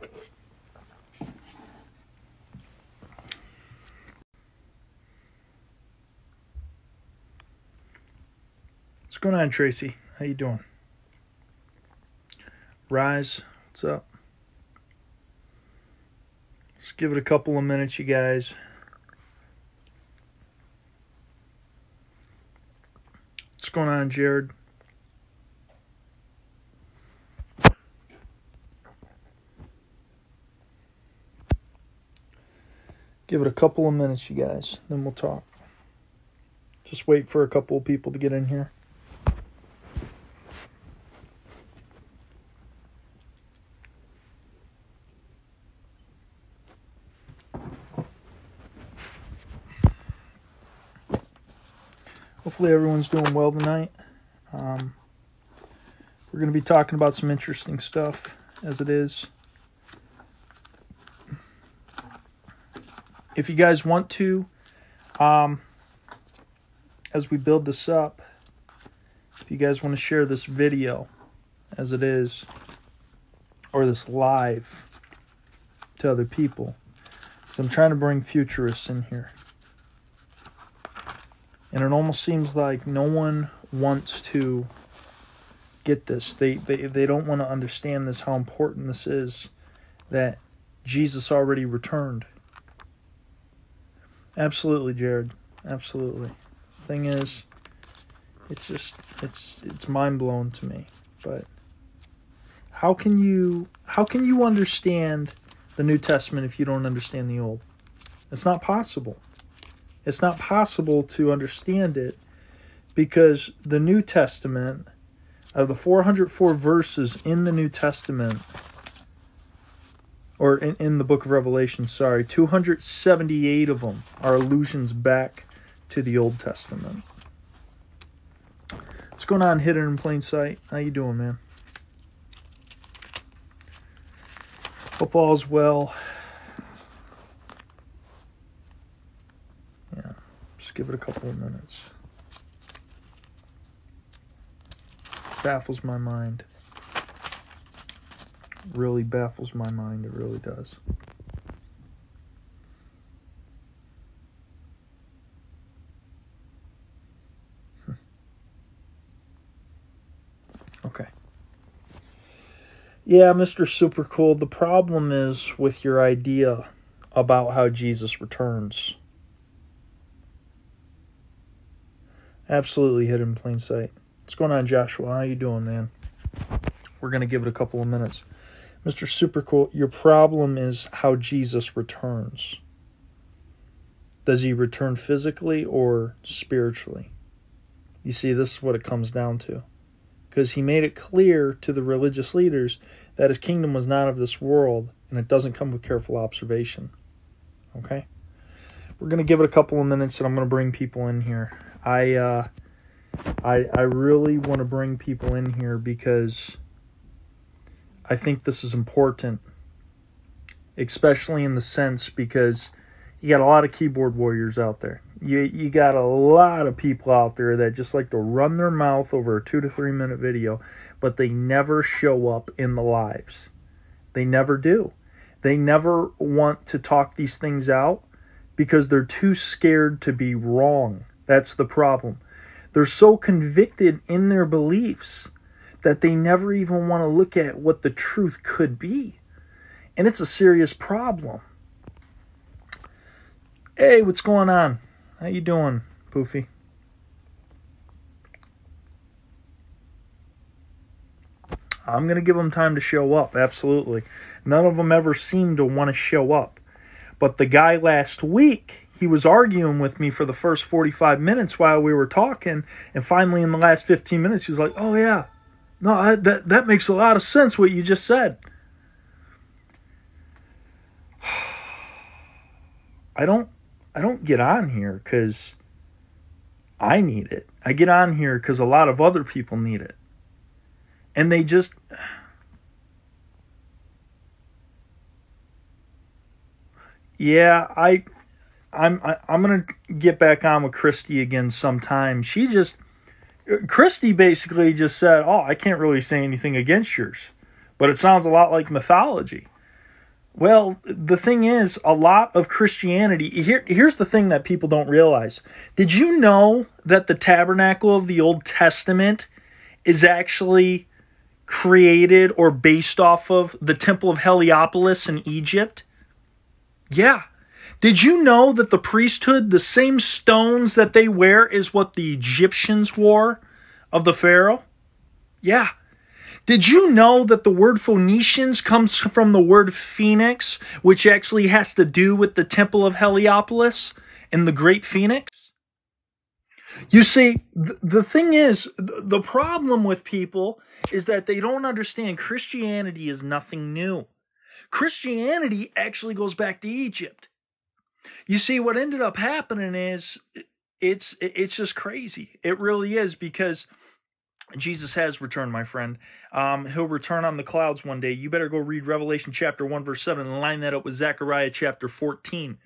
What's going on, Tracy? How you doing? Rise, what's up? Just give it a couple of minutes, you guys. What's going on, Jared? Give it a couple of minutes, you guys, then we'll talk. Just wait for a couple of people to get in here. Hopefully, everyone's doing well tonight. Um, we're going to be talking about some interesting stuff as it is. If you guys want to, um, as we build this up, if you guys want to share this video as it is, or this live to other people, because I'm trying to bring futurists in here. And it almost seems like no one wants to get this. They they, they don't want to understand this, how important this is, that Jesus already returned. Absolutely, Jared. Absolutely. Thing is, it's just it's it's mind blowing to me. But how can you how can you understand the New Testament if you don't understand the Old? It's not possible. It's not possible to understand it because the New Testament, of the 404 verses in the New Testament, or in, in the book of Revelation, sorry, 278 of them are allusions back to the Old Testament. What's going on, hidden in plain sight? How you doing, man? Hope all's well. Yeah, just give it a couple of minutes. Baffles my mind really baffles my mind. It really does. Okay. Yeah, Mr. Super Cool, the problem is with your idea about how Jesus returns. Absolutely hidden in plain sight. What's going on, Joshua? How you doing, man? We're going to give it a couple of minutes. Mr. Supercool, your problem is how Jesus returns. Does he return physically or spiritually? You see, this is what it comes down to. Because he made it clear to the religious leaders that his kingdom was not of this world and it doesn't come with careful observation. Okay? We're going to give it a couple of minutes and I'm going to bring people in here. I, uh, I, I really want to bring people in here because I think this is important, especially in the sense because you got a lot of keyboard warriors out there. You you got a lot of people out there that just like to run their mouth over a 2 to 3 minute video, but they never show up in the lives. They never do. They never want to talk these things out because they're too scared to be wrong. That's the problem. They're so convicted in their beliefs that they never even want to look at what the truth could be. And it's a serious problem. Hey, what's going on? How you doing, Poofy? I'm going to give them time to show up, absolutely. None of them ever seem to want to show up. But the guy last week, he was arguing with me for the first 45 minutes while we were talking. And finally, in the last 15 minutes, he was like, Oh, yeah, no, that that makes a lot of sense what you just said. I don't I don't get on here cuz I need it. I get on here cuz a lot of other people need it. And they just Yeah, I I'm I, am to get back on with Christy again sometime. She just Christy basically just said, "Oh, I can't really say anything against yours," but it sounds a lot like mythology. Well, the thing is, a lot of Christianity. Here, here's the thing that people don't realize. Did you know that the tabernacle of the Old Testament is actually created or based off of the Temple of Heliopolis in Egypt? Yeah. Did you know that the priesthood, the same stones that they wear, is what the Egyptians wore of the Pharaoh? Yeah. Did you know that the word Phoenicians comes from the word phoenix, which actually has to do with the temple of Heliopolis and the great phoenix? You see, th- the thing is, th- the problem with people is that they don't understand Christianity is nothing new. Christianity actually goes back to Egypt. You see, what ended up happening is it's it's just crazy. It really is because Jesus has returned, my friend. Um, he'll return on the clouds one day. You better go read Revelation chapter 1, verse 7, and line that up with Zechariah chapter 14.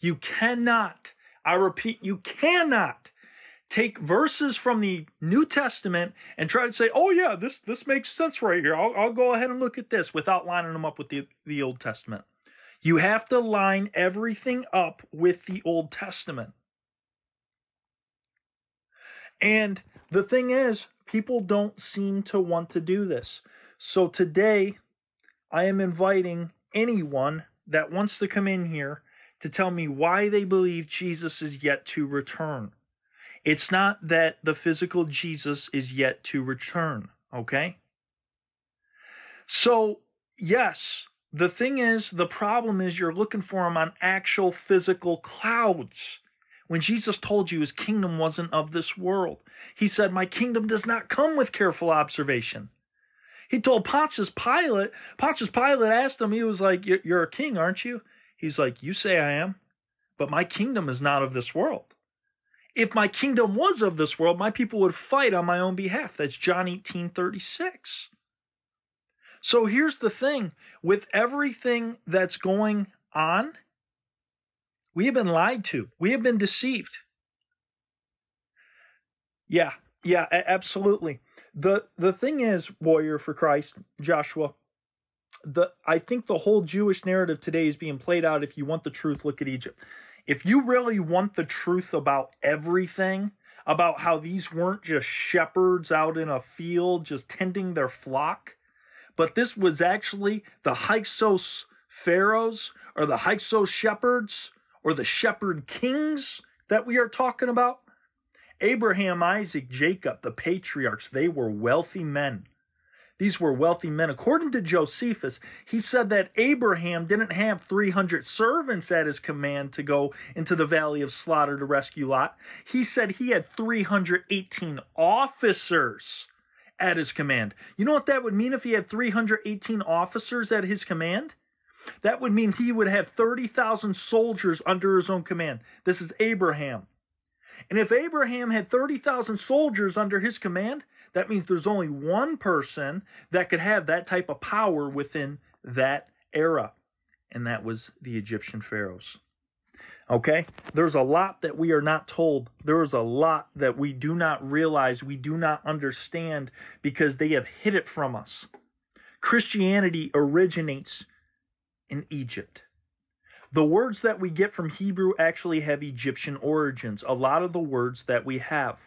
You cannot, I repeat, you cannot take verses from the New Testament and try to say, oh, yeah, this, this makes sense right here. I'll, I'll go ahead and look at this without lining them up with the, the Old Testament. You have to line everything up with the Old Testament. And the thing is, people don't seem to want to do this. So today, I am inviting anyone that wants to come in here to tell me why they believe Jesus is yet to return. It's not that the physical Jesus is yet to return, okay? So, yes, the thing is, the problem is you're looking for him on actual physical clouds when Jesus told you his kingdom wasn't of this world. He said, My kingdom does not come with careful observation. He told Pontius Pilate, Pontius Pilate asked him, he was like, You're a king, aren't you? He's like, You say I am, but my kingdom is not of this world. If my kingdom was of this world, my people would fight on my own behalf. That's John 18 36. So here's the thing with everything that's going on, we have been lied to. We have been deceived. Yeah, yeah, absolutely. The the thing is, warrior for Christ, Joshua, the I think the whole Jewish narrative today is being played out if you want the truth, look at Egypt. If you really want the truth about everything, about how these weren't just shepherds out in a field just tending their flock, but this was actually the Hyksos pharaohs or the Hyksos shepherds or the shepherd kings that we are talking about? Abraham, Isaac, Jacob, the patriarchs, they were wealthy men. These were wealthy men. According to Josephus, he said that Abraham didn't have 300 servants at his command to go into the valley of slaughter to rescue Lot. He said he had 318 officers at his command. You know what that would mean if he had 318 officers at his command? That would mean he would have 30,000 soldiers under his own command. This is Abraham. And if Abraham had 30,000 soldiers under his command, that means there's only one person that could have that type of power within that era. And that was the Egyptian pharaohs. Okay? There's a lot that we are not told. There is a lot that we do not realize, we do not understand because they have hid it from us. Christianity originates in Egypt. The words that we get from Hebrew actually have Egyptian origins. A lot of the words that we have,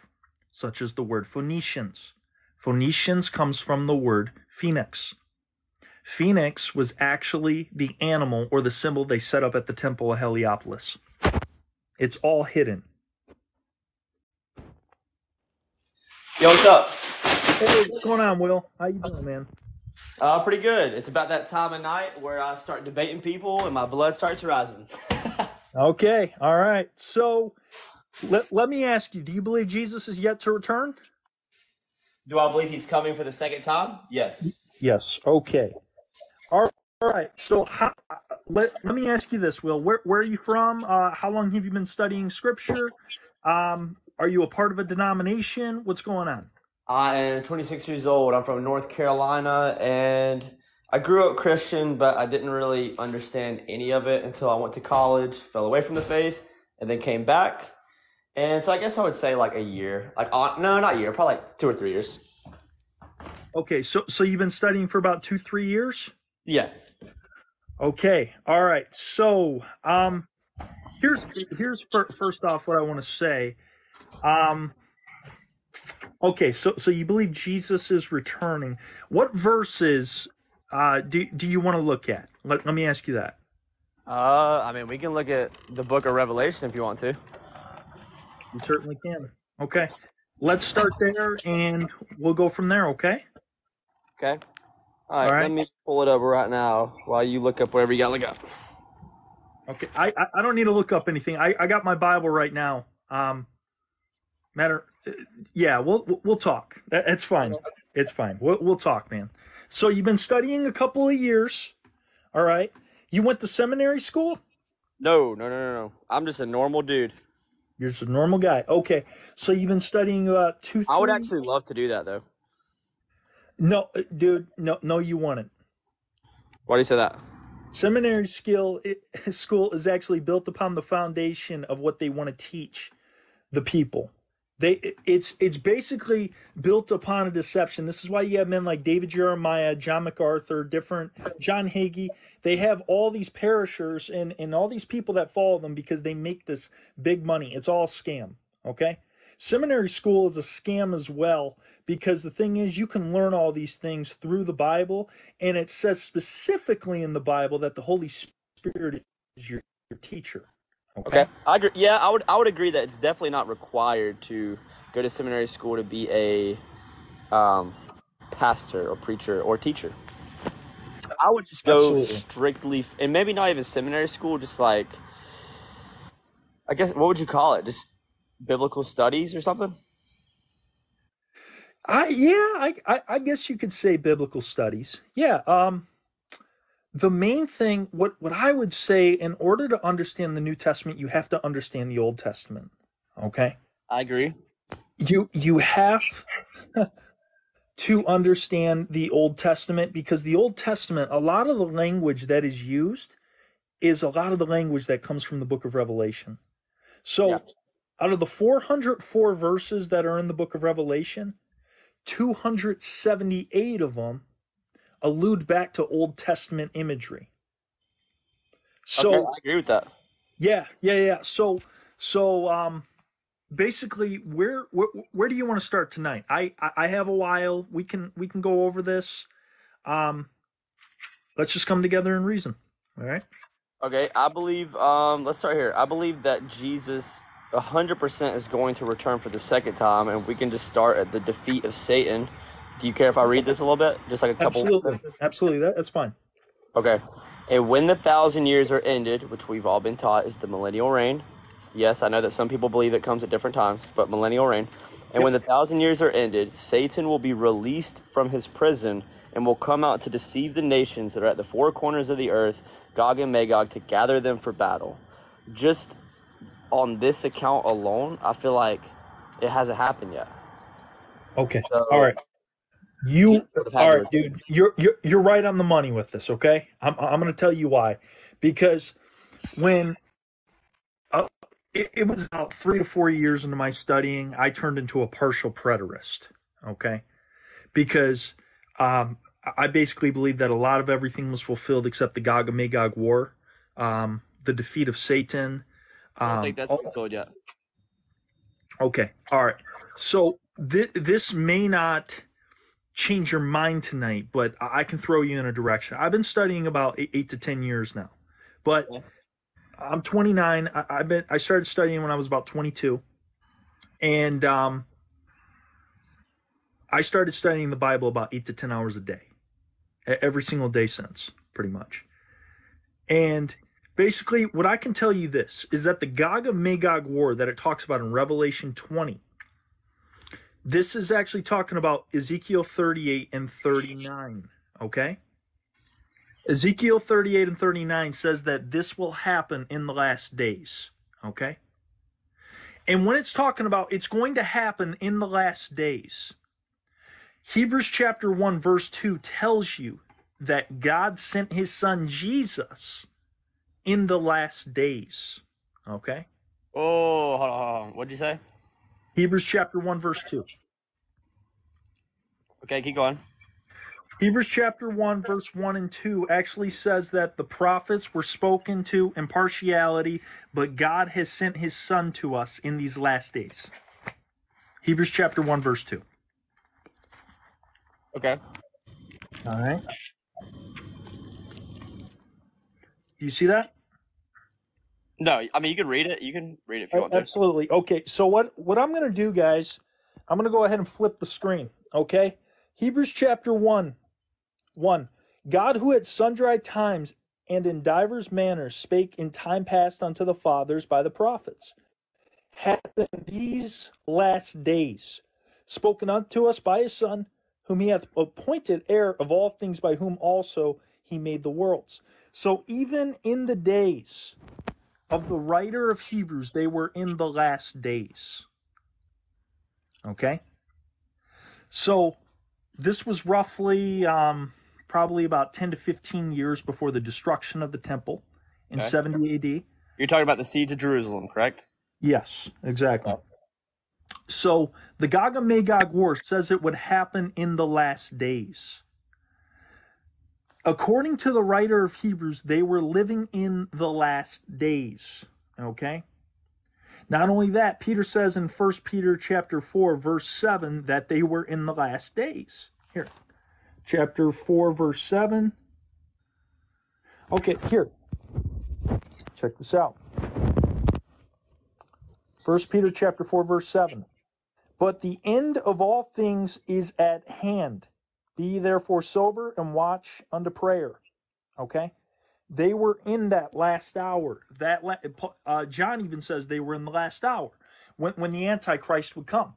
such as the word Phoenicians. Phoenicians comes from the word phoenix. Phoenix was actually the animal or the symbol they set up at the temple of Heliopolis. It's all hidden. Yo, what's up? Hey, what's going on, Will? How you doing, man? Uh, pretty good. It's about that time of night where I start debating people and my blood starts rising. okay, all right. So let, let me ask you do you believe Jesus is yet to return? Do I believe he's coming for the second time? Yes. Yes, okay. All right, so how, let, let me ask you this, Will. Where, where are you from? Uh, how long have you been studying Scripture? Um, are you a part of a denomination? What's going on? I am 26 years old. I'm from North Carolina, and I grew up Christian, but I didn't really understand any of it until I went to college, fell away from the faith, and then came back. And so I guess I would say like a year, like uh, no, not a year, probably like two or three years. Okay, so so you've been studying for about two, three years. Yeah. Okay. All right. So, um, here's here's fir- first off what I want to say. Um, okay. So so you believe Jesus is returning? What verses uh, do do you want to look at? Let Let me ask you that. Uh, I mean, we can look at the book of Revelation if you want to. You certainly can. Okay. Let's start there, and we'll go from there. Okay. Okay. All right, All right. let me pull it up right now while you look up whatever you got to look up. Okay, I, I don't need to look up anything. I, I got my Bible right now. Um, matter, uh, yeah, we'll we'll- talk. That's fine. It's fine. We'll we'll talk, man. So you've been studying a couple of years, all right? You went to seminary school. No, no, no, no, no. I'm just a normal dude. You're just a normal guy. Okay, so you've been studying about two. I would actually love to do that though. No, uh, dude. No, no, you wouldn't. Why do you say that? Seminary skill it, school is actually built upon the foundation of what they want to teach the people. They it's it's basically built upon a deception. This is why you have men like David Jeremiah, John MacArthur, different John Hagee. They have all these perishers and and all these people that follow them because they make this big money. It's all scam. Okay, seminary school is a scam as well because the thing is you can learn all these things through the Bible and it says specifically in the Bible that the Holy Spirit is your, your teacher. Okay, I agree. Yeah, I would. I would agree that it's definitely not required to go to seminary school to be a um, pastor or preacher or teacher. I would just go Absolutely. strictly, and maybe not even seminary school. Just like, I guess, what would you call it? Just biblical studies or something. I yeah, I, I I guess you could say biblical studies. Yeah. Um the main thing what what I would say in order to understand the New Testament, you have to understand the Old Testament. Okay? I agree. You you have to understand the Old Testament because the Old Testament, a lot of the language that is used is a lot of the language that comes from the book of Revelation. So Yeah. out of the 404 verses that are in the book of Revelation, 278 of them allude back to Old Testament imagery. So okay, I agree with that. yeah, yeah, yeah. So, so, um, basically, where, where, where do you want to start tonight? I, I, I have a while. We can, we can go over this. Um, let's just come together and reason. All right. Okay, I believe. Um, let's start here. I believe that Jesus, hundred percent, is going to return for the second time, and we can just start at the defeat of Satan. Do you care if I read this a little bit? Just like a couple. Absolutely, absolutely. That, that's fine. Okay. And when the thousand years are ended, which we've all been taught is the millennial reign. Yes, I know that some people believe it comes at different times, but millennial reign. And when the thousand years are ended, Satan will be released from his prison and will come out to deceive the nations that are at the four corners of the earth, Gog and Magog, to gather them for battle. Just on this account alone, I feel like it hasn't happened yet. Okay. So- All right. You Would have had all right, dude. You're you're you're right on the money with this. Okay. I'm I'm going to tell you why. Because when uh, it, it was about three to four years into my studying, I turned into a partial preterist. Okay. Because um, I I basically believe that a lot of everything was fulfilled except the Gog and Magog war, um, the defeat of Satan. I don't um, think that's all- fulfilled yet. Okay. All right. So th- this may not change your mind tonight, but I I can throw you in a direction. I've been studying about eight, eight to ten years now, but Okay. I'm 29. I, I've been I started studying when I was about 22, and um, I started studying the Bible about eight to ten hours a day, every single day since, pretty much. And basically, what I can tell you this is that the Gog of Magog war that it talks about in Revelation 20, this is actually talking about Ezekiel 38 and 39. Okay? Ezekiel 38 and 39 says that this will happen in the last days. Okay? And when it's talking about it's going to happen in the last days, Hebrews chapter 1, verse 2 tells you that God sent his son Jesus in the last days. Okay? Oh, hold on, hold on. What'd you say? Hebrews chapter 1, verse 2. Okay, keep going. Hebrews chapter 1, verse 1 and 2 actually says that the prophets were spoken to in partiality, but God has sent his Son to us in these last days. Hebrews chapter 1, verse 2. Okay. All right. Do you see that? No, I mean you can read it. You can read it if you want to. Absolutely. Okay, so what, what I'm going to do, guys, I'm going to go ahead and flip the screen, okay? Hebrews chapter 1, 1. God who at sundry times and in divers manners spake in time past unto the fathers by the prophets, hath in these last days spoken unto us by his Son, whom he hath appointed heir of all things, by whom also he made the worlds. So even in the days of the writer of Hebrews, they were in the last days. Okay? So this was roughly um, probably about 10 to 15 years before the destruction of the temple in Okay. 70 AD. You're talking about the siege of Jerusalem, correct? Yes, exactly. So the Gog and Magog war says it would happen in the last days. According to the writer of Hebrews, they were living in the last days. Okay? Not only that, Peter says in 1 Peter chapter 4, verse 7, that they were in the last days. Here. Chapter 4, verse 7. Okay, here. Check this out. 1 Peter chapter 4 verse 7. But the end of all things is at hand. Be therefore sober and watch unto prayer. Okay? They were in that last hour. That la- uh, John even says they were in the last hour when, when the Antichrist would come.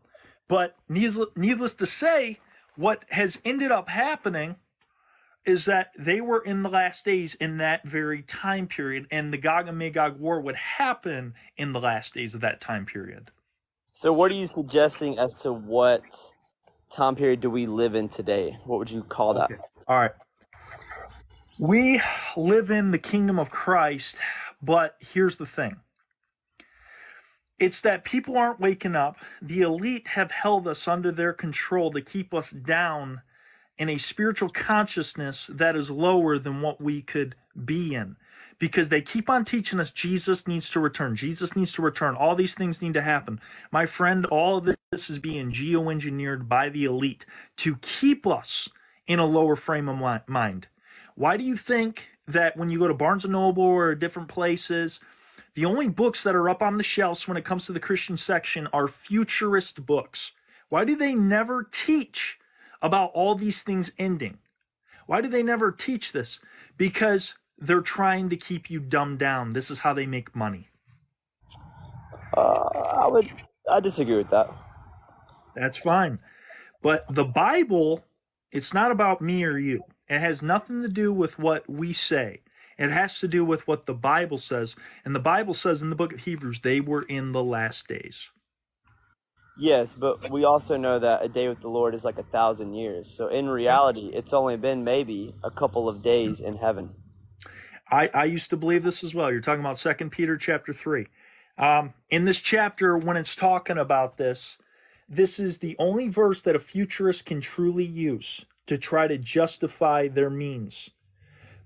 But needless, needless to say, what has ended up happening is that they were in the last days in that very time period, and the Gog and Magog war would happen in the last days of that time period. So, what are you suggesting as to what time period do we live in today? What would you call that? All right. We live in the kingdom of Christ, but here's the thing it's that people aren't waking up. The elite have held us under their control to keep us down in a spiritual consciousness that is lower than what we could be in because they keep on teaching us Jesus needs to return. Jesus needs to return. All these things need to happen. My friend, all of this is being geoengineered by the elite to keep us in a lower frame of mind. Why do you think that when you go to Barnes and Noble or different places, the only books that are up on the shelves when it comes to the Christian section are futurist books? Why do they never teach about all these things ending? Why do they never teach this? Because they're trying to keep you dumbed down. This is how they make money. Uh, I would. I disagree with that. That's fine. But the Bible, it's not about me or you. It has nothing to do with what we say. It has to do with what the Bible says. And the Bible says in the book of Hebrews, they were in the last days. Yes, but we also know that a day with the Lord is like a thousand years. So in reality, it's only been maybe a couple of days in heaven. I, I used to believe this as well. You're talking about Second Peter chapter three. Um, in this chapter, when it's talking about this, this is the only verse that a futurist can truly use to try to justify their means.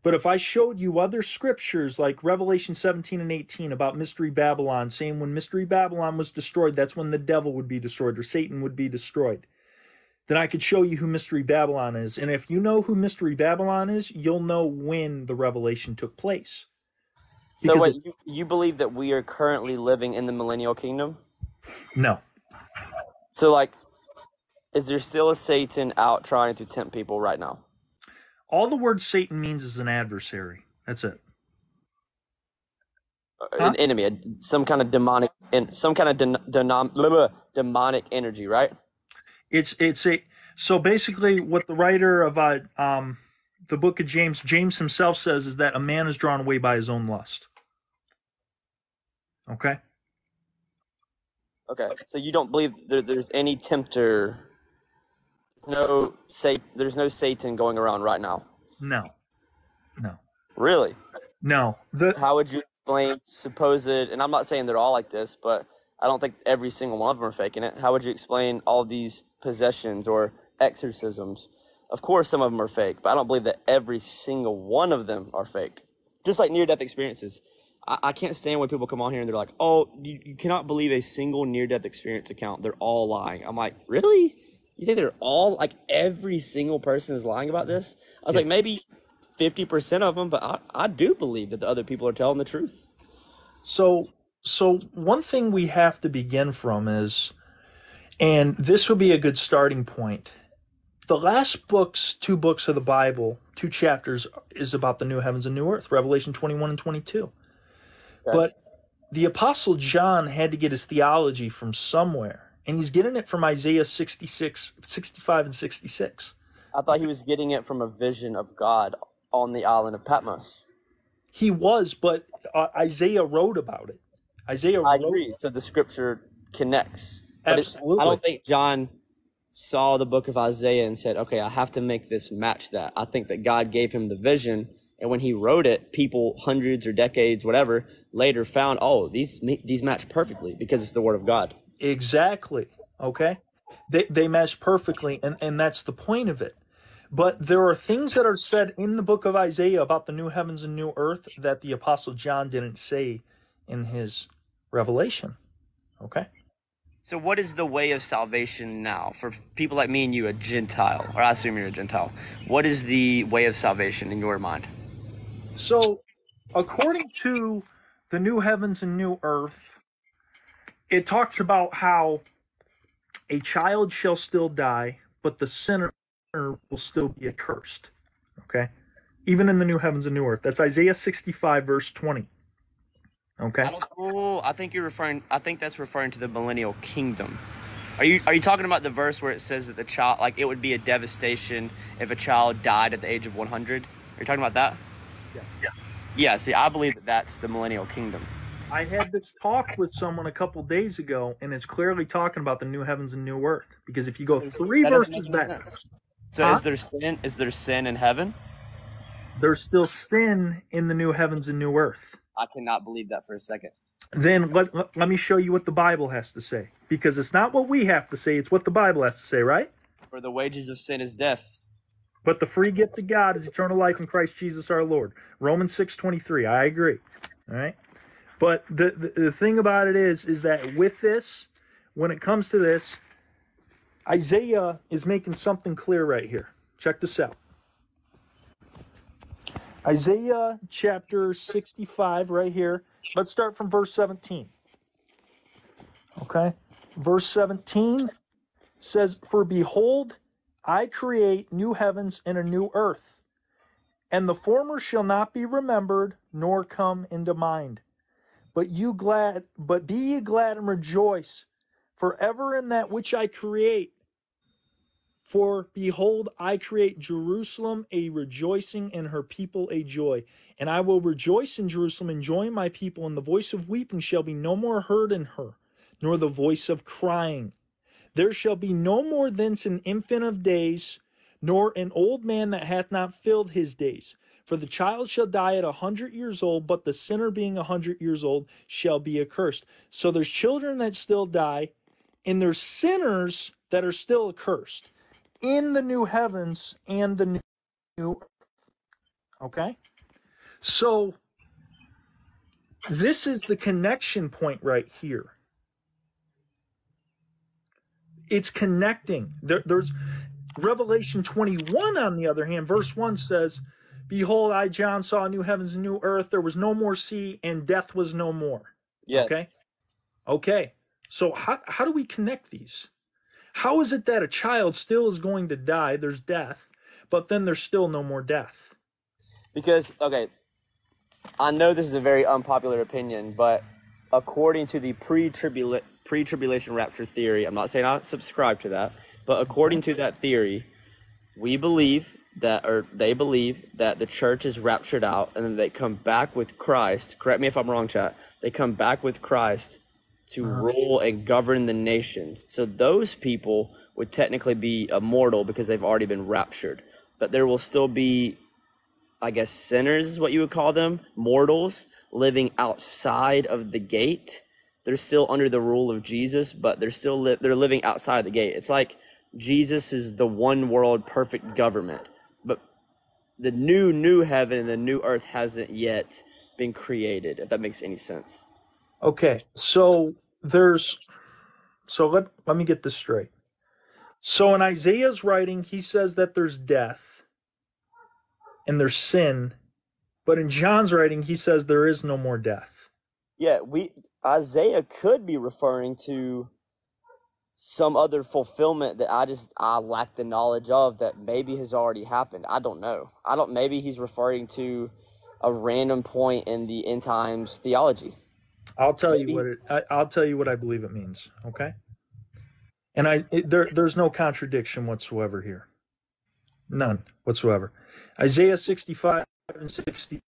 But if I showed you other scriptures like Revelation 17 and 18 about Mystery Babylon, saying when Mystery Babylon was destroyed, that's when the devil would be destroyed or Satan would be destroyed, then I could show you who Mystery Babylon is. And if you know who Mystery Babylon is, you'll know when the revelation took place. So wait, you, you believe that we are currently living in the millennial kingdom? No. So like, is there still a Satan out trying to tempt people right now? All the word Satan means is an adversary. That's it. Uh, Huh? An enemy, some kind of demonic, and some kind of den, denom, blah, blah, demonic energy, right? It's it's a so basically what the writer of uh, um the book of James James himself says is that a man is drawn away by his own lust. Okay? Okay, so you don't believe there, there's any tempter, no say, there's no Satan going around right now. No. No. Really? No. The How would you explain supposed? And I'm not saying they're all like this, but I don't think every single one of them are faking it. How would you explain all these possessions or exorcisms Of course, some of them are fake, but I don't believe that every single one of them are fake. Just like near death experiences. I, I can't stand when people come on here and they're like, oh, you, you cannot believe a single near death experience account. They're all lying. I'm like, really? You think they're all, like, every single person is lying about this? I was Yeah. like, maybe 50% of them, but I, I do believe that the other people are telling the truth. So, so one thing we have to begin from is, and this would be a good starting point. The last books, two books of the Bible, two chapters, is about the new heavens and new earth, Revelation 21 and 22. Okay. But the Apostle John had to get his theology from somewhere, and he's getting it from Isaiah 66, 65, and 66. I thought he was getting it from a vision of God on the island of Patmos. He was, but uh, Isaiah wrote about it. Isaiah I wrote agree. So the scripture connects. Absolutely. I don't think John saw the book of Isaiah and said, okay, I have to make this match that. I think that God gave him the vision. And when he wrote it, people hundreds or decades, whatever, later found, oh, these, these match perfectly because it's the word of God. Exactly. Okay. They they match perfectly, and and that's the point of it. But there are things that are said in the book of Isaiah about the new heavens and new earth that the apostle John didn't say in his revelation. Okay. So, what is the way of salvation now for people like me and you, a Gentile, or I assume you're a Gentile? What is the way of salvation in your mind? So, according to the new heavens and new earth, it talks about how a child shall still die, but the sinner will still be accursed. Okay? Even in the new heavens and new earth. That's Isaiah 65, verse 20. Okay? I oh, I think you're referring. I think that's referring to the millennial kingdom. Are you are you talking about the verse where it says that the child, like it would be a devastation if a child died at the age of 100? Are you talking about that? Yeah. Yeah. Yeah. See, I believe that that's the millennial kingdom. I had this talk with someone a couple days ago, and it's clearly talking about the new heavens and new earth. Because if you go three That verses back. So Huh? is there sin? Is there sin in heaven? there's still sin in the new heavens and new earth. I cannot believe that for a second. then let, let, let me show you what the Bible has to say. Because it's not what we have to say, it's what the Bible has to say, right? For the wages of sin is death. But the free gift of God is eternal life in Christ Jesus our Lord. Romans 6.23, I agree. All right? But the, the, the thing about it is, is that with this, when it comes to this, Isaiah is making something clear right here. Check this out. Isaiah chapter 65, right here. Let's start from verse 17. Okay? Verse 17 says, For behold, I create new heavens and a new earth, and the former shall not be remembered nor come into mind. But you glad, but be ye glad and rejoice forever in that which I create. For behold, I create Jerusalem a rejoicing and her people a joy. And I will rejoice in Jerusalem and join my people, and the voice of weeping shall be no more heard in her, nor the voice of crying. There shall be no more thence an infant of days, nor an old man that hath not filled his days. For the child shall die at a hundred years old, but the sinner being a hundred years old shall be accursed. So there's children that still die, and there's sinners that are still accursed in the new heavens and the new earth. Okay? So this is the connection point right here. It's connecting. There, there's Revelation 21, on the other hand, verse 1 says, Behold, I, John, saw new heavens and new earth. There was no more sea, and death was no more. Yes. Okay. Okay. So how how do we connect these? How is it that a child still is going to die? There's death, but then there's still no more death. Because okay, I know this is a very unpopular opinion, but according to the pre-tribula- pre-tribulation rapture theory, I'm not saying I subscribe to that, but according to that theory, we believe that or they believe that the church is raptured out and then they come back with Christ. Correct me if I'm wrong, chat. They come back with Christ to Uh-huh. rule and govern the nations. So those people would technically be immortal because they've already been raptured. But there will still be I guess sinners is what you would call them, mortals living outside of the gate. They're still under the rule of Jesus, but they're still li- they're living outside the gate. It's like Jesus is the one world perfect government, but the new new heaven and the new earth hasn't yet been created. If that makes any sense. Okay, so there's so let let me get this straight. So in Isaiah's writing, he says that there's death and there's sin, but in John's writing, he says there is no more death. Yeah, we Isaiah could be referring to some other fulfillment that I just I lack the knowledge of that maybe has already happened. I don't know. I don't maybe he's referring to a random point in the end times theology. I'll tell maybe. you what it I, will tell you what I believe it means, okay? And I it, there there's no contradiction whatsoever here. None whatsoever. Isaiah 65 and 60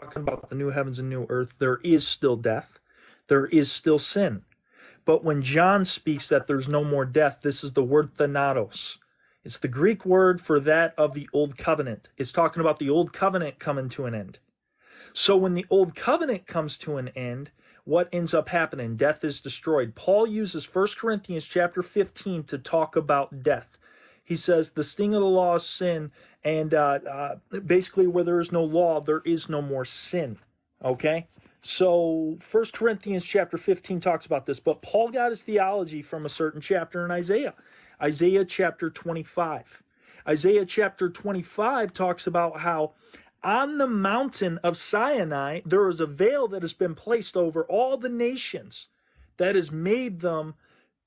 talking about the new heavens and new earth. There is still death. There is still sin but when John speaks that there's no more death, this is the word thanatos. It's the Greek word for that of the old covenant. It's talking about the old covenant coming to an end. So when the old covenant comes to an end, what ends up happening? Death is destroyed. Paul uses 1 Corinthians chapter 15 to talk about death. He says the sting of the law is sin, and uh, uh, basically where there is no law, there is no more sin. Okay? So First Corinthians chapter 15 talks about this, but Paul got his theology from a certain chapter in Isaiah. Isaiah chapter 25. Isaiah chapter 25 talks about how on the mountain of Sinai there is a veil that has been placed over all the nations that has made them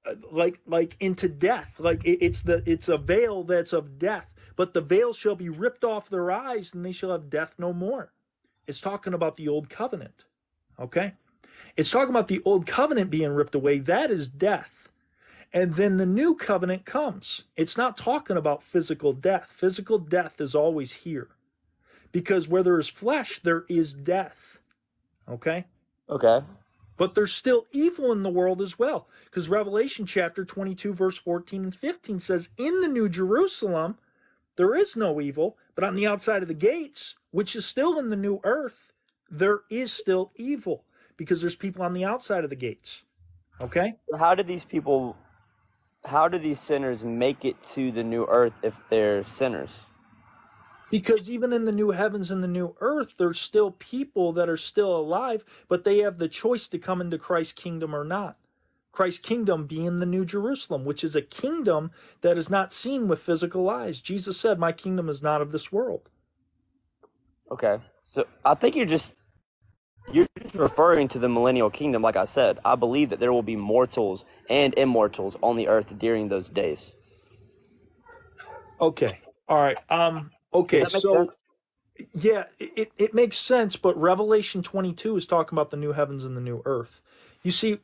uh, like like into death like it's the it's a veil that's of death but the veil shall be ripped off their eyes and they shall have death no more it's talking about the old covenant Okay? It's talking about the old covenant being ripped away. That is death. And then the new covenant comes. It's not talking about physical death. Physical death is always here. Because where there is flesh, there is death. Okay? Okay. But there's still evil in the world as well. Because Revelation chapter 22, verse 14 and 15 says, In the New Jerusalem, there is no evil, but on the outside of the gates, which is still in the new earth, there is still evil because there's people on the outside of the gates. Okay? How did these people how do these sinners make it to the new earth if they're sinners? Because even in the new heavens and the new earth, there's still people that are still alive, but they have the choice to come into Christ's kingdom or not. Christ's kingdom being the New Jerusalem, which is a kingdom that is not seen with physical eyes. Jesus said, My kingdom is not of this world. Okay. So I think you're just you're just referring to the millennial kingdom, like I said. I believe that there will be mortals and immortals on the earth during those days. Okay. All right. Um. Okay. So. Sense? Yeah, it, it makes sense, but Revelation 22 is talking about the new heavens and the new earth. You see,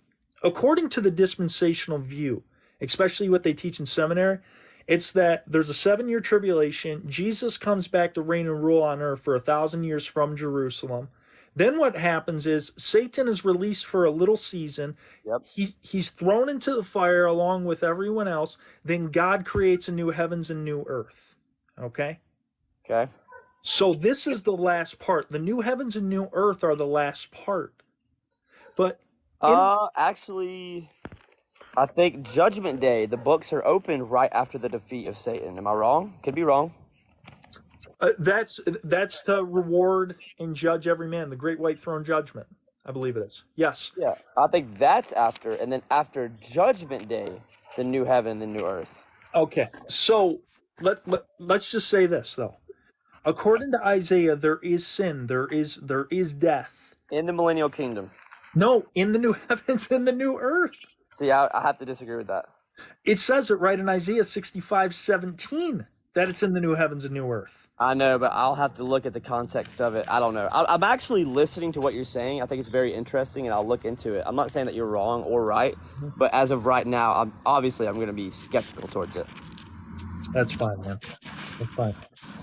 according to the dispensational view, especially what they teach in seminary, it's that there's a seven year tribulation. Jesus comes back to reign and rule on earth for a thousand years from Jerusalem. Then what happens is Satan is released for a little season. Yep. He he's thrown into the fire along with everyone else. Then God creates a new heavens and new earth. Okay? Okay. So this is the last part. The new heavens and new earth are the last part. But in, uh actually I think Judgment Day, the books are open right after the defeat of Satan. Am I wrong? Could be wrong. Uh, that's that's to reward and judge every man, the great white throne judgment. I believe it is. Yes. Yeah, I think that's after, and then after Judgment Day, the new heaven, the new earth. Okay, so let, let let's just say this though. According to Isaiah, there is sin, there is there is death in the millennial kingdom. No, in the new heavens and the new earth. See, I, I have to disagree with that. It says it right in Isaiah 65 17 that it's in the new heavens and new earth. I know, but I'll have to look at the context of it. I don't know. I, am actually listening to what you're saying. I think it's very interesting, and I'll look into it. I'm not saying that you're wrong or right, mm-hmm. but as of right now, I'm obviously I'm going to be skeptical towards it. That's fine, man. That's fine.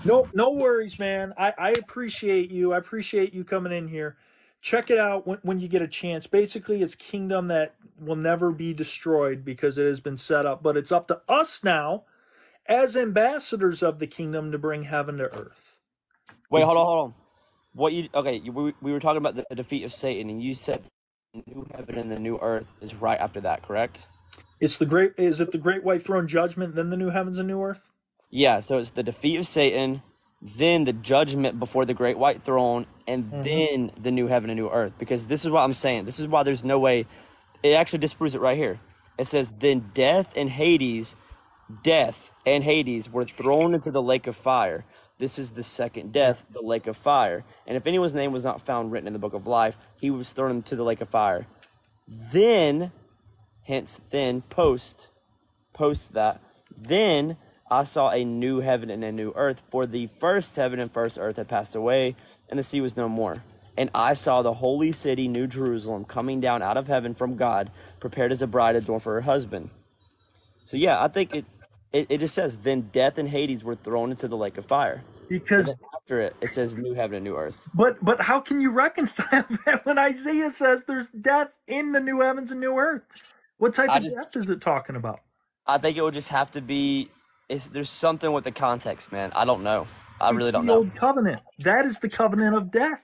No, no worries, man. I, I appreciate you. I appreciate you coming in here check it out when, when you get a chance. Basically, it's kingdom that will never be destroyed because it has been set up, but it's up to us now as ambassadors of the kingdom to bring heaven to earth. Wait, hold on, hold on. What you okay? We, we were talking about the defeat of Satan, and you said the new heaven and the new earth is right after that, correct? It's the great. Is it the great white throne judgment, then the new heavens and new earth? Yeah, so it's the defeat of Satan, then the judgment before the great white throne, and Mhm. then the new heaven and new earth. Because this is what I'm saying. This is why there's no way. It actually disproves it right here. It says, Then death and Hades, death and Hades were thrown into the lake of fire. This is the second death, the lake of fire. And if anyone's name was not found written in the book of life, he was thrown into the lake of fire. Then, hence, then, post, post that, then I saw a new heaven and a new earth, for the first heaven and first earth had passed away, and the sea was no more. And I saw the holy city, New Jerusalem, coming down out of heaven from God, prepared as a bride adorned for her husband. So yeah, I think it, it, it just says, then death and Hades were thrown into the lake of fire. Because, after it, it says new heaven and new earth. but but how can you reconcile that when Isaiah says there's death in the new heavens and new earth? What type I of just- death is it talking about? I think it would just have to be, it's, there's something with the context, man. I don't know. I really don't the know. old covenant. That is the covenant of death.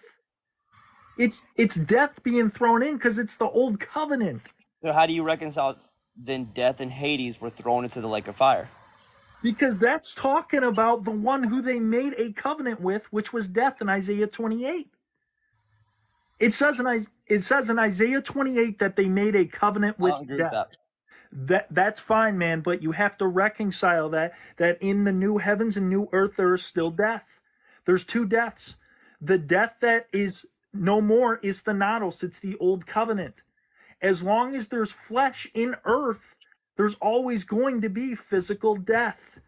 It's it's death being thrown in because it's the old covenant. So how do you reconcile then death and Hades were thrown into the lake of fire? Because that's talking about the one who they made a covenant with, which was death in Isaiah 28. It says in it says in Isaiah 28 that they made a covenant with death. that. that that's fine, man, but you have to reconcile that that in the new heavens and new earth there is still death. There's two deaths. The death that is no more is Thanatos. It's the old covenant. As long as there's flesh in earth, there's always going to be physical death.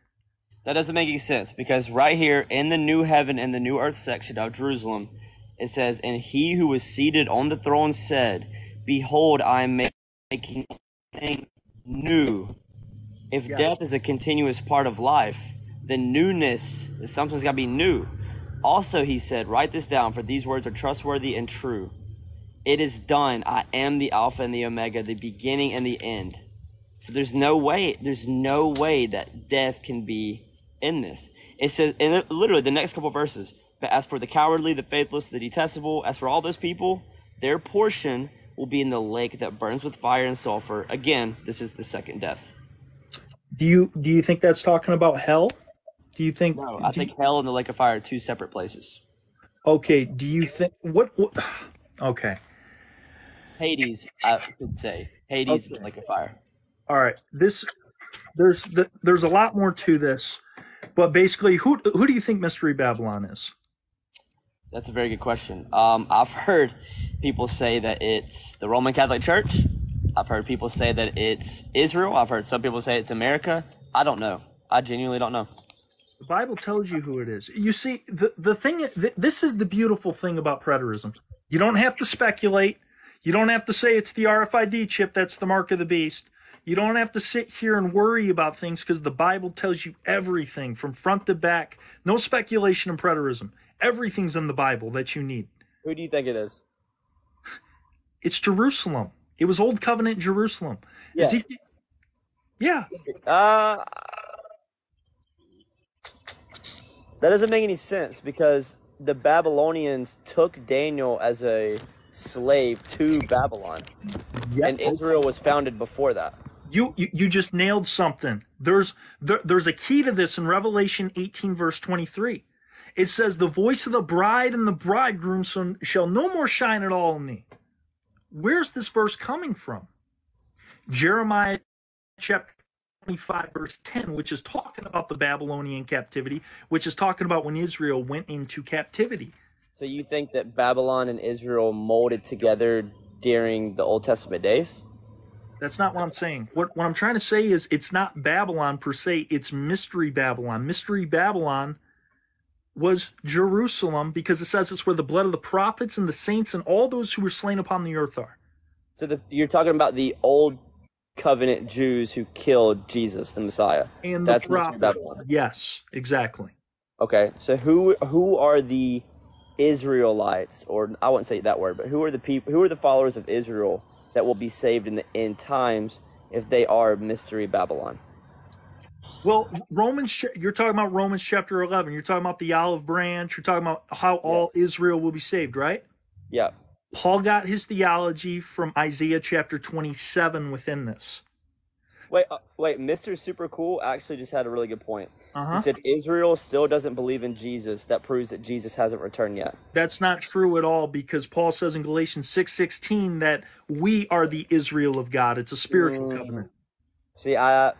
That doesn't make any sense because right here in the new heaven and the new earth section of Jerusalem, it says, And he who was seated on the throne said, Behold, I am ma- making things new. If Yes. death is a continuous part of life, then newness, something's got to be new. Also, he said, Write this down, for these words are trustworthy and true. It is done. I am the Alpha and the Omega, the beginning and the end. So there's no way, there's no way that death can be in this. It says, and it- literally the next couple verses, but as for the cowardly, the faithless, the detestable, as for all those people, their portion will be in the lake that burns with fire and sulfur. Again, this is the second death. Do you do you think that's talking about hell? Do you think No, I think hell and the lake of fire are two separate places. okay, do you think what, what okay. Hades, I should say. Hades Okay. lake of fire. all right this there's the, there's a lot more to this but basically who who do you think mystery babylon is That's a very good question. Um, I've heard people say that it's the Roman Catholic Church. I've heard people say that it's Israel. I've heard some people say it's America. I don't know. I genuinely don't know. the bible tells you who it is you see the the thing th- this is the beautiful thing about preterism you don't have to speculate you don't have to say it's the rfid chip that's the mark of the beast. You don't have to sit here and worry about things because the bible tells you everything from front to back. No speculation and preterism. Everything's in the bible that you need. Who do you think it is? it's jerusalem. It was old covenant jerusalem. Yeah. Ezekiel- yeah. Uh, that doesn't make any sense because the Babylonians took Daniel as a slave to Babylon, yeah. and Israel was founded before that. You, you you just nailed something. There's there, there's a key to this in Revelation 18 verse 23. It says, "The voice of the bride and the bridegroom shall no more shine at all in thee." Where's this verse coming from? Jeremiah chapter 25 verse 10, which is talking about the Babylonian captivity, which is talking about when Israel went into captivity. So you think that Babylon and Israel molded together during the Old Testament days? That's not what I'm saying. What what I'm trying to say is it's not Babylon per se, it's mystery Babylon. Mystery Babylon was Jerusalem because it says it's where the blood of the prophets and the saints and all those who were slain upon the earth are. So the, you're talking about the Old Covenant Jews who killed Jesus, the Messiah. And That's the mystery. Babylon. Yes, exactly. Okay, so who who are the Israelites, or I wouldn't say that word, but who are the people, who are the followers of Israel that will be saved in the end times if they are mystery Babylon? Well, Romans, you're talking about Romans chapter 11. You're talking about the olive branch. You're talking about how all Israel will be saved, right? Yeah. Paul got his theology from Isaiah chapter 27 within this. Wait, uh, wait. Mr. Super Cool actually just had a really good point. Uh-huh. He said Israel still doesn't believe in Jesus. That proves that Jesus hasn't returned yet. That's not true at all because Paul says in Galatians 6:16 that we are the Israel of God. It's a spiritual Mm. covenant. See, I.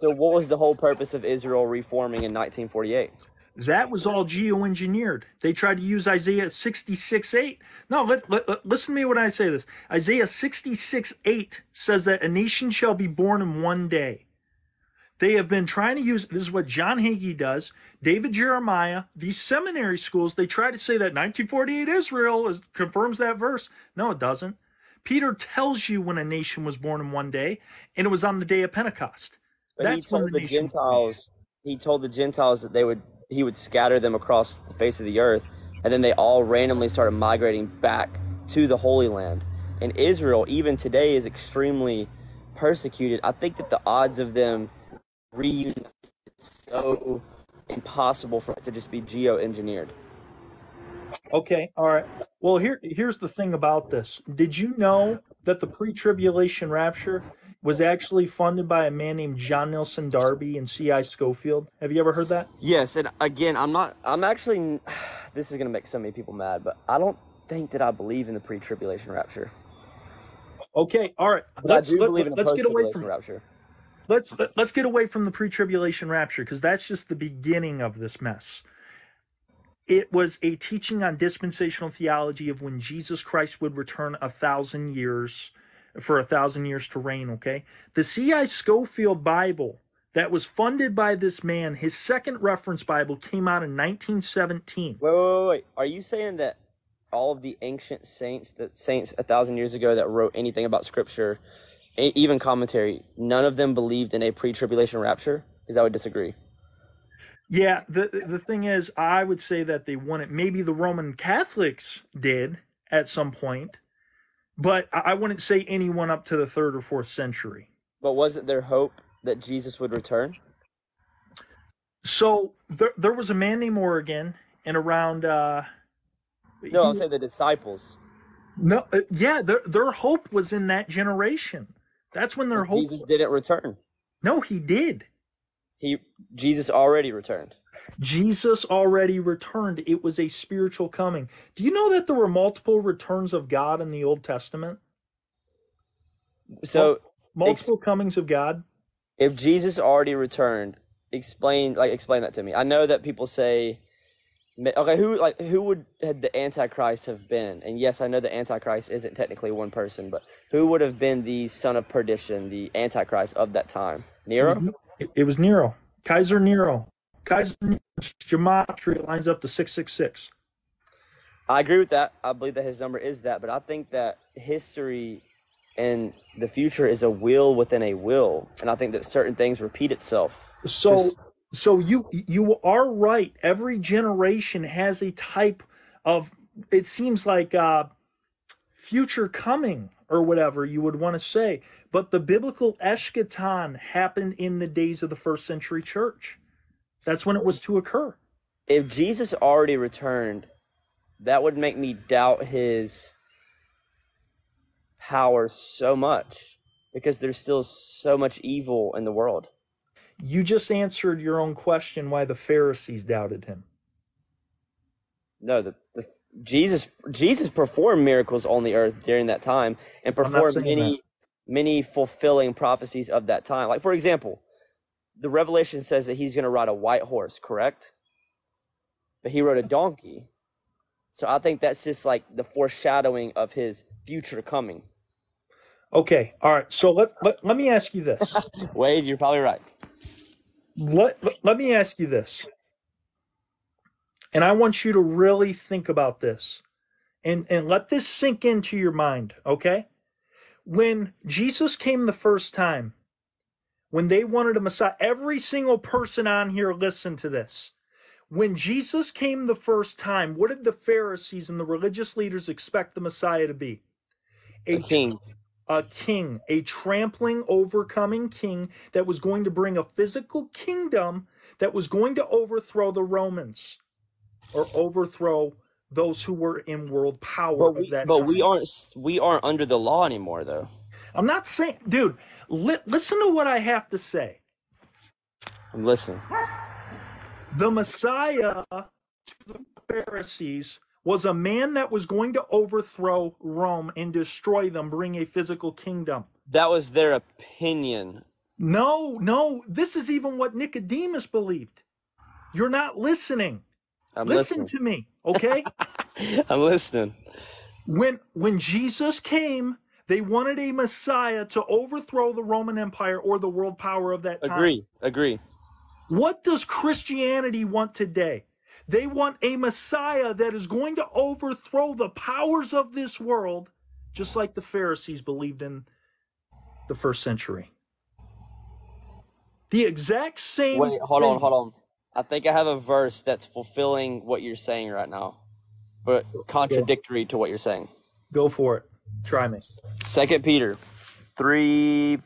So, what was the whole purpose of Israel reforming in 1948? That was all geoengineered. They tried to use Isaiah 66 8. No, let, let, listen to me when I say this. Isaiah 66 8 says that a nation shall be born in one day. They have been trying to use this is what John Hagee does, David Jeremiah, these seminary schools, they try to say that 1948 Israel is, confirms that verse. No, it doesn't. Peter tells you when a nation was born in one day, and it was on the day of Pentecost. But he That's when told the the Gentiles. He told the Gentiles that they would. He would scatter them across the face of the earth, and then they all randomly started migrating back to the Holy Land. And Israel, even today, is extremely persecuted. I think that the odds of them reuniting is so impossible for it to just be geoengineered. Okay, all right. Well, here here's the thing about this. Did you know that the pre-tribulation rapture was actually funded by a man named John Nelson Darby and C.I. Scofield? Have you ever heard that? Yes, and again, I'm not. I'm actually. This is gonna make so many people mad, but I don't think that I believe in the pre-tribulation rapture. Okay, all right. But I do let- believe in the let's get away post-tribulation rapture. let's let, let's get away from the pre-tribulation rapture because that's just the beginning of this mess. It was a teaching on dispensational theology of when Jesus Christ would return a thousand years for a thousand years to reign. Okay, the C.I. Scofield Bible that was funded by this man, his second reference Bible came out in 1917. Wait, wait, wait, wait. Are you saying that all of the ancient saints, that saints a thousand years ago that wrote anything about scripture, even commentary, none of them believed in a pre-tribulation rapture? Because I would disagree. Yeah, the the thing is, I would say that they wouldn't. Maybe the Roman Catholics did at some point, but I wouldn't say anyone up to the third or fourth century. But was it their hope that Jesus would return? So there there was a man named Origen, and around uh, No, I'm saying the disciples. no, uh, yeah, their their hope was in that generation. That's when their But hope. Jesus didn't return. No, he did. He Jesus already returned. Jesus already returned. It was a spiritual coming. Do you know that there were multiple returns of God in the Old Testament? So Multiple comings of God. if Jesus already returned, explain like explain that to me. I know that people say okay, who like who would had the antichrist have been? And yes, I know the antichrist isn't technically one person, but who would have been the son of perdition, the antichrist of that time? Nero? It, it was Nero, Kaiser Nero. Kaiser Nero's gematria lines up to six six six. I agree with that. I believe that his number is that, but I think that history and the future is a will within a will, and I think that certain things repeat itself. So Just- so you you are right. Every generation has a type of. It seems like uh, future coming or whatever you would want to say. But the biblical eschaton happened in the days of the first century church. That's when it was to occur. If Jesus already returned, that would make me doubt his power so much because there's still so much evil in the world. You just answered your own question why the Pharisees doubted him. No, the, the Jesus Jesus performed miracles on the earth during that time and performed many many fulfilling prophecies of that time. Like for example, the Revelation says that he's going to ride a white horse, correct? But he rode a donkey. So I think that's just like the foreshadowing of his future coming. Okay, all right. So let let, let me ask you this. Wade, you're probably right. let, let, let me ask you this. And I want you to really think about this and, and let this sink into your mind, okay? When Jesus came the first time, when they wanted a Messiah, every single person on here listen to this. When Jesus came the first time, what did the Pharisees and the religious leaders expect the Messiah to be? A king. a king, a trampling, overcoming king that was going to bring a physical kingdom that was going to overthrow the Romans or overthrow those who were in world power But we, that but we aren't we aren't under the law anymore though. I'm not saying, dude, li- listen to what I have to say. I'm listening. The Messiah to the Pharisees was a man that was going to overthrow Rome and destroy them, bring a physical kingdom. That was their opinion. No, no, this is even what Nicodemus believed. You're not listening. I'm Listen listening. to me, okay? I'm listening. when when Jesus came, they wanted a Messiah to overthrow the Roman Empire or the world power of that time. Agree. Agree. What does Christianity want today? They want a Messiah that is going to overthrow the powers of this world, just like the Pharisees believed in the first century. The exact same. Wait, hold on, hold on. I think I have a verse that's fulfilling what you're saying right now, but contradictory to what you're saying. Go for it. Try me. Second Peter, three,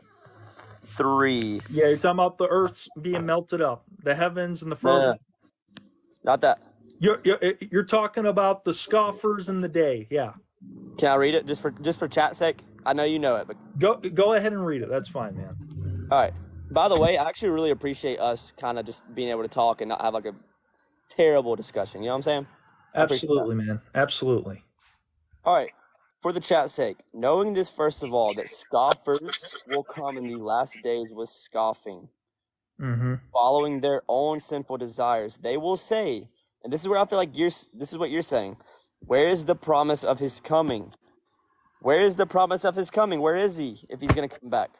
three. Yeah, you're talking about the earth's being melted up, the heavens and the No, firmament. Not that. You're, you're you're talking about the scoffers in the day. Yeah. Can I read it just for just for chat sake? I know you know it, but Go go ahead and read it. That's fine, man. all right. By the way, I actually really appreciate us kind of just being able to talk and not have like a terrible discussion. You know what I'm saying? I appreciate that. Absolutely, man. Absolutely. All right. For the chat's sake, knowing this first of all, that scoffers will come in the last days with scoffing, Mm-hmm. following their own sinful desires. They will say, and this is where I feel like you're. This is what you're saying. Where is the promise of his coming? Where is the promise of his coming? Where is he if he's going to come back?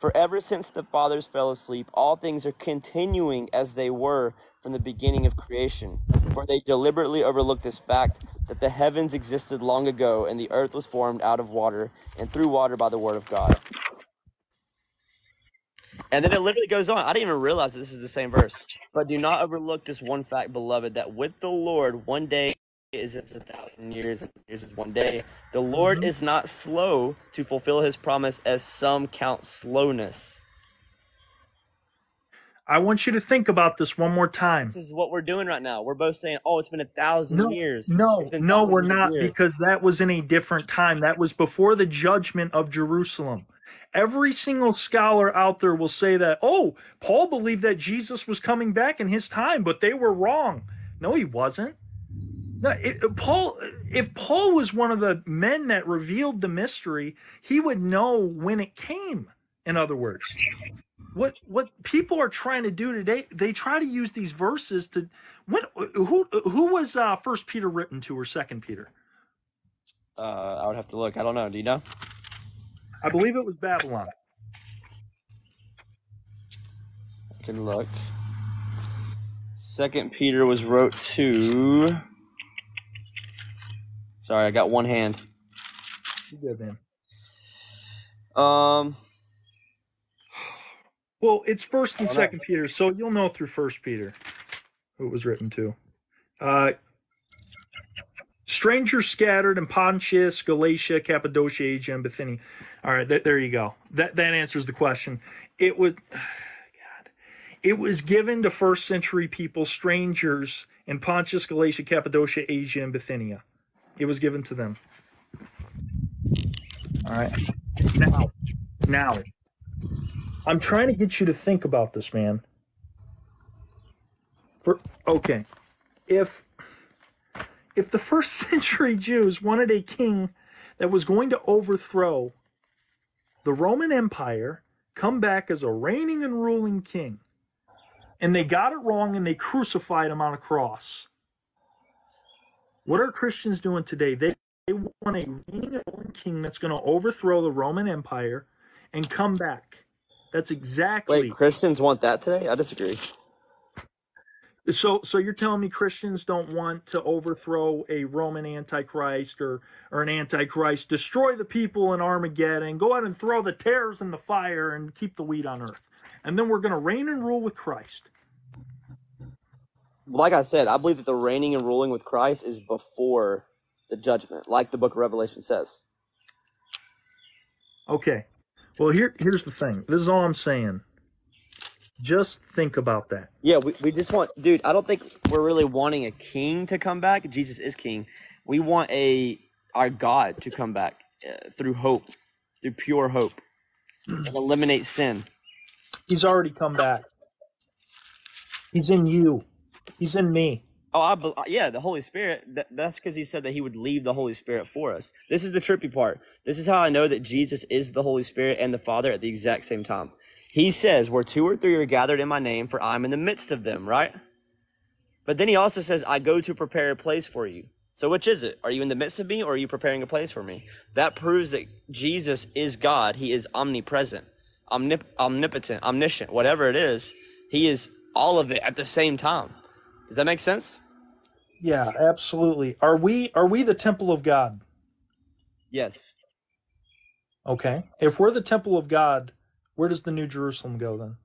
For ever since the fathers fell asleep, all things are continuing as they were from the beginning of creation. For they deliberately overlooked this fact that the heavens existed long ago and the earth was formed out of water and through water by the word of God. And then it literally goes on. I didn't even realize that this is the same verse. But do not overlook this one fact, beloved, that with the Lord, one day is as a thousand years, and years is one day. The Lord Mhm. is not slow to fulfill his promise, as some count slowness. I want you to think about this one more time. This is what we're doing right now. We're both saying, "Oh, it's been a thousand No, years." No, no, we're not years. because that was in a different time. That was before the judgment of Jerusalem. Every single scholar out there will say that, oh, Paul believed that Jesus was coming back in his time, but they were wrong. No, he wasn't. No, it, uh, Paul, if Paul was one of the men that revealed the mystery, he would know when it came. In other words, what what people are trying to do today, they try to use these verses to when who who was uh, First Peter written to or Second Peter? Uh, I would have to look. I don't know. Do you know? I believe it was Babylon. I can look. Second Peter was wrote to. Sorry, I got one hand. You good man? Um, Well, it's First and don't know. Second Peter, so you'll know through First Peter who it was written to. Uh, strangers scattered in Pontus, Galatia, Cappadocia, Asia, and Bithynia. All right, th- there you go. That that answers the question. It was, God, it was given to first century people, strangers in Pontus, Galatia, Cappadocia, Asia, and Bithynia. It was given to them. All right. Now, now, I'm trying to get you to think about this, man. For okay, if if the first century Jews wanted a king that was going to overthrow the Roman Empire, come back as a reigning and ruling king, and they got it wrong and they crucified him on a cross. What are Christians doing today? They, they want a reigning and ruling king that's going to overthrow the Roman Empire and come back. That's exactly wait, Christians want that today? I disagree. So, so you're telling me Christians don't want to overthrow a Roman Antichrist or or an Antichrist, destroy the people in Armageddon, go out and throw the tares in the fire and keep the wheat on earth, and then we're going to reign and rule with Christ. Like I said, I believe that the reigning and ruling with Christ is before the judgment, like the book of Revelation says. Okay. Well, here here's the thing. This is all I'm saying. Just think about that. Yeah, we, we just want, dude, I don't think we're really wanting a king to come back. Jesus is king. We want a our God to come back uh, through hope. through pure hope and eliminate sin. He's already come back. He's in you. He's in me. Oh, I be- yeah, the Holy Spirit. That, that's because he said that he would leave the Holy Spirit for us. This is the trippy part. This is how I know that Jesus is the Holy Spirit and the Father at the exact same time. He says, "Where two or three are gathered in my name, for I'm in the midst of them." Right. But then he also says, "I go to prepare a place for you." So which is it? Are you in the midst of me, or are you preparing a place for me? That proves that Jesus is God. He is omnipresent, omnip- omnipotent, omniscient, whatever it is. He is all of it at the same time. Does that make sense? Yeah, absolutely. Are we are we the temple of God? Yes. Okay. If we're the temple of God, where does the New Jerusalem go then?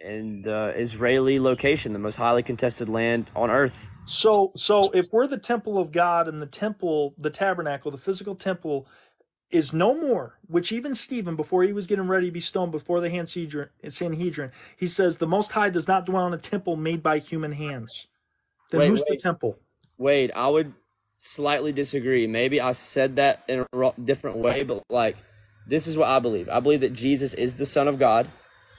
In the Israeli location, the most highly contested land on earth. So so if we're the temple of God and the temple, the tabernacle, the physical temple is no more, which even Stephen, before he was getting ready to be stoned, before the Sanhedrin, Sanhedrin he says, the Most High does not dwell in a temple made by human hands. Then Wait, who's the temple? Wade, I would slightly disagree. Maybe I said that in a different way, but like, this is what I believe. I believe that Jesus is the Son of God,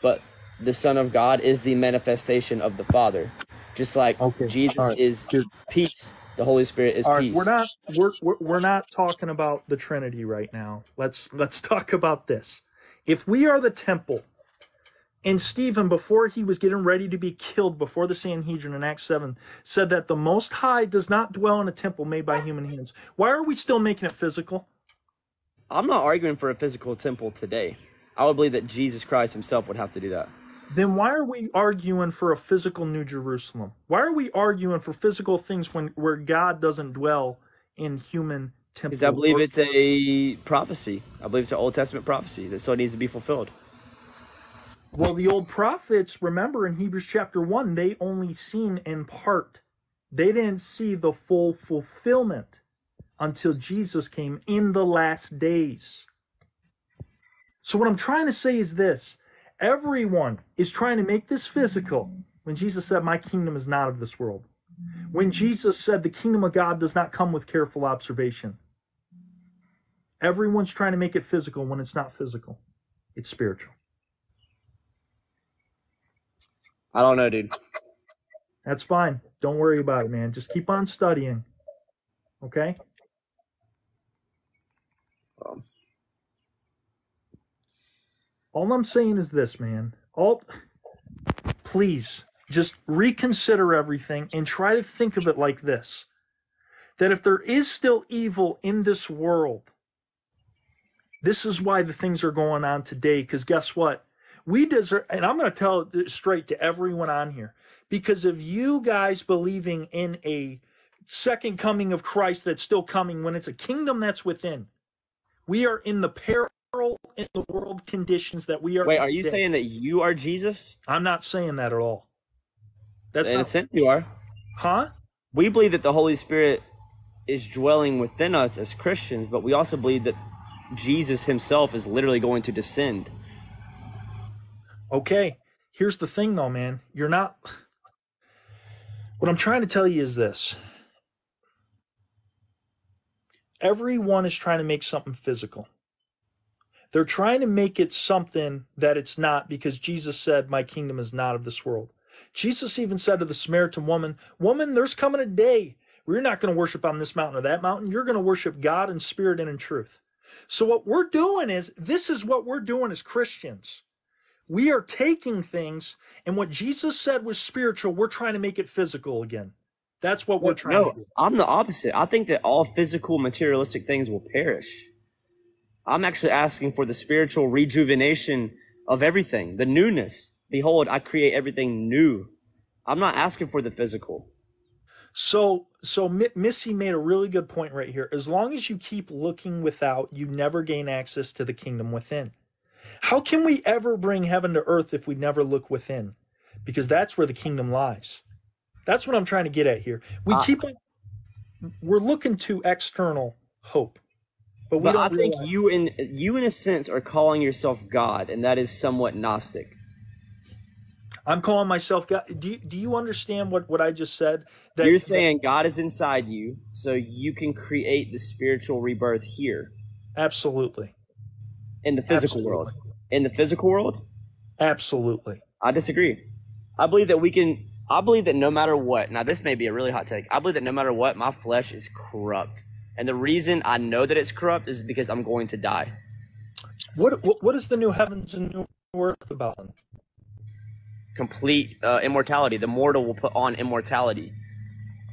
but the Son of God is the manifestation of the Father. Just like Okay, Jesus right. is Dude. peace, the Holy Spirit is All right, peace. we're not we're, we're we're not talking about the Trinity right now. Let's let's talk about this. If we are the temple, and Stephen, before he was getting ready to be killed before the Sanhedrin in Acts seven, said that the Most High does not dwell in a temple made by human hands. Why are we still making it physical? I'm not arguing for a physical temple today. I would believe that Jesus Christ himself would have to do that. Then why are we arguing for a physical New Jerusalem? Why are we arguing for physical things when where God doesn't dwell in human temples? Because I believe it's a prophecy. I believe it's an Old Testament prophecy that still needs to be fulfilled. Well, the old prophets, remember in Hebrews chapter 1, they only seen in part. They didn't see the full fulfillment until Jesus came in the last days. So, what I'm trying to say is this everyone is trying to make this physical when Jesus said, My kingdom is not of this world. When Jesus said, The kingdom of God does not come with careful observation. Everyone's trying to make it physical when it's not physical, it's spiritual. I don't know, dude. That's fine. Don't worry about it, man. Just keep on studying. Okay? Um, All I'm saying is this, man. All please just reconsider everything and try to think of it like this. That if there is still evil in this world, this is why the things are going on today because guess what? We deserve and I'm going to tell it straight to everyone on here because of you guys believing in a second coming of Christ that's still coming when it's a kingdom that's within. We are in the peril in the world conditions that we are. Wait, are you today. saying that you are Jesus? I'm not saying that at all. That's in a not, sense, you are. huh? We believe that the Holy Spirit is dwelling within us as Christians, but we also believe that Jesus himself is literally going to descend. Okay. Here's the thing, though, man. You're not. What I'm trying to tell you is this. Everyone is trying to make something physical. They're trying to make it something that it's not because Jesus said, My kingdom is not of this world. Jesus even said to the Samaritan woman, Woman, there's coming a day where you're not going to worship on this mountain or that mountain. You're going to worship God in spirit and in truth. So, what we're doing is, this is what we're doing as Christians. We are taking things, and what Jesus said was spiritual, we're trying to make it physical again. That's what we're trying No, to do. I'm the opposite. I think that all physical, materialistic things will perish. I'm actually asking for the spiritual rejuvenation of everything, the newness. Behold, I create everything new. I'm not asking for the physical. So, so Mi- Missy made a really good point right here. As long as you keep looking without, you never gain access to the kingdom within. How can we ever bring heaven to earth if we never look within? Because that's where the kingdom lies. That's what I'm trying to get at here. We Uh, keep on, we're looking to external hope, but we But don't I think realize- you, in you, in a sense, are calling yourself God, and that is somewhat Gnostic. I'm calling myself God. Do you, do you understand what, what I just said? That You're saying God is inside you, so you can create the spiritual rebirth here. absolutely. In the physical Absolutely. world. In the physical world, Absolutely. I disagree. I believe that we can. I believe that no matter what. Now, this may be a really hot take. I believe that no matter what, my flesh is corrupt, and the reason I know that it's corrupt is because I'm going to die. What what, what is the new heavens and new earth about? Complete uh, immortality. The mortal will put on immortality.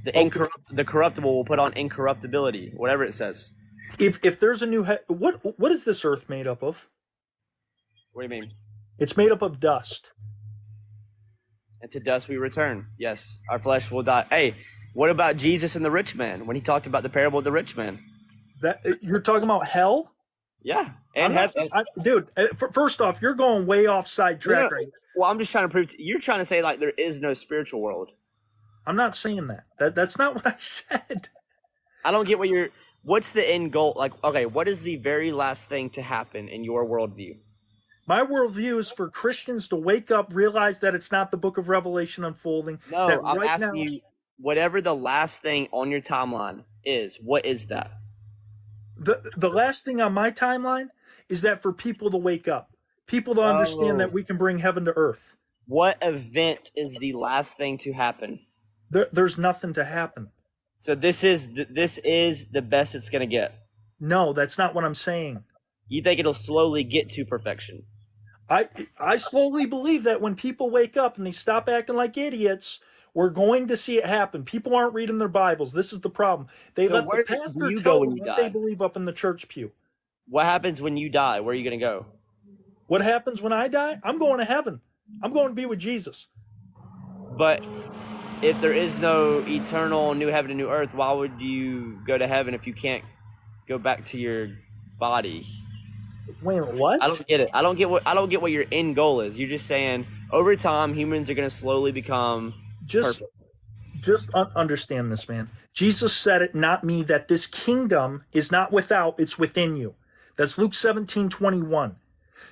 The incorrupt, the corruptible will put on incorruptibility. Whatever it says. If if there's a new he- what what is this earth made up of? What do you mean? It's made up of dust. And to dust we return. Yes, our flesh will die. Hey, what about Jesus and the rich man when he talked about the parable of the rich man? That you're talking about hell? Yeah, and not- heaven. I- dude. uh, First off, you're going way off sidetrack. Yeah. Right? Well, I'm just trying to prove. To, you're trying to say like there is no spiritual world. I'm not saying that. That that's not what I said. I don't get what you're. What's the end goal? Like, okay, what is the very last thing to happen in your worldview? My worldview is for Christians to wake up, realize that it's not the Book of Revelation unfolding. No, I'm right asking now- you. Whatever the last thing on your timeline is, what is that? The the last thing on my timeline is that for people to wake up, people to understand Oh. that we can bring heaven to earth. What event is the last thing to happen? There, there's nothing to happen. So this is th- this is the best it's gonna get. No, that's not what I'm saying. You think it'll slowly get to perfection? I I slowly believe that when people wake up and they stop acting like idiots, we're going to see it happen. People aren't reading their Bibles. This is the problem. They So let where the pastor you go tell when them you what die? they believe up in the church pew. What happens when you die? Where are you gonna go? What happens when I die? I'm going to heaven. I'm going to be with Jesus. But if there is no eternal new heaven and new earth, why would you go to heaven if you can't go back to your body? Wait, what? I don't get it. I don't get what I don't get what your end goal is. You're just saying over time humans are gonna slowly become just perfect. just un- understand this, man. Jesus said it, not me, that this kingdom is not without, it's within you. That's Luke 17, 21.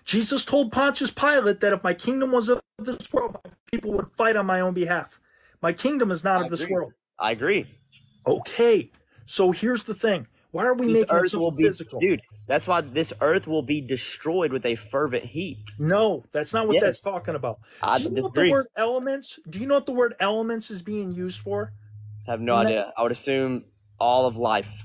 Jesus told Pontius Pilate that if my kingdom was of this world, my people would fight on my own behalf. My kingdom is not I of this world. I agree. Okay. So here's the thing. Why are we This making earth will be physical? dude. That's why this earth will be destroyed with a fervent heat. No, that's not what that's talking about. I Do you know what the word elements? Do you know what the word elements is being used for? I have no No. idea. I would assume all of life.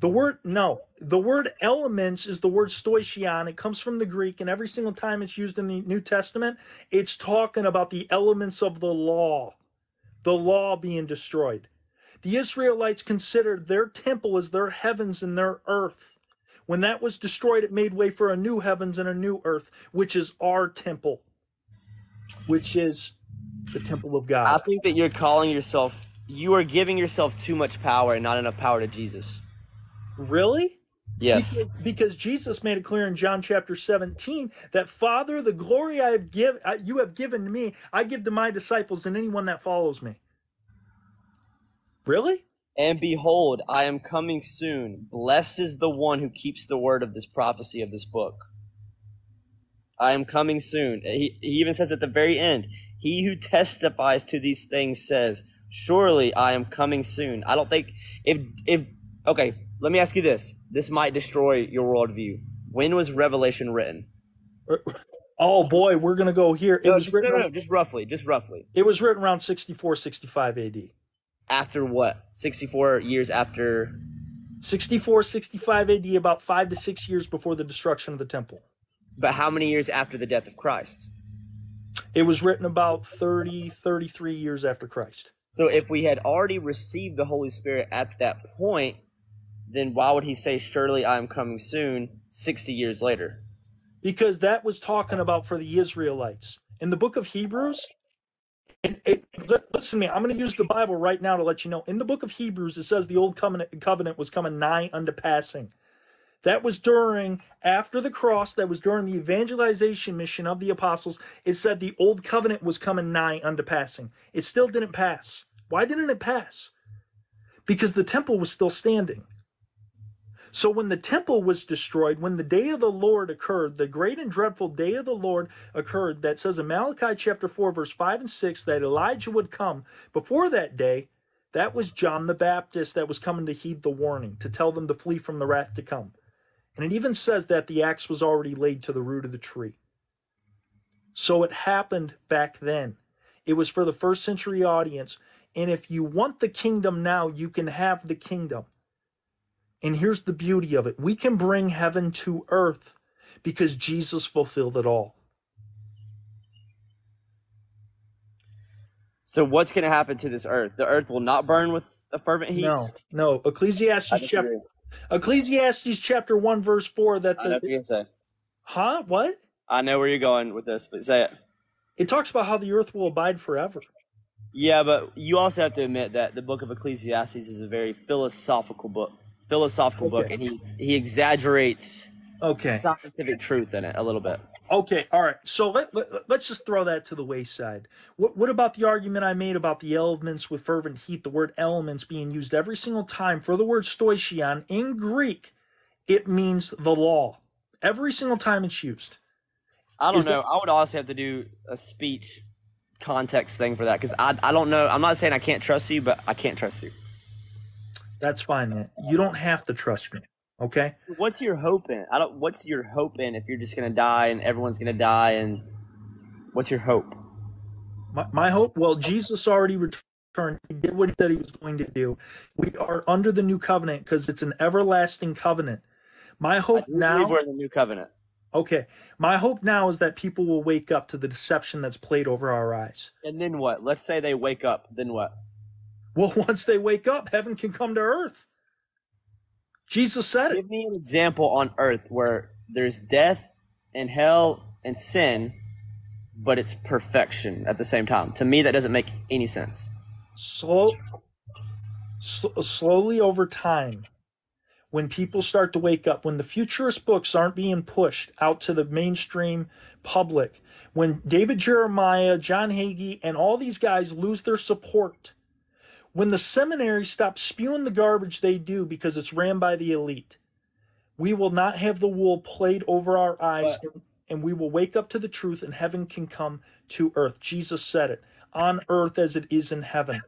The word no, the word elements is the word stoicheion. It comes from the Greek, and every single time it's used in the New Testament, it's talking about the elements of the law, the law being destroyed. The Israelites considered their temple as their heavens and their earth. When that was destroyed, it made way for a new heavens and a new earth, which is our temple, which is the temple of God. I think that you're calling yourself you are giving yourself too much power and not enough power to Jesus. Really? Yes. Because, because Jesus made it clear in John chapter 17 that Father, the glory I have give uh, you have given to me, I give to my disciples and anyone that follows me. Really? And behold, I am coming soon. Blessed is the one who keeps the word of this prophecy of this book. I am coming soon. He, he even says at the very end, He who testifies to these things says, Surely I am coming soon. I don't think if if okay, let me ask you this. This might destroy your worldview. When was Revelation written? Oh boy, we're going to go here. It No, was just, no, written no, no, just roughly, just roughly. It was written around 64 65 AD. After what? 64 years after 64 65 AD about 5 to 6 years before the destruction of the temple. but how many years after the death of Christ? It was written about 30 33 years after Christ. So if we had already received the Holy Spirit at that point, then why would he say, Surely I am coming soon, 60 years later? because that was talking about for the Israelites. In the book of Hebrews, and it, listen to me, I'm going to use the Bible right now to let you know. In the book of Hebrews, it says the old covenant, covenant was coming nigh unto passing. That was during, after the cross, that was during the evangelization mission of the apostles. It said the old covenant was coming nigh unto passing. It still didn't pass. Why didn't it pass? Because the temple was still standing. So when the temple was destroyed, when the day of the Lord occurred, the great and dreadful day of the Lord occurred, that says in Malachi chapter 4, verse 5 and 6, that Elijah would come. Before that day, that was John the Baptist that was coming to heed the warning, to tell them to flee from the wrath to come. And it even says that the axe was already laid to the root of the tree. So it happened back then. It was for the first century audience. And if you want the kingdom now, you can have the kingdom. And here's the beauty of it we can bring heaven to earth because Jesus fulfilled it all. So what's going to happen to this earth? The earth will not burn with a fervent heat. No, no. Ecclesiastes chapter. Ecclesiastes chapter one verse four that I know what the you're say. huh what I know where you're going with this, but say it. it talks about how the earth will abide forever. Yeah, but you also have to admit that the book of Ecclesiastes is a very philosophical book. Philosophical book, and he he exaggerates Okay. scientific truth in it a little bit. Okay, all right. So let, let, let's just throw that to the wayside. What, what about the argument I made about the elements with fervent heat, the word elements being used every single time for the word stoicheion in Greek? It means the law. Every single time it's used. I don't Is know. that- I would also have to do a speech context thing for that because I I don't know. I'm not saying I can't trust you, but I can't trust you. That's fine, man. You don't have to trust me. Okay? What's your hope in? I don't. What's your hope in if you're just gonna die and everyone's gonna die and what's your hope? My, my hope, well, Jesus already returned. He did what he said he was going to do. We are under the new covenant because it's an everlasting covenant. My hope now. we're in the new covenant. Okay. My hope now is that people will wake up to the deception that's played over our eyes. And then what? Let's say they wake up. Then what? Well, once they wake up, heaven can come to earth. Jesus said it. Give me an example on earth where there's death and hell and sin, but it's perfection at the same time. To me, that doesn't make any sense. Slow, sl- slowly over time, when people start to wake up, when the futurist books aren't being pushed out to the mainstream public, when David Jeremiah, John Hagee, and all these guys lose their support, when the seminaries stop spewing the garbage they do because it's ran by the elite, we will not have the wool played over our eyes and, and we will wake up to the truth and heaven can come to earth. Jesus said it on earth as it is in heaven.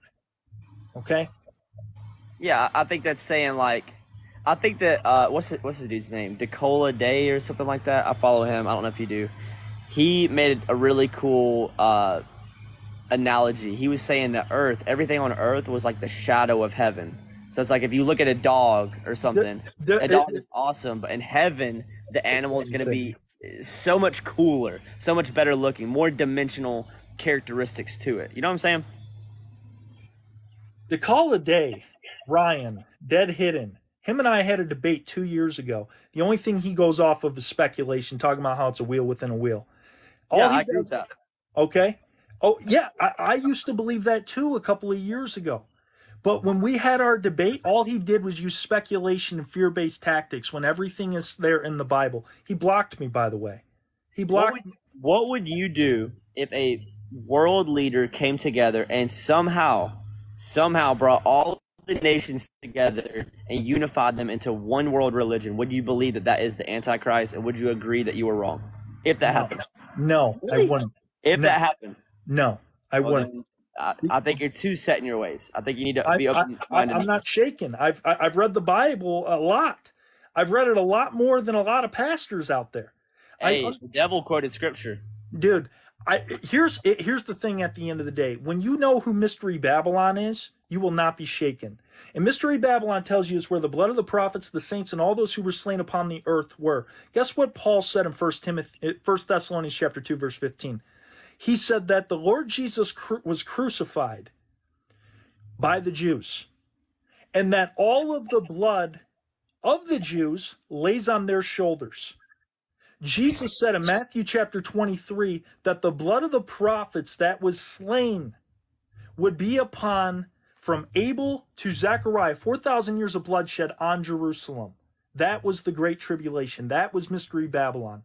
Okay? Yeah, I think that's saying like, I think that uh, what's the, what's the dude's name? Dakota Day or something like that. I follow him. I don't know if you do. He made a really cool uh, analogy. He was saying that Earth, everything on Earth was like the shadow of heaven. So it's like if you look at a dog or something, The- a dog is awesome, but in heaven, the animal is going to be so much cooler, so much better looking, more dimensional characteristics to it. You know what I'm saying? The call of day, Ryan, dead hidden. Him and I had a debate two years ago. The only thing he goes off of is speculation, talking about how it's a wheel within a wheel. All yeah, I agree does- with that. Okay. Oh, yeah. I, I used to believe that too a couple of years ago. But when we had our debate, all he did was use speculation and fear based tactics when everything is there in the Bible. He blocked me, by the way. He What blocked would, what would you do if a world leader came together and somehow, somehow brought all the nations together and unified them into one world religion? Would you believe that that is the Antichrist, and would you agree that you were wrong if that No. happened? No, I wouldn't. If No. that happened, No, I well, wouldn't. I, uh, I think you're too set in your ways. I think you need to I, be open I. I'm not shaken. I've I, I've read the Bible a lot. I've read it a lot more than a lot of pastors out there. Hey, I- the devil quoted scripture. dude i here's here's the thing at the end of the day when you know who mystery babylon is you will not be shaken and mystery babylon tells you is where the blood of the prophets the saints and all those who were slain upon the earth were guess what paul said in first timothy first thessalonians chapter 2 verse 15 he said that the lord jesus cru- was crucified by the jews and that all of the blood of the jews lays on their shoulders Jesus said in Matthew chapter 23 that the blood of the prophets that was slain would be upon from Abel to Zechariah, 4,000 years of bloodshed on Jerusalem. That was the Great Tribulation. That was Mystery Babylon.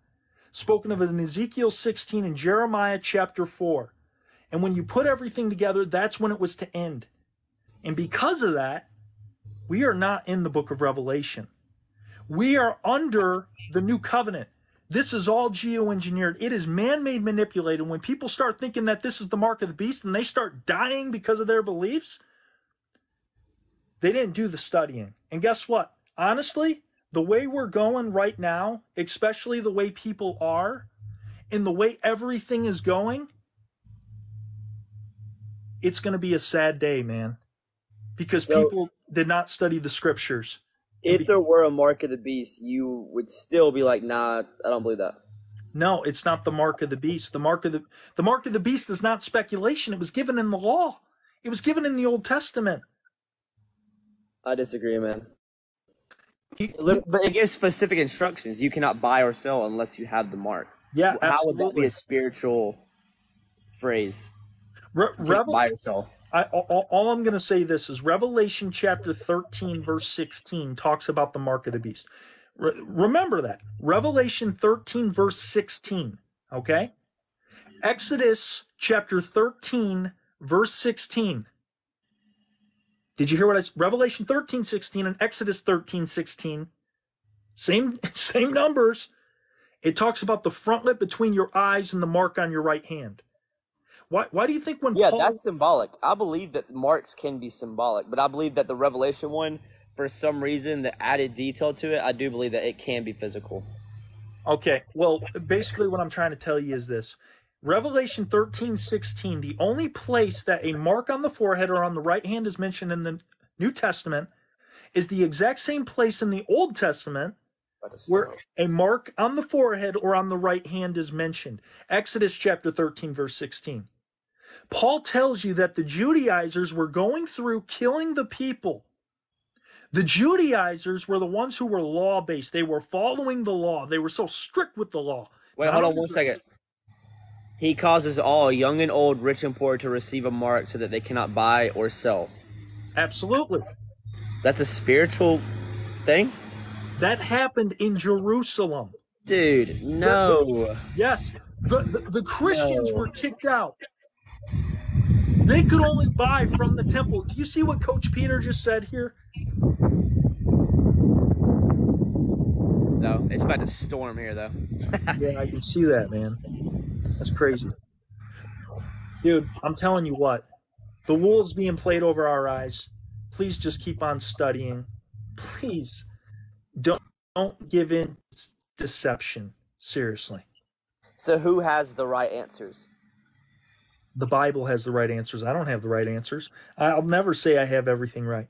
Spoken of in Ezekiel 16 and Jeremiah chapter 4. And when you put everything together, that's when it was to end. And because of that, we are not in the book of Revelation. We are under the new covenant. This is all geoengineered. It is man made manipulated. When people start thinking that this is the mark of the beast and they start dying because of their beliefs, they didn't do the studying. And guess what? Honestly, the way we're going right now, especially the way people are, and the way everything is going, it's going to be a sad day, man. Because So- people did not study the scriptures. If there were a mark of the beast, you would still be like, nah, I don't believe that. No, it's not the mark of the beast. The mark of the the mark of the beast is not speculation. It was given in the law. It was given in the Old Testament. I disagree, man. But it gives specific instructions. You cannot buy or sell unless you have the mark. Yeah, How would that be a spiritual phrase? Re- Revel- buy or sell. I, all, all I'm going to say this is Revelation chapter 13, verse 16 talks about the mark of the beast. Re- remember that. Revelation 13, verse 16. Okay? Exodus chapter 13, verse 16. Did you hear what I said? Revelation 13, 16 and Exodus 13, 16. Same, same numbers. It talks about the frontlet between your eyes and the mark on your right hand. Why, why do you think when Yeah, Paul, that's symbolic. I believe that marks can be symbolic, but I believe that the Revelation one, for some reason, the added detail to it, I do believe that it can be physical. Okay. Well, basically, what I'm trying to tell you is this Revelation 13 16, the only place that a mark on the forehead or on the right hand is mentioned in the New Testament is the exact same place in the Old Testament where a mark on the forehead or on the right hand is mentioned. Exodus chapter 13, verse 16. Paul tells you that the Judaizers were going through killing the people. The Judaizers were the ones who were law based. They were following the law. They were so strict with the law. Wait, Not hold on one second. He causes all, young and old, rich and poor, to receive a mark so that they cannot buy or sell. Absolutely. That's a spiritual thing? That happened in Jerusalem. Dude, no. Yes. The, the, the Christians No. were kicked out. They could only buy from the temple. Do you see what Coach Peter just said here? No, it's about to storm here, though. Yeah, I can see that, man. That's crazy. Dude, I'm telling you what. The wool's being played over our eyes. Please just keep on studying. Please don't don't give in deception. Seriously. So who has the right answers? The Bible has the right answers. I don't have the right answers. I'll never say I have everything right.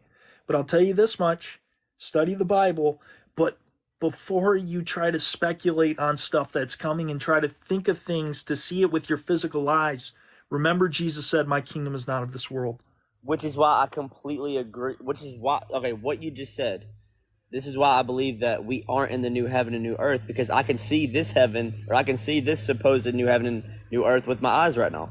But I'll tell you this much study the Bible, but before you try to speculate on stuff that's coming and try to think of things to see it with your physical eyes, remember Jesus said, My kingdom is not of this world. Which is why I completely agree. Which is why, okay, what you just said. This is why I believe that we aren't in the new heaven and new earth because I can see this heaven or I can see this supposed new heaven and new earth with my eyes right now.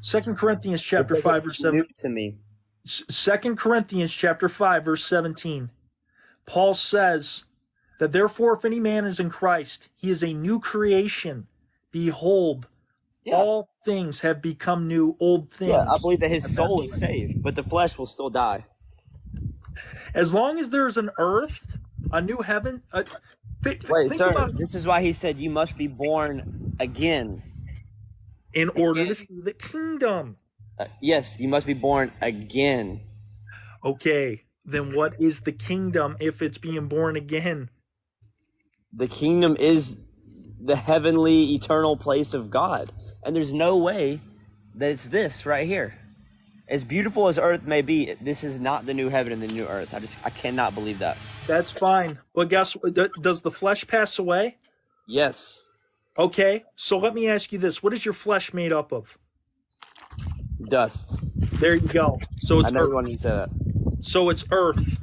Second Corinthians chapter Because 5 verse 7. new to me. Second Corinthians chapter 5 verse 17. Paul says that therefore if any man is in Christ, he is a new creation. Behold, Yeah. all things have become new, old things. Yeah, I believe that his soul is saved, but the flesh will still die. As long as there's an earth, a new heaven. A, thi- Wait, think sir, about this is why he said you must be born again. in order to see the kingdom. Uh, yes, you must be born again. Okay, then what is the kingdom if it's being born again? The kingdom is the heavenly, eternal place of God. And there's no way that it's this right here. As beautiful as earth may be, this is not the new heaven and the new earth. I just, I cannot believe that. That's fine. Well, guess uh, what? Does the flesh pass away? Yes, Okay, so let me ask you this: What is your flesh made up of? dust. There you go. So I it's know earth. you wanted to say that. So it's earth.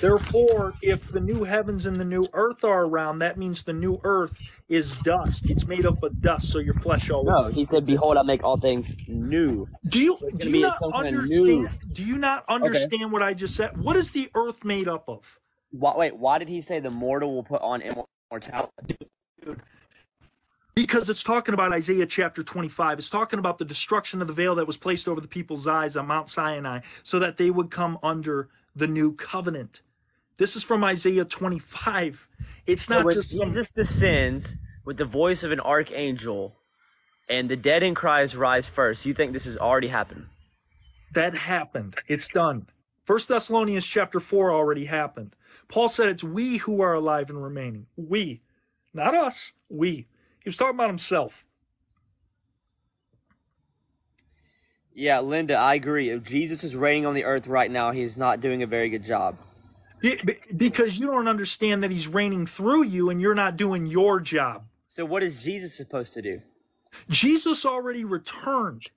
Therefore, if the new heavens and the new earth are around, that means the new earth is dust. It's made up of dust. So your flesh always. No, he said, Behold, I make all things new. Do you So do you not some kind of understand? new- Do you not understand what I just said? What is the earth made up of? Why, wait, why did he say the mortal will put on immortality? Because it's talking about Isaiah chapter 25. It's talking about the destruction of the veil that was placed over the people's eyes on Mount Sinai so that they would come under the new covenant. This is from Isaiah 25. It's So not when just some. Jesus descends with the voice of an archangel and the dead in Christ rise first, you think this has already happened? That happened. It's done. First Thessalonians chapter 4 already happened. Paul said it's we who are alive and remaining. We. Not us. We. He was talking about himself. Yeah, Linda, I agree. If Jesus is reigning on the earth right now, he's not doing a very good job. Be- be- Because you don't understand that he's reigning through you and you're not doing your job. So what is Jesus supposed to do? Jesus already returned.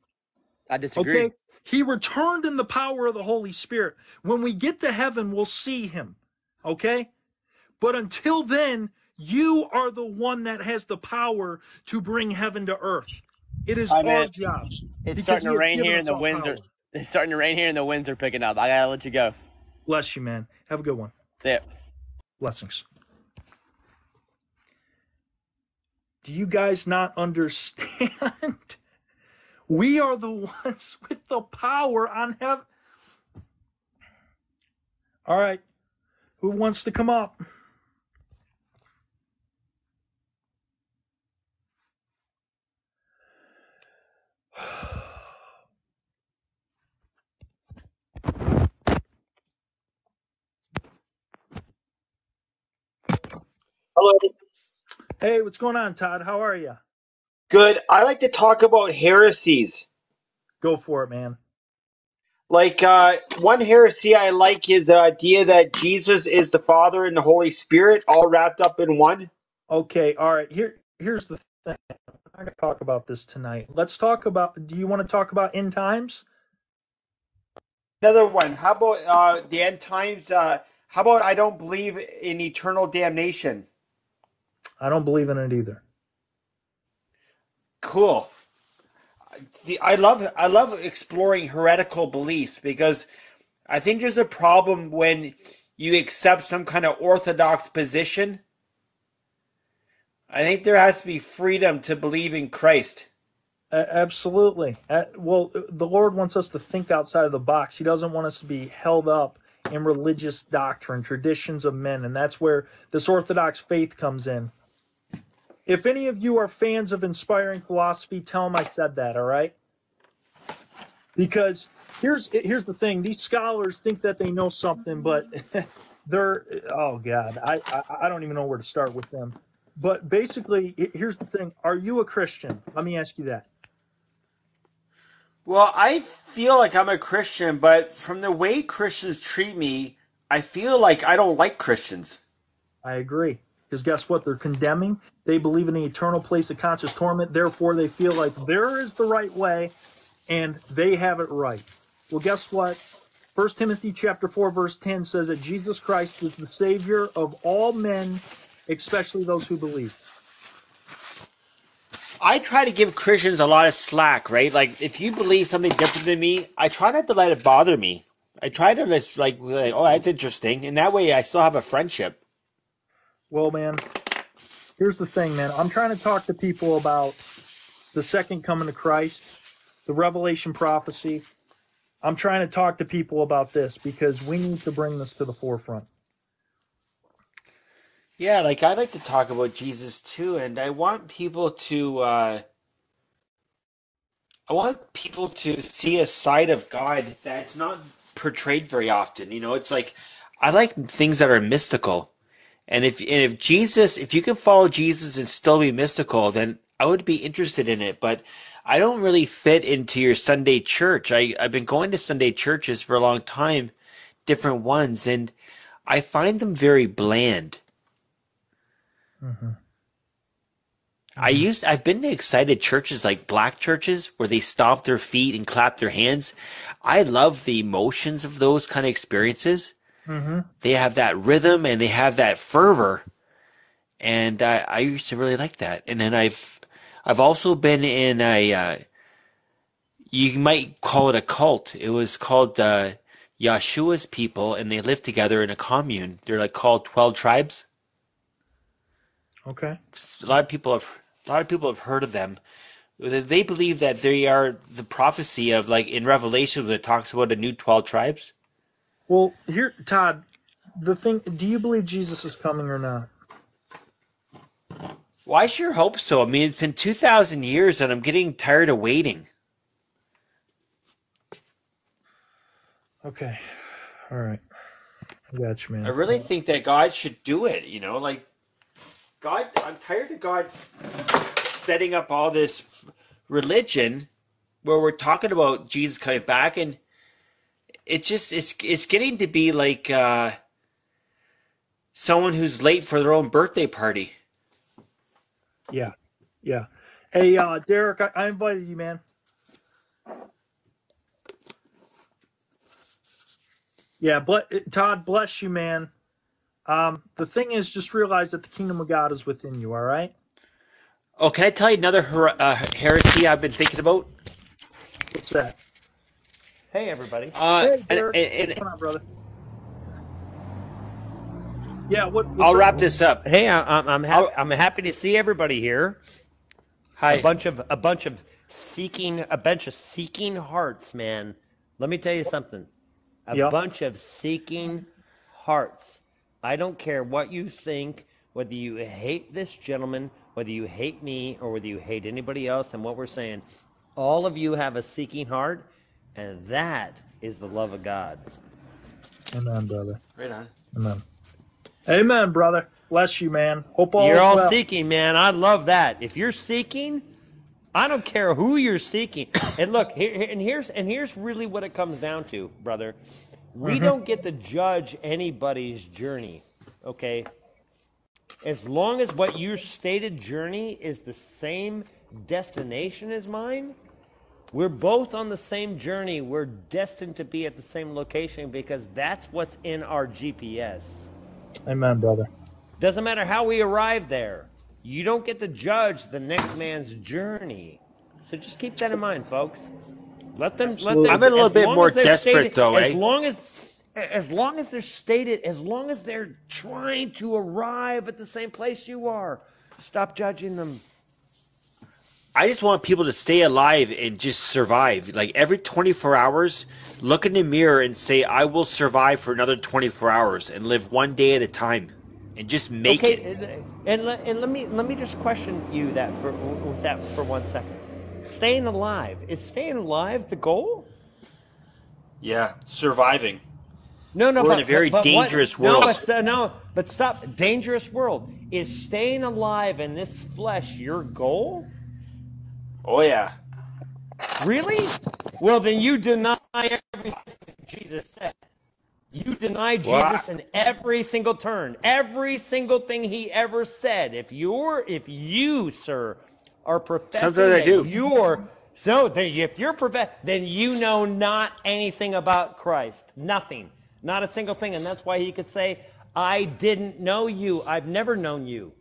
I disagree. Okay? He returned in the power of the Holy Spirit. When we get to heaven, we'll see him. Okay? But until then, you are the one that has the power to bring heaven to earth. It is Hi, our job. It's starting to rain here and the winds are it's starting to rain here and the winds are picking up. I gotta let you go. Bless you, man. Have a good one. Yeah. Blessings. Do you guys not understand? We are the ones with the power on heaven. All right. Who wants to come up? Hello. Hey, what's going on, Todd? How are you? Good. I like to talk about heresies. Go for it, man. Like uh, one heresy I like is the idea that Jesus is the Father and the Holy Spirit all wrapped up in one. Okay, all right. Here here's the thing. I'm gonna talk about this tonight. Let's talk about do you want to talk about end times? Another one. How about uh, the end times? Uh, how about I don't believe in eternal damnation? I don't believe in it either. Cool. The, I love I love exploring heretical beliefs because I think there's a problem when you accept some kind of orthodox position. I think there has to be freedom to believe in Christ. A- absolutely. Uh, well, the Lord wants us to think outside of the box. He doesn't want us to be held up in religious doctrine, traditions of men, and that's where this Orthodox faith comes in. If any of you are fans of inspiring philosophy, tell them I said that. All right? Because here's here's the thing: these scholars think that they know something, but they're oh god, I, I I don't even know where to start with them. But basically, here's the thing: Are you a Christian? Let me ask you that. Well, I feel like I'm a Christian, but from the way Christians treat me, I feel like I don't like Christians. I agree. Because guess what? They're condemning. They believe in the eternal place of conscious torment. Therefore, they feel like there is the right way and they have it right. Well, guess what? First Timothy chapter 4, verse 10 says that Jesus Christ is the Savior of all men, especially those who believe. I try to give Christians a lot of slack, right? Like if you believe something different than me, I try not to let it bother me. I try to just like, like oh, that's interesting, and that way I still have a friendship. Well, man, here's the thing, man. I'm trying to talk to people about the second coming of Christ, the Revelation prophecy. I'm trying to talk to people about this because we need to bring this to the forefront. Yeah, like I like to talk about Jesus too, and I want people to uh I want people to see a side of God that's not portrayed very often. You know, it's like I like things that are mystical. And if and if Jesus, if you can follow Jesus and still be mystical, then I would be interested in it. But I don't really fit into your Sunday church. I, I've been going to Sunday churches for a long time, different ones, and I find them very bland. I used I've been to excited churches like black churches where they stomp their feet and clap their hands. I love the emotions of those kind of experiences. Mm-hmm. They have that rhythm and they have that fervor, and I, I used to really like that. And then I've I've also been in a uh, you might call it a cult. It was called uh, Yahshua's people, and they live together in a commune. They're like called Twelve Tribes. Okay. a lot of people have a lot of people have heard of them. They believe that they are the prophecy of like in Revelation when it talks about the new twelve tribes. Well, here, Todd, the thing, do you believe Jesus is coming or not? Well, I sure hope so. I mean, it's been two thousand years, and I'm getting tired of waiting. Okay. All right. I got you, man. I really think that God should do it. You know, like God. I'm tired of God setting up all this religion where we're talking about Jesus coming back, and it just it's it's getting to be like uh, someone who's late for their own birthday party. Yeah. Yeah. Hey, uh, Derek, I, I invited you, man. Yeah, ble- Todd, bless you, man. Um, the thing is, just realize that the kingdom of God is within you. All right. Oh, can I tell you another her- uh, heresy I've been thinking about? What's that? Hey, everybody. Uh, Hey, and, and, and what's on, brother? Yeah. What? what's I'll up? wrap this up. Hey, I- I'm I'm happy, I'll- I'm happy to see everybody here. Hi. A bunch of a bunch of seeking a bunch of seeking hearts, man. Let me tell you something. A Yeah. bunch of seeking hearts. I don't care what you think, whether you hate this gentleman, whether you hate me, or whether you hate anybody else and what we're saying. All of you have a seeking heart, and that is the love of God. Amen, brother. Right on. Amen. Amen, brother. Bless you, man. Hope all You're all well. seeking, man. I love that. If you're seeking, I don't care who you're seeking. And look, here, here- and here's and here's really what it comes down to, brother. We Mm-hmm. don't get to judge anybody's journey, okay? As long as what your stated journey is the same destination as mine, we're both on the same journey. We're destined to be at the same location because that's what's in our GPS. Amen, brother. Doesn't matter how we arrive there. You don't get to judge the next man's journey. So just keep that in mind, folks. Let them. Let them. I'm a little bit more they're desperate, stated- though, As eh? long as, as long as they're stated, as long as they're trying to arrive at the same place you are, stop judging them. I just want people to stay alive and just survive. Like every 24 hours, look in the mirror and say, I will survive for another 24 hours and live one day at a time and just make okay, it. and- and let, and let me let me just question you that for that for one second. Staying alive is staying alive the goal? Yeah, surviving. No, no, We're but, in a very but- but what- dangerous No, world. but, no, but stop. Dangerous world. Is staying alive in this flesh your goal? Oh, yeah. Really? Well, then you deny everything Jesus said. You deny Jesus in every single turn, every single thing he ever said. If you're, if you, sir, are professing Sometimes I do. you're so, then if you're profe- then you know not anything about Christ, nothing, not a single thing, and that's why he could say, "I didn't know you. I've never known you."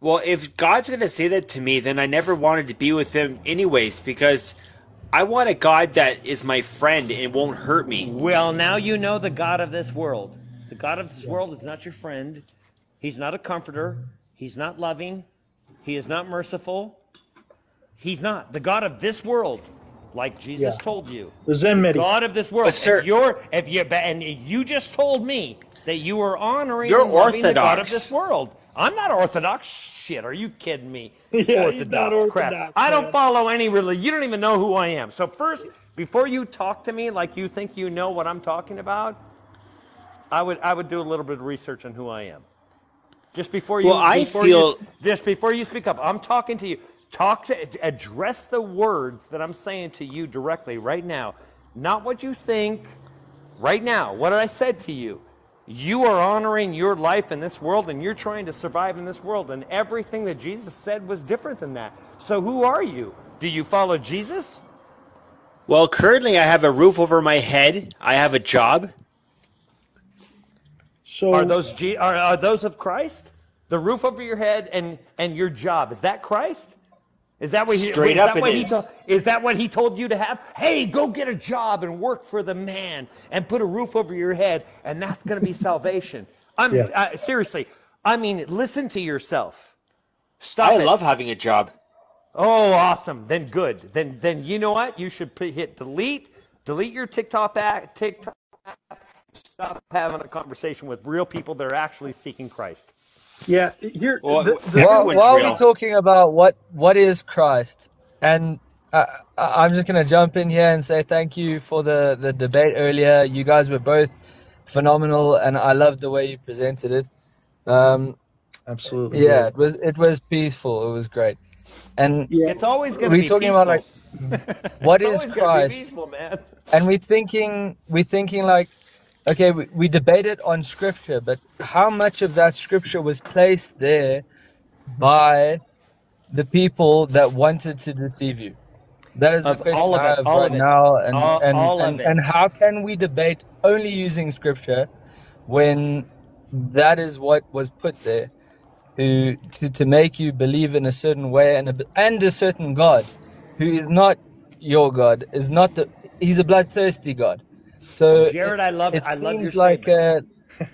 Well, if God's going to say that to me, then I never wanted to be with him anyways because I want a God that is my friend and won't hurt me. Well, now you know the God of this world. The God of this world is not your friend. He's not a comforter. He's not loving. He is not merciful. He's not. The God of this world, like Jesus Yeah. told you. The Zen Midi. God of this world. But, sir- if you're if you and you just told me that you were honoring You're and loving the God of this world. I'm not orthodox. Shit, are you kidding me? Yeah, he's not crap. orthodox, I don't follow any religion. You don't even know who I am. So first, before you talk to me like you think you know what I'm talking about, I would I would do a little bit of research on who I am. Just before you, Well, I before feel- you, just before you speak up, I'm talking to you. Talk to address the words that I'm saying to you directly right now, not what you think. Right now, what I said to you, you are honoring your life in this world, and you're trying to survive in this world, and everything that Jesus said was different than that. So who are you? Do you follow Jesus? Well, currently I have a roof over my head. I have a job. So Are those G, are, are those of Christ? The roof over your head and and your job is that Christ? Is that what he, Straight is up that it what he is. to- is that what he told you to have? Hey, go get a job and work for the man and put a roof over your head, and that's going to be salvation. I'm Yeah. uh, seriously. I mean, listen to yourself. Stop I it. love having a job. Oh, awesome. Then good. Then then you know what? You should put, hit delete. Delete your TikTok app. TikTok. app. Stop having a conversation with real people that are actually seeking Christ. yeah, here. Well, the- the- While, while we're talking about what what is Christ, and I, I- I'm just going to jump in here and say thank you for the, the debate earlier. You guys were both phenomenal, and I loved the way you presented it. Um, Absolutely. yeah, it was it was peaceful. It was great. And It's always going to we're be talking peaceful. about like what it's is always be Christ, peaceful, man. and we're thinking we're thinking like, okay, we, we debated on scripture, but how much of that scripture was placed there by the people that wanted to deceive you? That is the question all of I have all right of it. now, and All- and, all of and, it. and how can we debate only using scripture when that is what was put there to to, to make you believe in a certain way and a, and a certain God who is not your God is not the he's a bloodthirsty God. So Jared, it, I love it I love seems like statement. a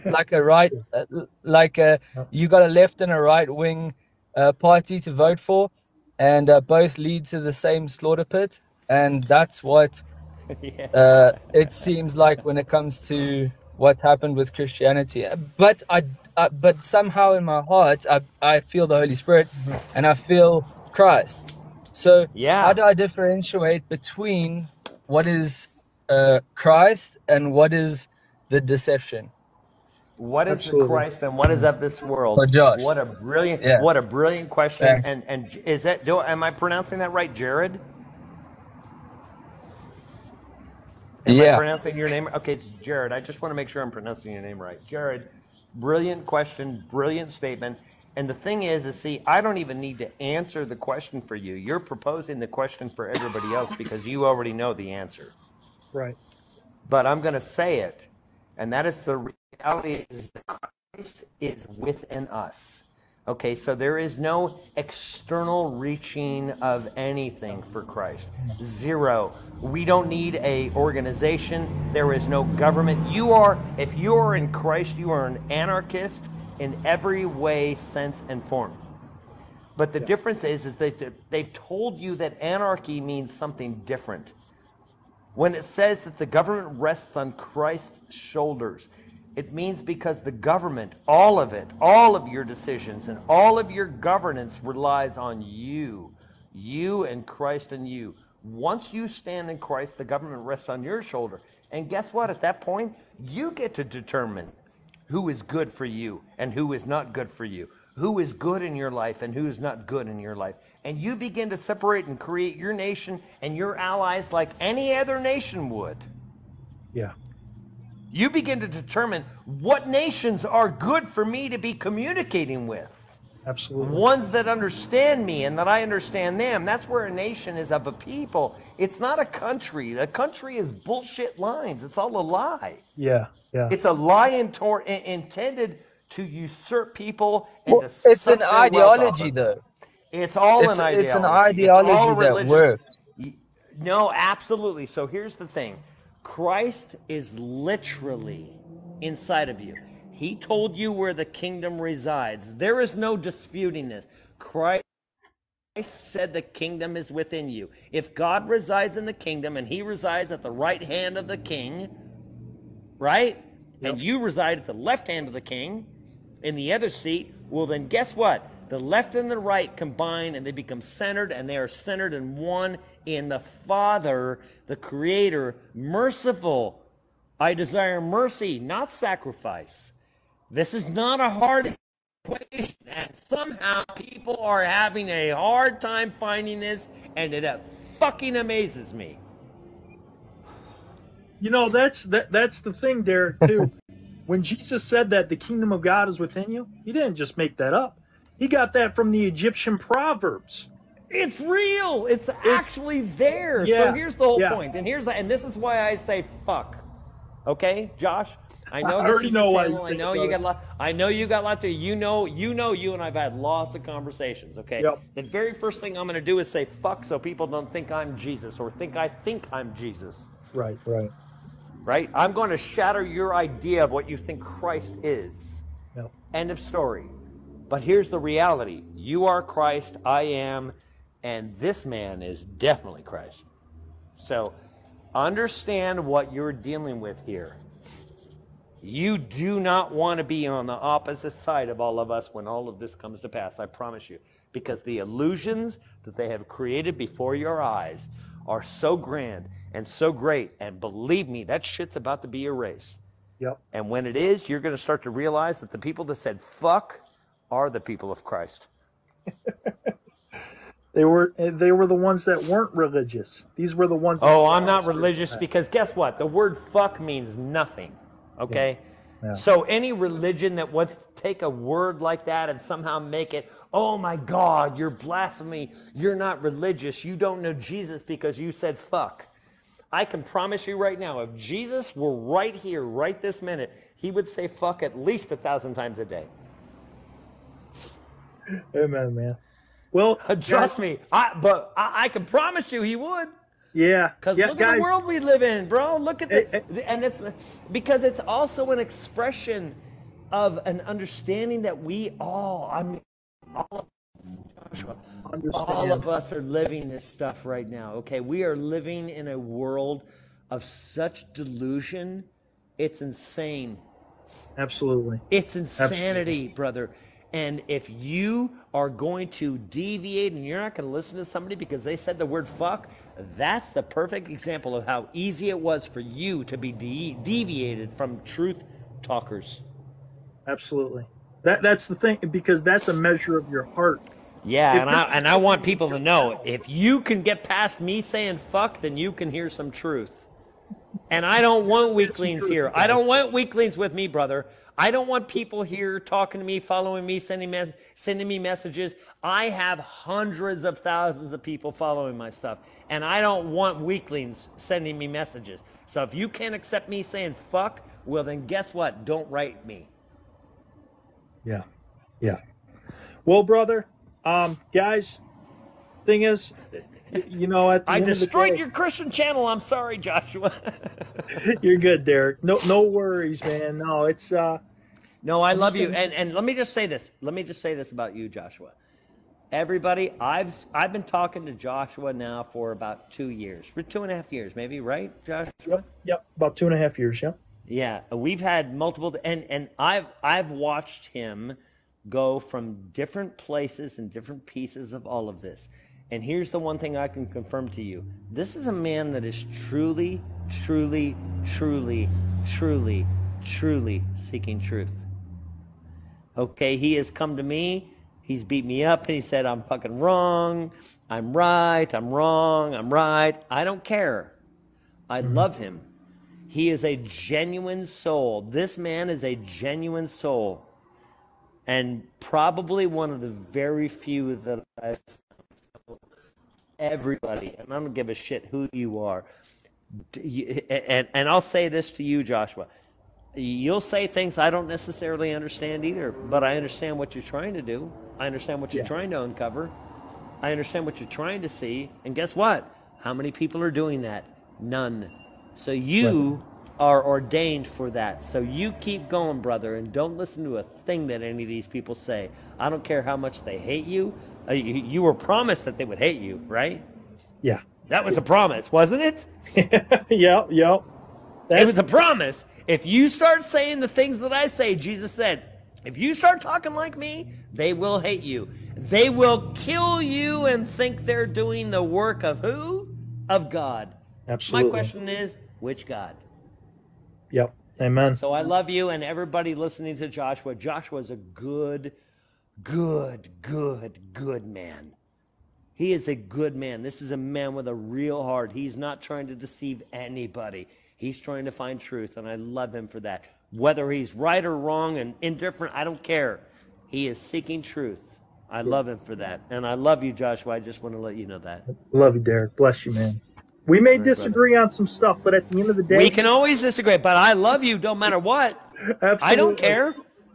like a right uh, like a you got a left and a right wing uh, party to vote for and uh, both lead to the same slaughter pit and that's what yeah. uh, it seems like when it comes to what's happened with Christianity. But I, I but somehow in my heart, I, I feel the Holy Spirit, and I feel Christ. So Yeah. how do I differentiate between what is uh, Christ and what is the deception? What is the Christ and what is of this world? For Josh. What a brilliant, Yeah. what a brilliant question. Thanks. And and is that do am I pronouncing that right, Jared? Am I Yeah. pronouncing your name? Okay, it's Jared. I just want to make sure I'm pronouncing your name right. Jared, brilliant question, brilliant statement. And the thing is, is see, I don't even need to answer the question for you. You're proposing the question for everybody else because you already know the answer. Right. But I'm going to say it, and that is the reality is that Christ is within us. Okay, so there is no external reaching of anything for Christ. Zero. We don't need a organization. There is no government. You are, if you are in Christ, you are an anarchist in every way, sense, and form. But the difference is, is that they've told you that anarchy means something different when it says that the government rests on Christ's shoulders, it means because the government, all of it, all of your decisions and all of your governance relies on you. You and Christ and you. Once you stand in Christ, the government rests on your shoulder. And guess what? At that point, you get to determine who is good for you and who is not good for you, who is good in your life and who is not good in your life. And you begin to separate and create your nation and your allies like any other nation would. Yeah. You begin to determine what nations are good for me to be communicating with. Absolutely. Ones that understand me and that I understand them. That's where a nation is of a people. It's not a country. A country is bullshit lines. It's all a lie. Yeah. Yeah. It's a lie in- intended to usurp people and Well, to it's an their wealth off ideology, though. It's all It's an ideology. it's an ideology that works. No, absolutely. So here's the thing Christ is literally inside of you. He told you where the kingdom resides. There is no disputing this. Christ said the kingdom is within you. If God resides in the kingdom and he resides at the right hand of the king, right? And you reside at the left hand of the king in the other seat, well, then guess what? The left and the right combine and they become centered, and they are centered in one in the Father, the Creator, merciful. I desire mercy, not sacrifice. This is not a hard equation, and somehow people are having a hard time finding this, and it uh, fucking amazes me. You know, that's that that's the thing, Derek, too. when Jesus said that the kingdom of God is within you, he didn't just make that up. He got that from the Egyptian proverbs. It's real. It's actually there. so here's the whole yeah. point, and here's and this is why I say fuck. Okay, Josh. I know I this already know why you. I know you got lot. I know you got lots of. You know, you know, you and I've had lots of conversations. Okay. Yep. The very first thing I'm going to do is say fuck, so people don't think I'm Jesus or think I think I'm Jesus. Right, right. Right. I'm going to shatter your idea of what you think Christ is. Yep. End of story. But here's the reality you are Christ, I am, and this man is definitely Christ. So understand what you're dealing with here. You do not want to be on the opposite side of all of us when all of this comes to pass. I promise you. because the illusions that they have created before your eyes are so grand and so great. And believe me, that shit's about to be erased. Yep. And when it is, you're going to start to realize that the people that said fuck are the people of Christ. They were eh, they were the ones that weren't religious. These were the ones. Oh, I'm not religious because guess what? The word fuck means nothing. Okay? Yeah. So any religion that wants to take a word like that and somehow make it, oh my God, you're blasphemy. You're not religious. You don't know Jesus because you said fuck. I can promise you right now, if Jesus were right here, right this minute, he would say fuck at least a thousand times a day. Amen, man. Well, Trust me. I, but I, I can promise you he would. Yeah. Because yeah, look guys, at the world we live in, bro. Look at the, Eh, eh. and it's because it's also an expression of an understanding that we all, I mean, all Joshua, all of us are living this stuff right now. Okay, we are living in a world of such delusion. It's insane. Absolutely. It's insanity, brother. And if you are going to deviate and you're not going to listen to somebody because they said the word fuck, that's the perfect example of how easy it was for you to be de- deviated from truth talkers. Absolutely. That that's the thing because that's a measure of your heart. Yeah, If and I and I want people to know if you can get past me saying fuck, then you can hear some truth. And I don't want weaklings here. I don't want weaklings with me, brother. I don't want people here talking to me, following me, sending me, sending me messages. I have hundreds of thousands of people following my stuff, and I don't want weaklings sending me messages. So if you can't accept me saying fuck, well then guess what? Don't write me. Yeah. Yeah. Well, brother, um, guys, thing is, you know, I end of the destroyed day- your Christian channel. I'm sorry, Joshua. You're good, Derek. No, no worries, man. No, it's uh, No, I love you. gonna- And and let me just say this. Let me just say this about you, Joshua. Everybody, I've I've been talking to Joshua now for about two years, for two and a half years, maybe, right, Joshua? yep, yep, about two and a half years. Yep. Yeah, we've had multiple, and and I've I've watched him go from different places and different pieces of all of this. And here's the one thing I can confirm to you: this is a man that is truly, truly, truly, truly, truly seeking truth. Okay, he has come to me. He's beat me up and he said, I'm fucking wrong. I'm right. I'm wrong. I'm right. I don't care. I mm-hmm. love him. He is a genuine soul. This man is a genuine soul. And probably one of the very few that I've everybody, and I don't give a shit who you are. And, and I'll say this to you, Joshua. You'll say things I don't necessarily understand either, but I understand what you're trying to do. I understand what you're Yeah. trying to uncover. I understand what you're trying to see. And guess what? How many people are doing that? None. So you are ordained for that. So you keep going, brother, and don't listen to a thing that any of these people say. I don't care how much they hate you. Uh, you, you were promised that they would hate you, right? Yeah. That was a promise, wasn't it? yep. Yep. It was a promise. If you start saying the things that I say, Jesus said, if you start talking like me, they will hate you. They will kill you and think they're doing the work of who? Of God. Absolutely. My question is, which God? Yep. Amen. So I love you and everybody listening to Joshua. Joshua is a good, good, good, good man. He is a good man. This is a man with a real heart. He's not trying to deceive anybody. He's trying to find truth, and I love him for that. Whether he's right or wrong and indifferent, I don't care. He is seeking truth. I love him for that. And I love you, Joshua. I just want to let you know that. Love you, Derek. Bless you, man. We may disagree on some stuff, but at the end of the day, We can always disagree, but I love you no matter what. absolutely, I don't care.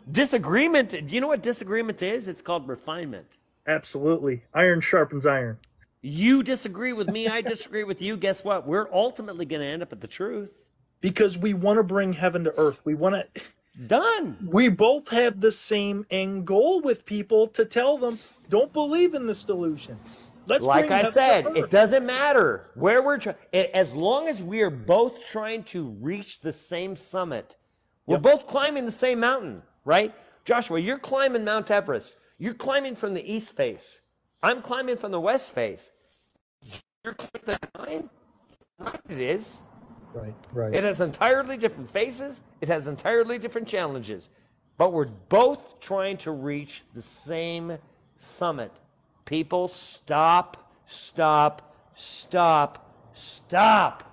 Disagreement, do you know what disagreement is? It's called refinement. Absolutely, iron sharpens iron. You disagree with me, I disagree with you. Guess what? We're ultimately going to end up at the truth. Because we want to bring heaven to earth. We want to. Done. We both have the same end goal with people to tell them, don't believe in this delusion. Let's Like I said, it doesn't matter where we're trying. As long as we are both trying to reach the same summit, we're both climbing the same mountain, right? Joshua, you're climbing Mount Everest. You're climbing from the east face. I'm climbing from the west face. You're climbing the nine? Right, it is. Right, right. It has entirely different faces. It has entirely different challenges. But we're both trying to reach the same summit. People, stop, stop, stop, stop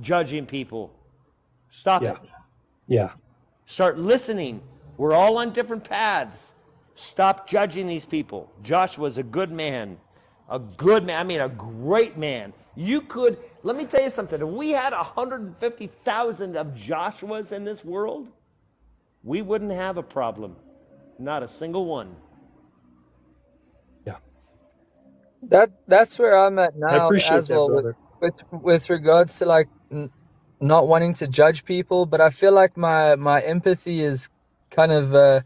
judging people. Stop Yeah. it. yeah. Start listening. We're all on different paths. Stop judging these people. Joshua's a good man. A good man. I mean, a great man. You could, let me tell you something. If we had 150,000 of Joshuas in this world, we wouldn't have a problem. Not a single one. Yeah. That that's where I'm at now appreciate as that, well with, brother. with with regards to like n- not wanting to judge people, but I feel like my my empathy is kind of uh,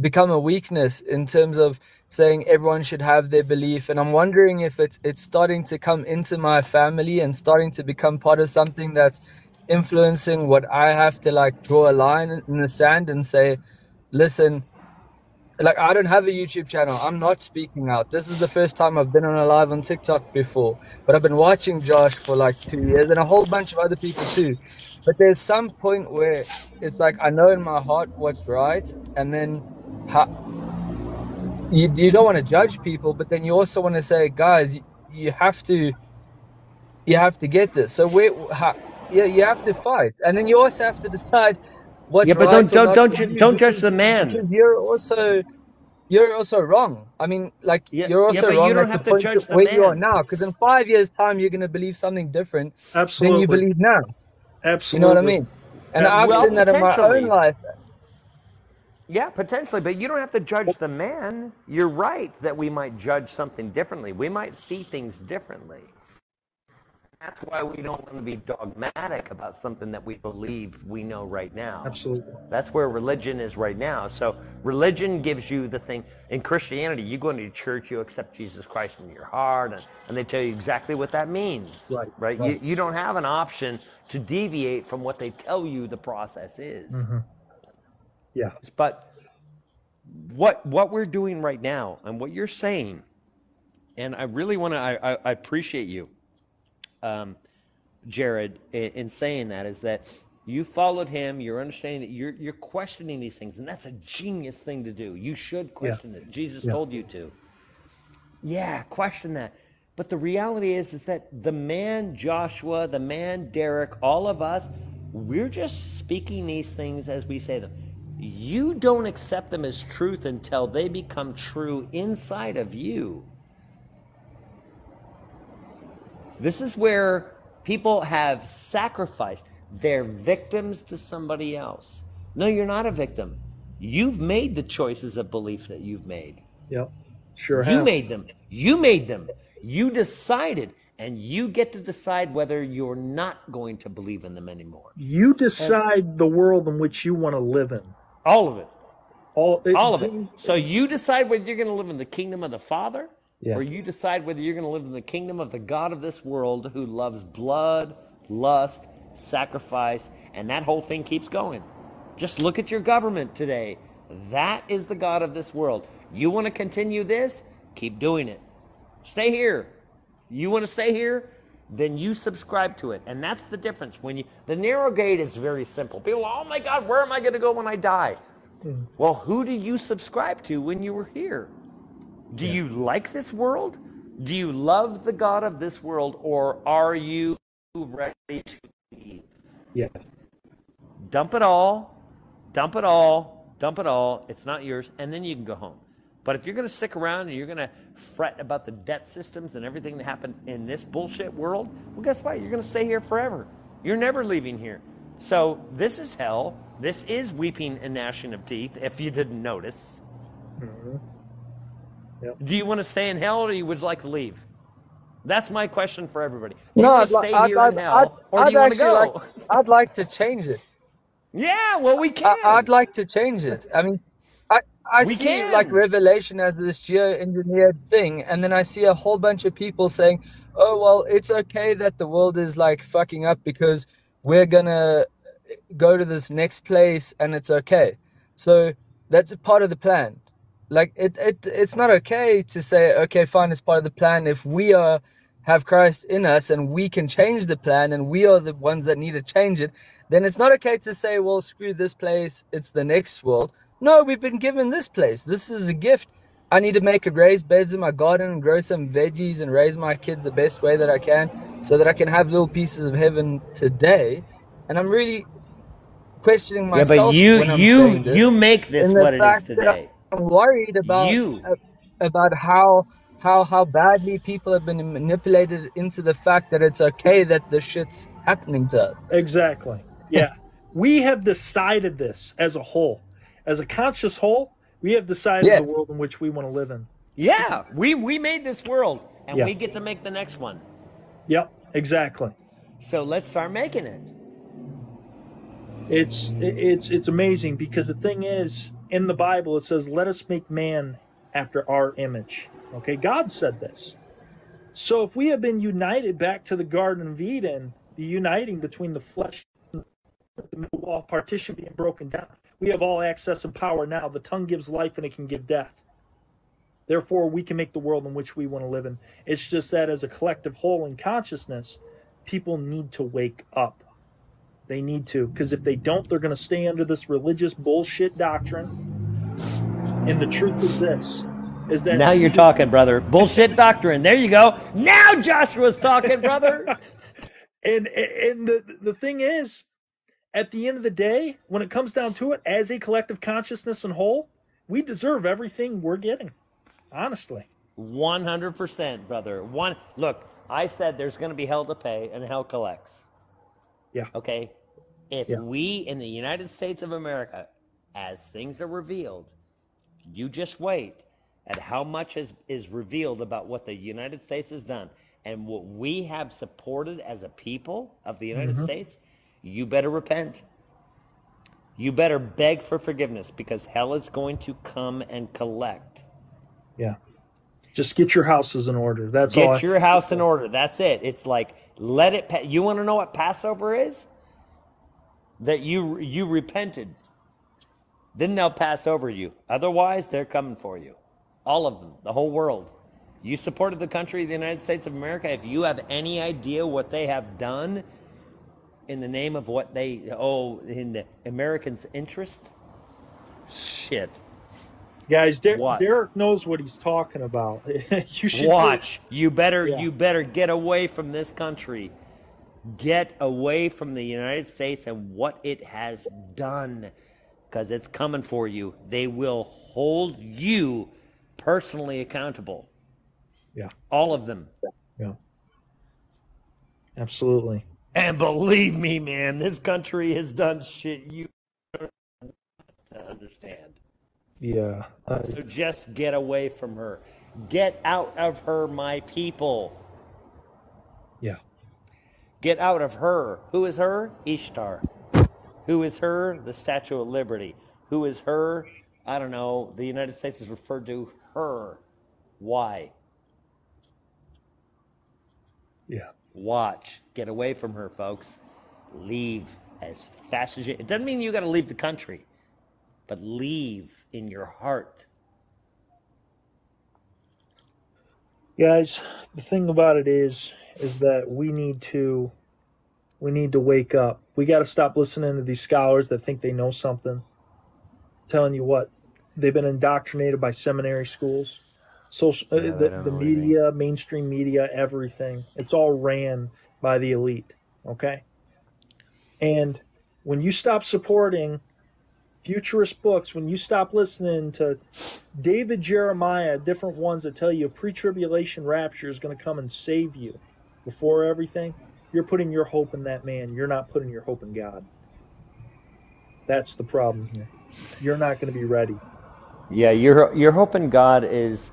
become a weakness in terms of saying everyone should have their belief, and I'm wondering if it's it's starting to come into my family and starting to become part of something that's influencing what I have to like draw a line in the sand and say, listen, like I don't have a YouTube channel. I'm not speaking out. This is the first time I've been on a live on TikTok before, but I've been watching Josh for like two years and a whole bunch of other people too. But there's some point where it's like I know in my heart what's right, and then how, you you don't want to judge people, but then you also want to say, guys, you, you have to you have to get this. So where how, yeah, you have to fight, and then you also have to decide what's Yeah, but right don't don't don't you don't judge the man. you're also you're also wrong. I mean, like Yeah, you're yeah, also you wrong don't at have the to judge where you are now. Because in five years' time, you're going to believe something different than you believe now. You Absolutely. know what I mean? And Yeah, I've well, seen that in my own life. Yeah, potentially, but you don't have to judge the man. You're right that we might judge something differently. We might see things differently. That's why we don't want to be dogmatic about something that we believe we know right now. Absolutely. That's where religion is right now. So religion gives you the thing. In Christianity, you go into church, you accept Jesus Christ in your heart, and, and they tell you exactly what that means. Right, Right. right. You, you don't have an option to deviate from what they tell you the process is. Mm-hmm. Yeah. But what what we're doing right now and what you're saying, and I really want to, I, I, I appreciate you, um, Jared, in, in saying that is that you followed him. You're understanding that you're you're questioning these things, and that's a genius thing to do. You should question it. Jesus Yeah. told you to. Yeah, question that. But the reality is, is that the man Joshua, the man Derek, all of us, we're just speaking these things as we say them. You don't accept them as truth until they become true inside of you. This is where people have sacrificed. They're victims to somebody else. No, you're not a victim. You've made the choices of belief that you've made. Yep. Sure You have. made them. You made them. You decided, and you get to decide whether you're not going to believe in them anymore. You decide the world in which you want to live in. All of it. All, All of it. So you decide whether you're going to live in the kingdom of the Father, Yeah. or you decide whether you're going to live in the kingdom of the God of this world who loves blood, lust, sacrifice, and that whole thing keeps going. Just look at your government today. That is the God of this world. You want to continue this? Keep doing it. Stay here. You want to stay here? Then you subscribe to it. And that's the difference. When you the narrow gate is very simple. People, oh my God, where am I going to go when I die? Hmm. Well, who do you subscribe to when you were here? Do you like this world? Do you love the God of this world, or are you ready to leave? Yeah. Dump it all, dump it all, dump it all. It's not yours, and then you can go home. But if you're going to stick around and you're going to fret about the debt systems and everything that happened in this bullshit world, well, guess what? You're going to stay here forever. You're never leaving here. So this is hell. This is weeping and gnashing of teeth. If you didn't notice. Mm-hmm. Yep. Do you want to stay in hell or you would like to leave? That's my question for everybody. Do you No, want I'd, to stay I'd, here I'd, in I'd, or do I'd you want to go? like, I'd like to change it. Yeah, well, we can. I, I'd like to change it. I mean, I, I We see like. Revelation as this geoengineered thing, and then I see a whole bunch of people saying, "Oh well, it's okay that the world is like fucking up because we're gonna go to this next place and it's okay." So that's a part of the plan. Like it, it it's not okay to say okay fine it's part of the plan. If we are have christ in us and we can change the plan and we are the ones that need to change it then it's not okay to say well screw this place it's the next world. No we've been given this place. This is a gift. I need to make it raise beds in my garden and grow some veggies and raise my kids the best way that i can so that i can have little pieces of heaven today. And i'm really questioning Yeah, myself but you when i'm you you make this what it is today. I'm worried about You. Uh, about how how how badly people have been manipulated into the fact that it's okay that the shit's happening to us. Exactly. Yeah. we have decided this as a whole. As a conscious whole, we have decided Yeah. the world in which we want to live in. Yeah, we we made this world, and Yeah. we get to make the next one. Yep, exactly. So let's start making it. It's it's it's amazing because the thing is in the Bible it says let us make man after our image. Okay? God said this. So if we have been united back to the garden of Eden, the uniting between the flesh and the middle wall partition being broken down, we have all access and power now. The tongue gives life and it can give death. Therefore, we can make the world in which we want to live in. It's just that as a collective whole in consciousness, people need to wake up. They need to, because if they don't, they're going to stay under this religious bullshit doctrine. And the truth is this: is that Now you're talking, brother. Bullshit doctrine. There you go. Now Joshua's talking, brother. and and the the thing is, at the end of the day, when it comes down to it, as a collective consciousness and whole, we deserve everything we're getting. Honestly, One hundred percent, brother. One. Look, I said there's going to be hell to pay, and hell collects. Yeah. Okay. If Yeah. we in the United States of America, as things are revealed, you just wait at how much is, is revealed about what the United States has done and what we have supported as a people of the United mm-hmm. States, you better repent. You better beg for forgiveness because hell is going to come and collect. yeah. Just get your houses in order. That's all. Get your house in order. That's it. It's like let it. You want to know what Passover is? That you you repented. Then they'll pass over you. Otherwise, they're coming for you. All of them, the whole world. You supported the country the United States of America. If you have any idea what they have done in the name of what they oh in the Americans' interest, shit. Guys, Der- Derek knows what he's talking about. you should Watch. You better Yeah. you better get away from this country. Get away from the United States and what it has done because it's coming for you. They will hold you personally accountable. Yeah. All of them. Yeah. Absolutely. And believe me, man, this country has done shit you don't understand. Yeah. Uh, So just get away from her. Get out of her, my people. yeah. Get out of her. Who is her? Ishtar. Who is her? The Statue of Liberty. Who is her? I don't know. The United States has referred to her. Why? Yeah. Watch. Get away from her, folks. Leave as fast as you. It doesn't mean you got to leave the country, but leave in your heart. Guys, the thing about it is is that we need to we need to wake up. We got to stop listening to these scholars that think they know something. telling you what, they've been indoctrinated by seminary schools, social, uh, Yeah, they the, the media, mainstream media, everything. It's all ran by the elite. Okay, and when you stop supporting futurist books, when you stop listening to David Jeremiah, different ones that tell you a pre-tribulation rapture is going to come and save you before everything, you're putting your hope in that man. You're not putting your hope in God. That's the problem here. You're not going to be ready. Yeah, you're you're hoping God is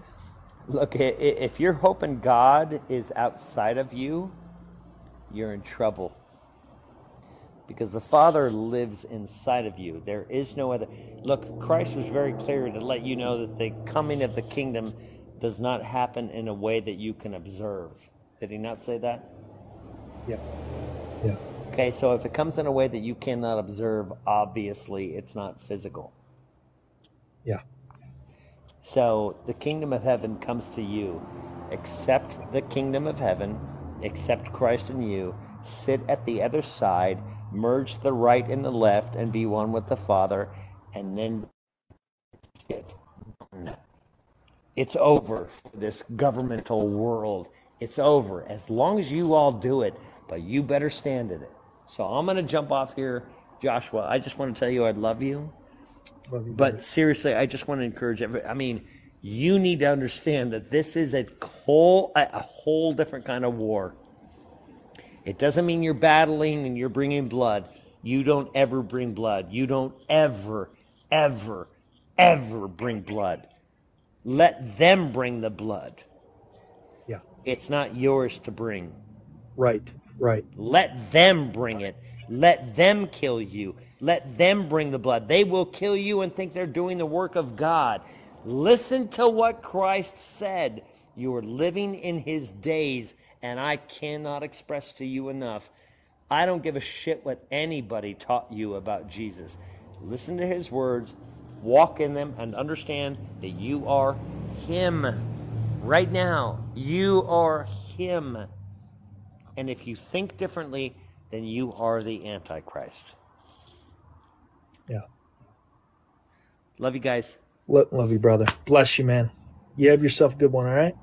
look i- i- if you're hoping God is outside of you, you're in trouble. Because the Father lives inside of you. There is no other. Look, Christ was very clear to let you know that the coming of the kingdom does not happen in a way that you can observe. Did he not say that? Yeah. Yeah. Okay, so if it comes in a way that you cannot observe, obviously it's not physical. Yeah. So the kingdom of heaven comes to you. Accept the kingdom of heaven, accept Christ in you, sit at the other side, merge the right and the left, and be one with the Father, and then it. It's over for this governmental world. It's over as long as you all do it, but you better stand in it. So I'm going to jump off here. Joshua, I just want to tell you I love you. Love you, But seriously, I just want to encourage every. I mean, you need to understand that this is a whole a whole different kind of war. It doesn't mean you're battling and you're bringing blood. You don't ever bring blood. You don't ever, ever, ever bring blood. Let them bring the blood. yeah, It's not yours to bring. right, right. Let them bring it. Let them kill you. Let them bring the blood. They will kill you and think they're doing the work of God. Listen to what Christ said. You are living in his days, and I cannot express to you enough. I don't give a shit what anybody taught you about Jesus. Listen to his words, walk in them, and understand that you are him. Right now, you are him. And if you think differently, then you are the Antichrist. Yeah. Love you guys. Lo- love you, brother. Bless you, man. You have yourself a good one, all right?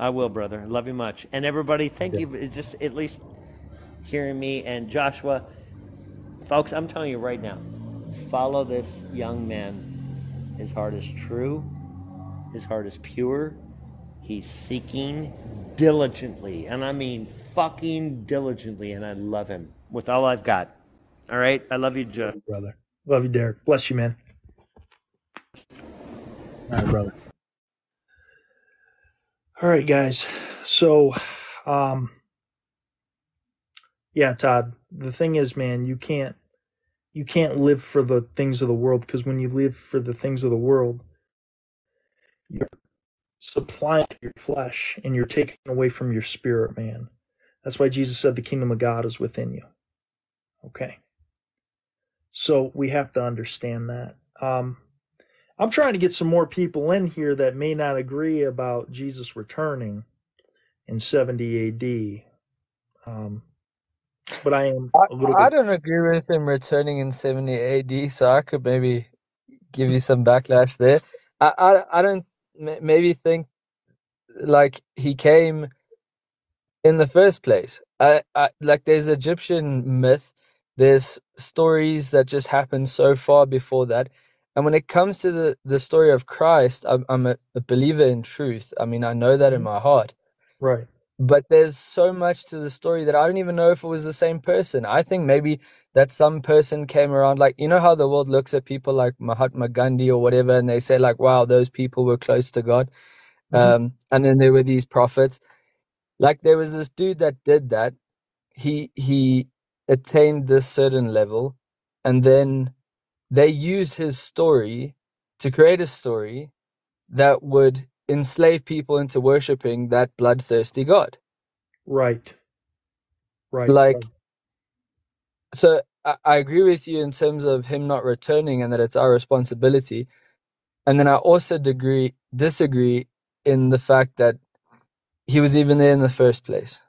I will, brother. Love you much. And everybody, thank you for just at least hearing me. And Joshua, folks, I'm telling you right now, follow this young man. His heart is true, his heart is pure. He's seeking diligently, and I mean fucking diligently, and I love him with all I've got. All right? I love you, Joe. brother. Love you, Derek. Bless you, man. All right, brother. All right, guys. So, um, yeah, Todd. The thing is, man, you can't you can't live for the things of the world because when you live for the things of the world, you're supplying your flesh and you're taking away from your spirit, man. That's why Jesus said the kingdom of God is within you. Okay. So we have to understand that. Um, I'm trying to get some more people in here that may not agree about Jesus returning in 70 AD. Um, but I am a little I, I don't agree with him returning in 70 AD, so I could maybe give you some backlash there. I, I, I don't maybe think like he came in the first place. I, I like there's Egyptian myth, there's stories that just happened so far before that. And when it comes to the, the story of Christ, I'm, I'm a, a believer in truth. I mean, I know that in my heart. Right. But there's so much to the story that I don't even know if it was the same person. I think maybe that some person came around, like, you know how the world looks at people like Mahatma Gandhi or whatever, and they say, like, wow, those people were close to God. Mhm. Um, and then there were these prophets. Like, there was this dude that did that. He, he attained this certain level, and then they used his story to create a story that would enslave people into worshiping that bloodthirsty God. Right. Right. Like, right. so I, I agree with you in terms of him not returning and that it's our responsibility. And then I also degree, disagree in the fact that he was even there in the first place.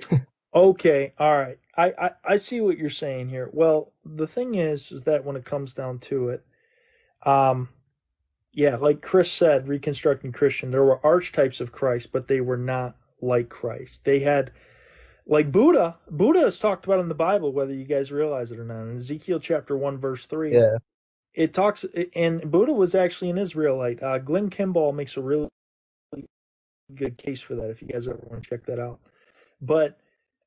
Okay, all right. I, I, I see what you're saying here. Well, the thing is, is that when it comes down to it, um, yeah, like Chris said, reconstructing Christian, there were archetypes of Christ, but they were not like Christ. They had, like Buddha, Buddha is talked about in the Bible, whether you guys realize it or not. In Ezekiel chapter 1, verse 3, Yeah. it talks, and Buddha was actually an Israelite. Uh, Glenn Kimball makes a really good case for that if you guys ever want to check that out. But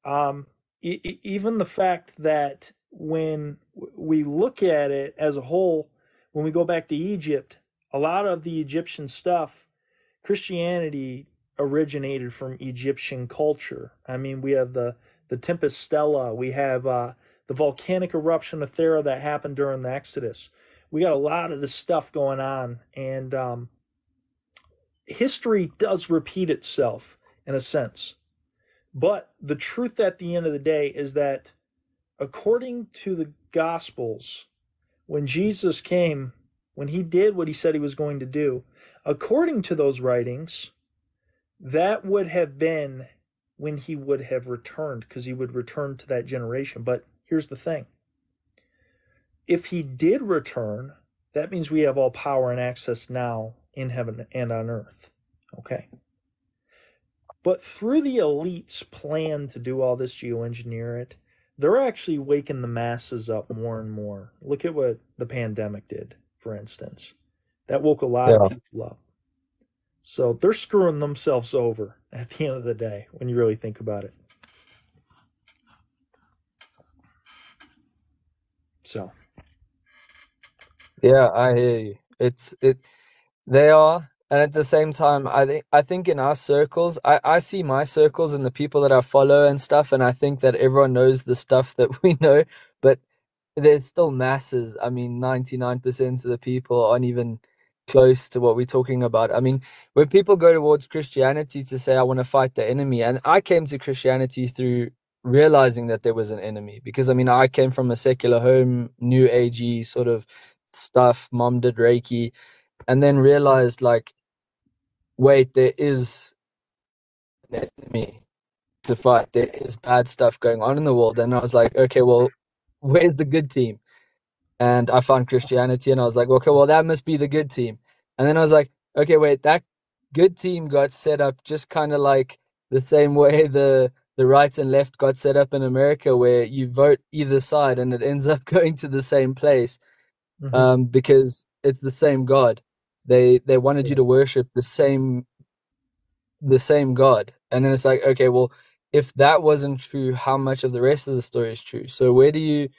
um, e- even the fact that when we look at it as a whole, when we go back to Egypt, a lot of the Egyptian stuff, Christianity originated from Egyptian culture. I mean, we have the the Tempest Stela, we have uh, the volcanic eruption of Thera that happened during the Exodus. We got a lot of this stuff going on, and um, history does repeat itself in a sense. But the truth at the end of the day is that according to the Gospels, when Jesus came, when he did what he said he was going to do, according to those writings, that would have been when he would have returned, because he would return to that generation. But here's the thing if he did return, that means we have all power and access now in heaven and on earth. Okay. But through the elites' plan to do all this geoengineer it, they're actually waking the masses up more and more. Look at what the pandemic did, for instance. That woke a lot of people up. So they're screwing themselves over at the end of the day when you really think about it. So, Yeah, I hear you. It's it they are, and at the same time, I think I think in our circles, I I see my circles and the people that I follow and stuff, and I think that everyone knows the stuff that we know, but there's still masses. I mean, 99% of the people aren't even close to what we're talking about. I mean, when people go towards Christianity to say, I want to fight the enemy, and I came to Christianity through realizing that there was an enemy because I mean, I came from a secular home, new agey sort of stuff. Mom did Reiki, and then realized, like, wait, there is an enemy to fight. There is bad stuff going on in the world. And I was like, okay, well, where's the good team? And I found Christianity and I was like, okay, well, that must be the good team. And then I was like, okay, wait, that good team got set up just kind of like the same way the the right and left got set up in America, where you vote either side and it ends up going to the same place mhm. um, because it's the same God. They they wanted you to worship the same the same God, and then it's like, okay, well, if that wasn't true, how much of the rest of the story is true? So where do you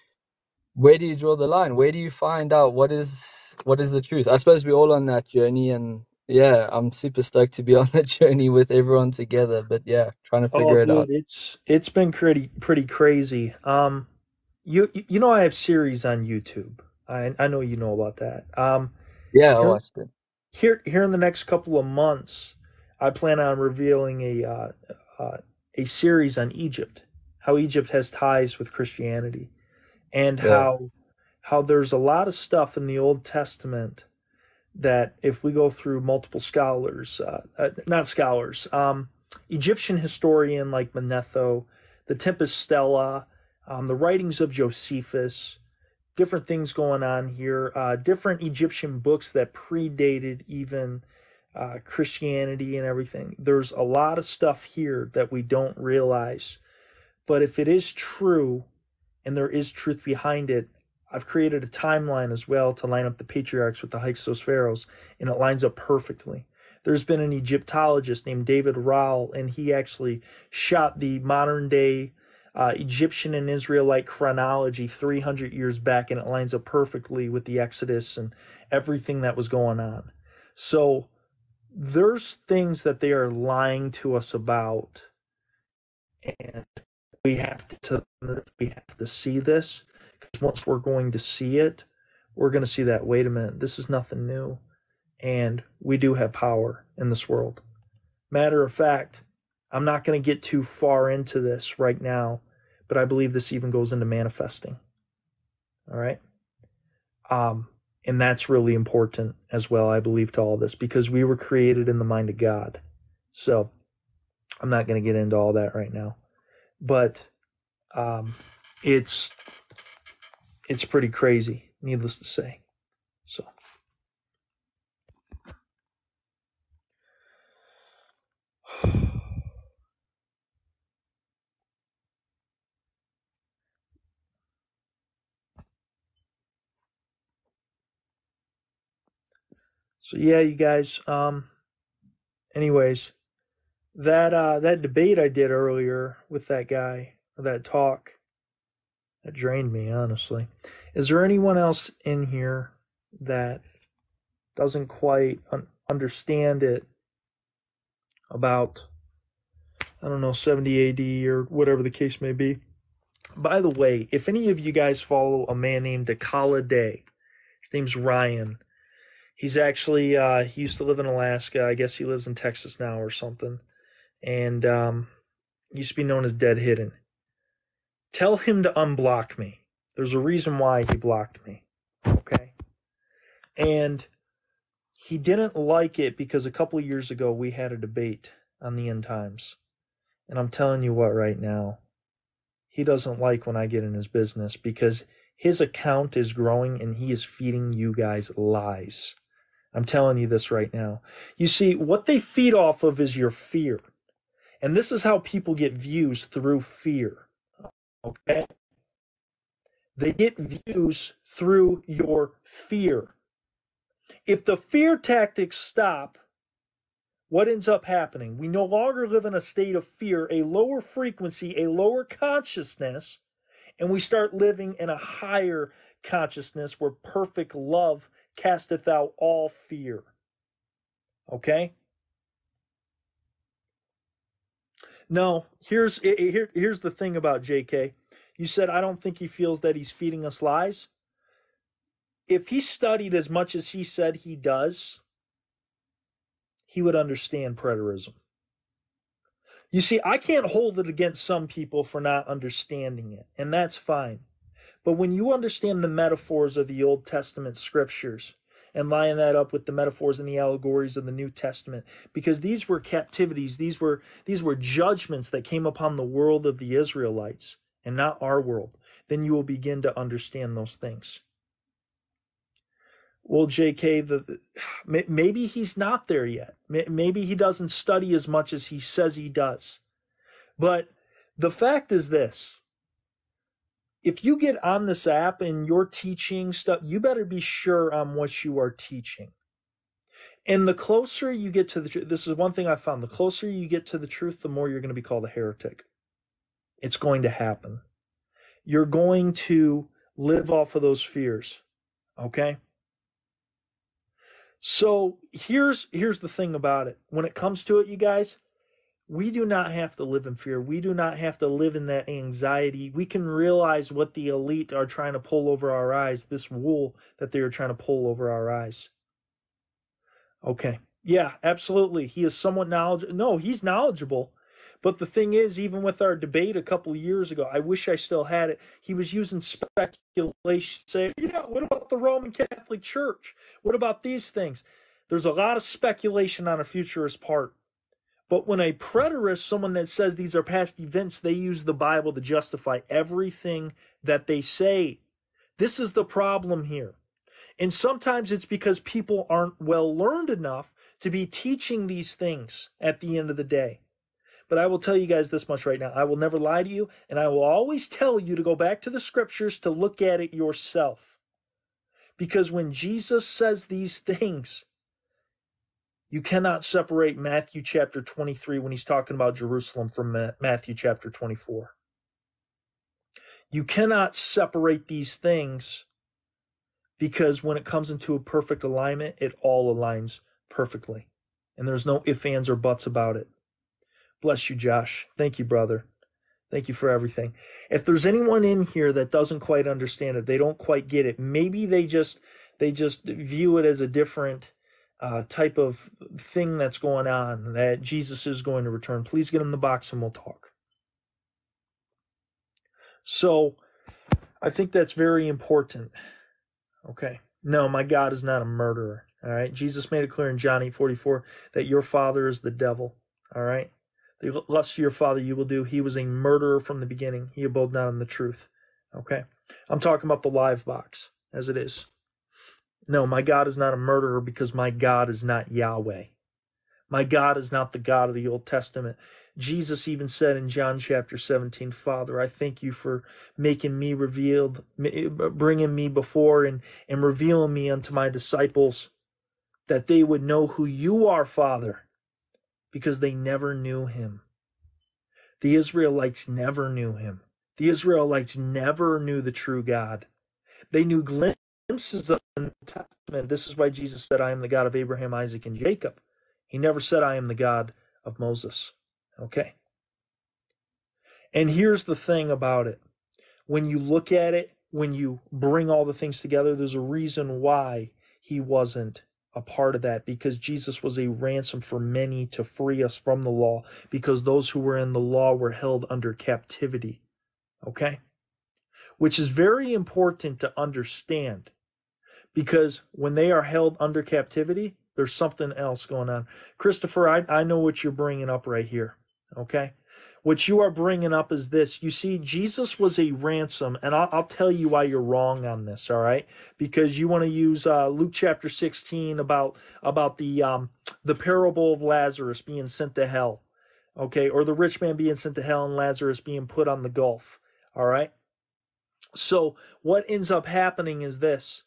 where do you draw the line? Where do you find out what is what is the truth? I suppose we're all on that journey, and yeah, I'm super stoked to be on that journey with everyone together. But yeah, trying to figure Oh, it out. it's it's been pretty pretty crazy. Um, you you know I have series on YouTube. I I know you know about that. Um, Yeah, I watched it. Here here in the next couple of months, I plan on revealing a uh, uh, a series on Egypt, how Egypt has ties with Christianity, and Yeah, how how there's a lot of stuff in the Old Testament that if we go through multiple scholars, uh, uh, not scholars, um, Egyptian historian like Manetho, the Tempest Stela, um, the writings of Josephus, different things going on here, uh, different Egyptian books that predated even uh, Christianity and everything. There's a lot of stuff here that we don't realize. But if it is true, and there is truth behind it, I've created a timeline as well to line up the patriarchs with the Hyksos pharaohs, and it lines up perfectly. There's been an Egyptologist named David Rohl, and he actually shot the modern day uh, Egyptian and Israelite chronology 300 years back, and it lines up perfectly with the Exodus and everything that was going on. So there's things that they are lying to us about, and we have to we have to see this because once we're going to see it, we're going to see that wait a minute, this is nothing new, and we do have power in this world. Matter of fact, I'm not going to get too far into this right now, but I believe this even goes into manifesting. All right. Um, and that's really important as well, I believe, to all this because we were created in the mind of God. So I'm not going to get into all that right now, but um, it's it's pretty crazy, needless to say. So so yeah, you guys. Um, anyways, that uh, that debate I did earlier with that guy, that talk, that drained me honestly. Is there anyone else in here that doesn't quite un- understand it about I don't know 70 AD or whatever the case may be? By the way, if any of you guys follow a man named Dakota Day, his name's Ryan. He's actually uh, he used to live in Alaska. I guess he lives in Texas now or something, and um, used to be known as Dead Hidden. Tell him to unblock me. There's a reason why he blocked me. Okay, and he didn't like it because a couple of years ago we had a debate on the end times. And I'm telling you what right now, he doesn't like when I get in his business because his account is growing and he is feeding you guys lies. I'm telling you this right now. You see, what they feed off of is your fear. And this is how people get views through fear. Okay? They get views through your fear. If the fear tactics stop, what ends up happening? We no longer live in a state of fear, a lower frequency, a lower consciousness, and we start living in a higher consciousness where perfect love casteth out all fear. Okay? No, here's here, here's the thing about JK. You said I don't think he feels that he's feeding us lies. If he studied as much as he said he does, he would understand preterism. You see, I can't hold it against some people for not understanding it, and that's fine. But when you understand the metaphors of the Old Testament scriptures and line that up with the metaphors and the allegories of the New Testament, because these were captivities, these were these were judgments that came upon the world of the Israelites and not our world, then you will begin to understand those things. Well, JK, the, maybe he's not there yet. Maybe he doesn't study as much as he says he does. But the fact is this if you get on this app and you're teaching stuff, you better be sure on what you are teaching. And the closer you get to the truth, this is one thing I found the closer you get to the truth, the more you're going to be called a heretic. It's going to happen. You're going to live off of those fears. Okay? So here's here's the thing about it. When it comes to it, you guys, we do not have to live in fear. We do not have to live in that anxiety. We can realize what the elite are trying to pull over our eyes, this wool that they are trying to pull over our eyes. Okay. Yeah, absolutely. He is somewhat knowledgeable. No, he's knowledgeable. But the thing is, even with our debate a couple of years ago, I wish I still had it. He was using speculation, saying, yeah, what about the Roman Catholic Church? What about these things? There's a lot of speculation on a futurist part. But when a preterist, someone that says these are past events, they use the Bible to justify everything that they say. This is the problem here. And sometimes it's because people aren't well learned enough to be teaching these things at the end of the day. But I will tell you guys this much right now. I will never lie to you, and I will always tell you to go back to the scriptures to look at it yourself. Because when Jesus says these things, you cannot separate Matthew chapter 23 when he's talking about Jerusalem from Matthew chapter 24. You cannot separate these things because when it comes into a perfect alignment, it all aligns perfectly. And there's no ifs, ands, or buts about it. Bless you, Josh. Thank you, brother. Thank you for everything. If there's anyone in here that doesn't quite understand it, they don't quite get it, maybe they just they just view it as a different uh, type of thing that's going on, that Jesus is going to return, please get in the box and we'll talk. So, I think that's very important. Okay. No, my God is not a murderer. All right. Jesus made it clear in John 8 44 that your father is the devil. All right. The lust of your father you will do. He was a murderer from the beginning. He abode not in the truth. Okay. I'm talking about the live box as it is. No, my God is not a murderer because my God is not Yahweh. My God is not the God of the Old Testament. Jesus even said in John chapter 17, Father, I thank you for making me revealed, eh, bringing me before and, and revealing me unto my disciples that they would know who you are, Father, because they never knew him. The Israelites never knew him. The Israelites never knew the true God. They knew glimpses glimpses of the Testament. This is why Jesus said, I am the God of Abraham, Isaac, and Jacob. He never said, I am the God of Moses. Okay. And here's the thing about it. When you look at it, when you bring all the things together, there's a reason why he wasn't a part of that because Jesus was a ransom for many to free us from the law because those who were in the law were held under captivity. Okay? Which is very important to understand because when they are held under captivity, There's something else going on. Christopher, I, I know what you're bringing up right here. Okay? What you are bringing up is this. You see, Jesus was a ransom, and I'll, I'll tell you why you're wrong on this. All right, because you want to use uh, Luke chapter 16 about about the um, the parable of Lazarus being sent to hell, okay, or the rich man being sent to hell and Lazarus being put on the gulf. All right. So what ends up happening is this.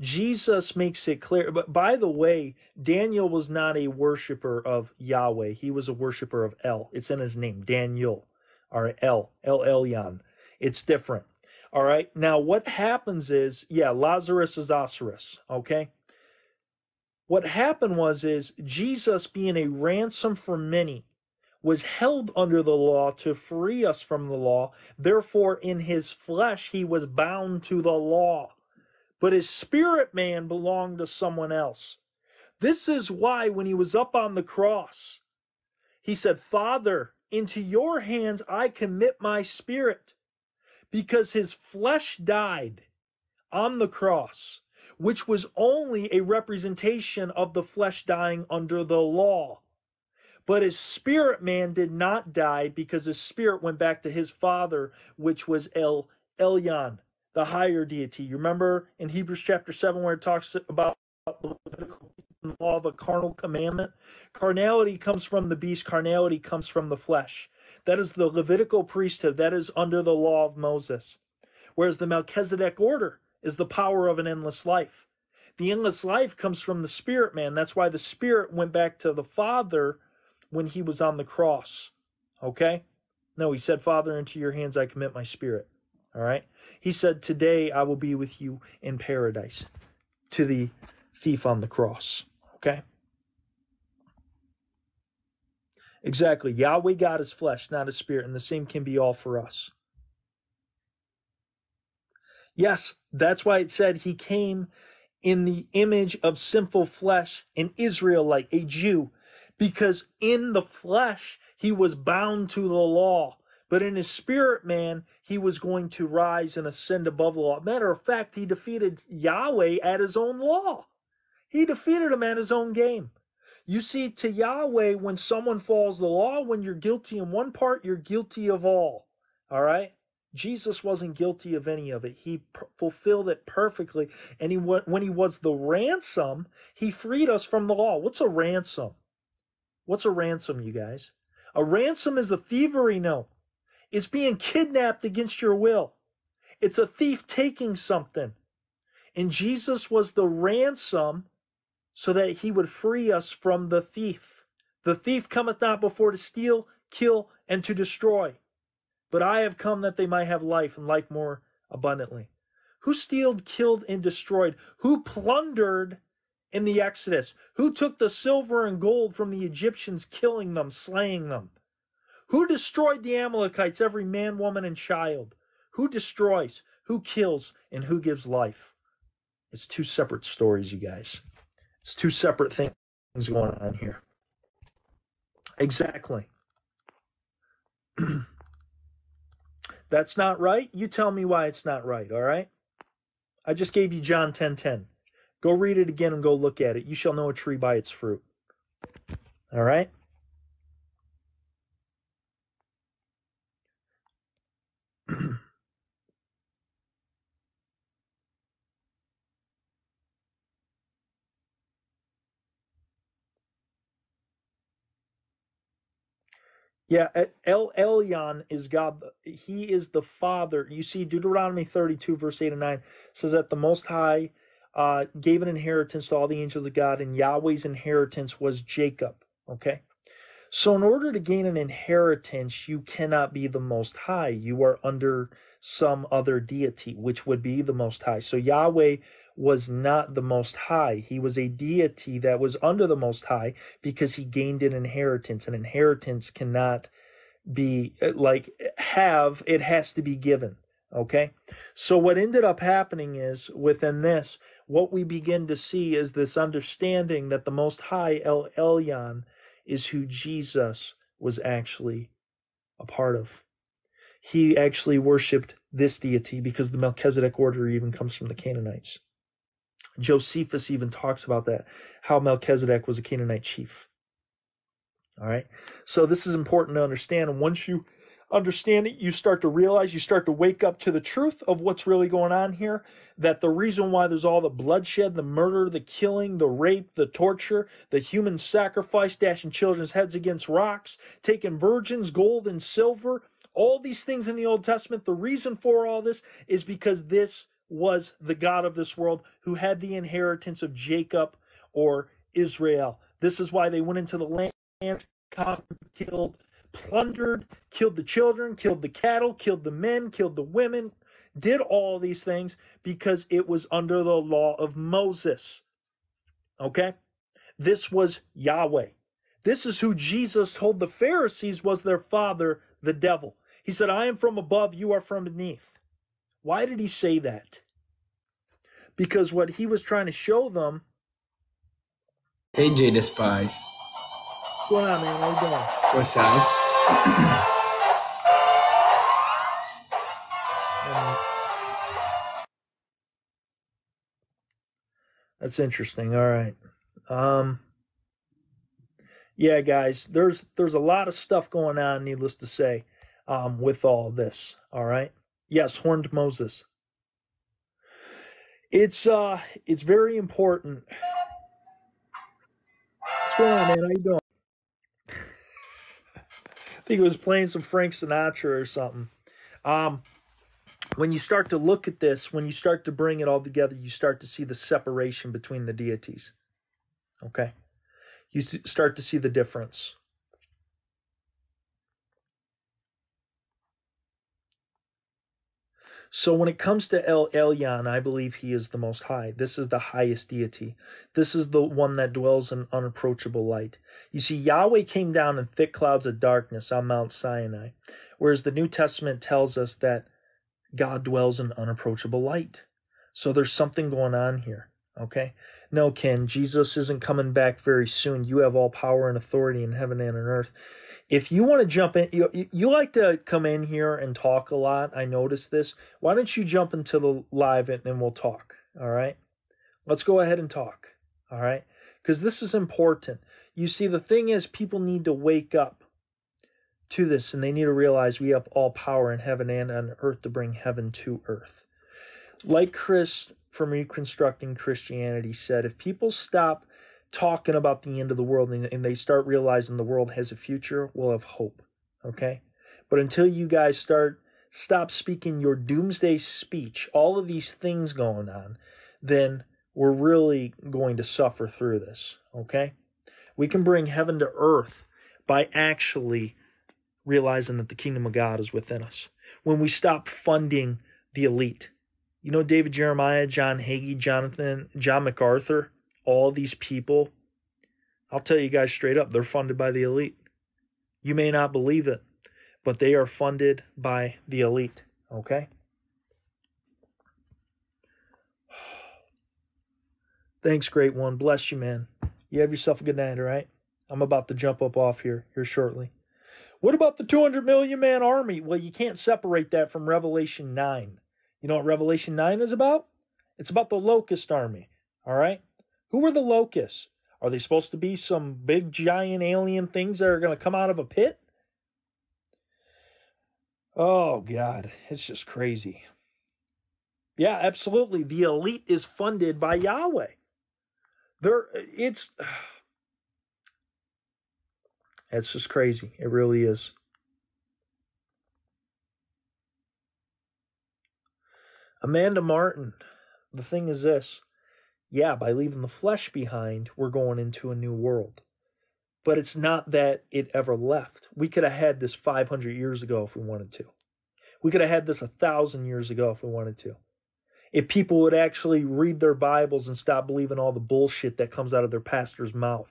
Jesus makes it clear. But by the way, Daniel was not a worshiper of Yahweh. He was a worshiper of El. It's in his name, Daniel. or El, El Elyon. It's different. All right. Now, what happens is, yeah, Lazarus is Osiris. Okay. What happened was, is Jesus being a ransom for many was held under the law to free us from the law. Therefore, in his flesh, he was bound to the law but his spirit man belonged to someone else. This is why when he was up on the cross, he said, Father, into your hands I commit my spirit. Because his flesh died on the cross, which was only a representation of the flesh dying under the law. But his spirit man did not die because his spirit went back to his father, which was El Elyon, the higher deity. You remember in Hebrews chapter 7 where it talks about the law of a carnal commandment? Carnality comes from the beast, carnality comes from the flesh. That is the Levitical priesthood, that is under the law of Moses. Whereas the Melchizedek order is the power of an endless life. The endless life comes from the spirit man. That's why the spirit went back to the Father when he was on the cross. Okay? No, he said, Father, into your hands I commit my spirit. All right? He said, Today I will be with you in paradise to the thief on the cross. Okay? Exactly. Yahweh God is flesh, not a spirit, and the same can be all for us. Yes, that's why it said he came in the image of sinful flesh, an Israelite, a Jew, because in the flesh he was bound to the law. But in his spirit man, he was going to rise and ascend above the law. Matter of fact, he defeated Yahweh at his own law. He defeated him at his own game. You see, to Yahweh, when someone falls the law, when you're guilty in one part, you're guilty of all. All right? Jesus wasn't guilty of any of it. He fulfilled it perfectly. And he, when he was the ransom, he freed us from the law. What's a ransom? What's a ransom, you guys? A ransom is a thievery note. It's being kidnapped against your will. It's a thief taking something. And Jesus was the ransom so that he would free us from the thief. The thief cometh not before to steal, kill, and to destroy. But I have come that they might have life and life more abundantly. Who stealed, killed, and destroyed? Who plundered in the Exodus? Who took the silver and gold from the Egyptians, killing them, slaying them? Who destroyed the Amalekites, every man, woman, and child? Who destroys? Who kills? And who gives life? It's two separate stories, you guys. It's two separate things going on here. Exactly. That's not right. You tell me why it's not right, all right? I just gave you John 10:10. 10, 10. Go read it again and go look at it. You shall know a tree by its fruit. All right? Yeah, El Elyon is God. He is the Father. You see, Deuteronomy 32, verse 8 and 9 says that the Most High uh, gave an inheritance to all the angels of God, and Yahweh's inheritance was Jacob. Okay? So, in order to gain an inheritance, you cannot be the Most High. You are under some other deity, which would be the Most High. So, Yahweh was not the Most High. He was a deity that was under the Most High because he gained an inheritance. An inheritance cannot be eh, like have, it has to be given. Okay? So, what ended up happening is within this, what we begin to see is this understanding that the Most High El Elyon is who Jesus was actually a part of. He actually worshiped this deity because the Melchizedek order even comes from the Canaanites. Josephus even talks about that, how Melchizedek was a Canaanite chief. All right. So this is important to understand. And once you understand it, you start to realize, you start to wake up to the truth of what's really going on here. That the reason why there's all the bloodshed, the murder, the killing, the rape, the torture, the human sacrifice, dashing children's heads against rocks, taking virgins, gold and silver, all these things in the Old Testament, the reason for all this is because this was the God of this world who had the inheritance of Jacob or Israel. This is why they went into the land, killed, plundered, killed the children, killed the cattle, killed the men, killed the women, did all these things because it was under the law of Moses. Okay? This was Yahweh. This is who Jesus told the Pharisees was their father, the devil. He said, I am from above, you are from beneath. Why did he say that? Because what he was trying to show them. Hey, J Despise. What's going on, man? How you doing? What's up? That's interesting. All right. Um yeah, guys, there's there's a lot of stuff going on, needless to say, um, with all this. All right. Yes, horned Moses. It's uh it's very important. What's going on, man? How you doing? I think it was playing some Frank Sinatra or something. Um, when you start to look at this, when you start to bring it all together, you start to see the separation between the deities. Okay? You start to see the difference. So when it comes to El Elyon, I believe he is the most high. This is the highest deity. This is the one that dwells in unapproachable light. You see, Yahweh came down in thick clouds of darkness on Mount Sinai, whereas the New Testament tells us that God dwells in unapproachable light. So there's something going on here. Okay? No, Ken, Jesus isn't coming back very soon. You have all power and authority in heaven and on earth if you want to jump in, you, you like to come in here and talk a lot. I noticed this. Why don't you jump into the live and, and we'll talk? All right. Let's go ahead and talk. All right. Because this is important. You see, the thing is, people need to wake up to this and they need to realize we have all power in heaven and on earth to bring heaven to earth. Like Chris from Reconstructing Christianity said, if people stop talking about the end of the world and, and they start realizing the world has a future, we'll have hope. Okay? But until you guys start stop speaking your doomsday speech, all of these things going on, then we're really going to suffer through this. Okay? We can bring heaven to earth by actually realizing that the kingdom of God is within us. When we stop funding the elite. You know David Jeremiah, John Hagee, Jonathan, John MacArthur, all these people, I'll tell you guys straight up, they're funded by the elite. You may not believe it, but they are funded by the elite, okay? Thanks, great one. Bless you, man. You have yourself a good night, all right? I'm about to jump up off here here shortly. What about the 200 million man army? Well, you can't separate that from Revelation 9. You know what Revelation 9 is about? It's about the locust army, all right? Who are the locusts? Are they supposed to be some big giant alien things that are going to come out of a pit? Oh, God. It's just crazy. Yeah, absolutely. The elite is funded by Yahweh. There, it's. It's just crazy. It really is. Amanda Martin. The thing is this yeah, by leaving the flesh behind, we're going into a new world. But it's not that it ever left. We could have had this 500 years ago if we wanted to. We could have had this a thousand years ago if we wanted to. If people would actually read their Bibles and stop believing all the bullshit that comes out of their pastor's mouth.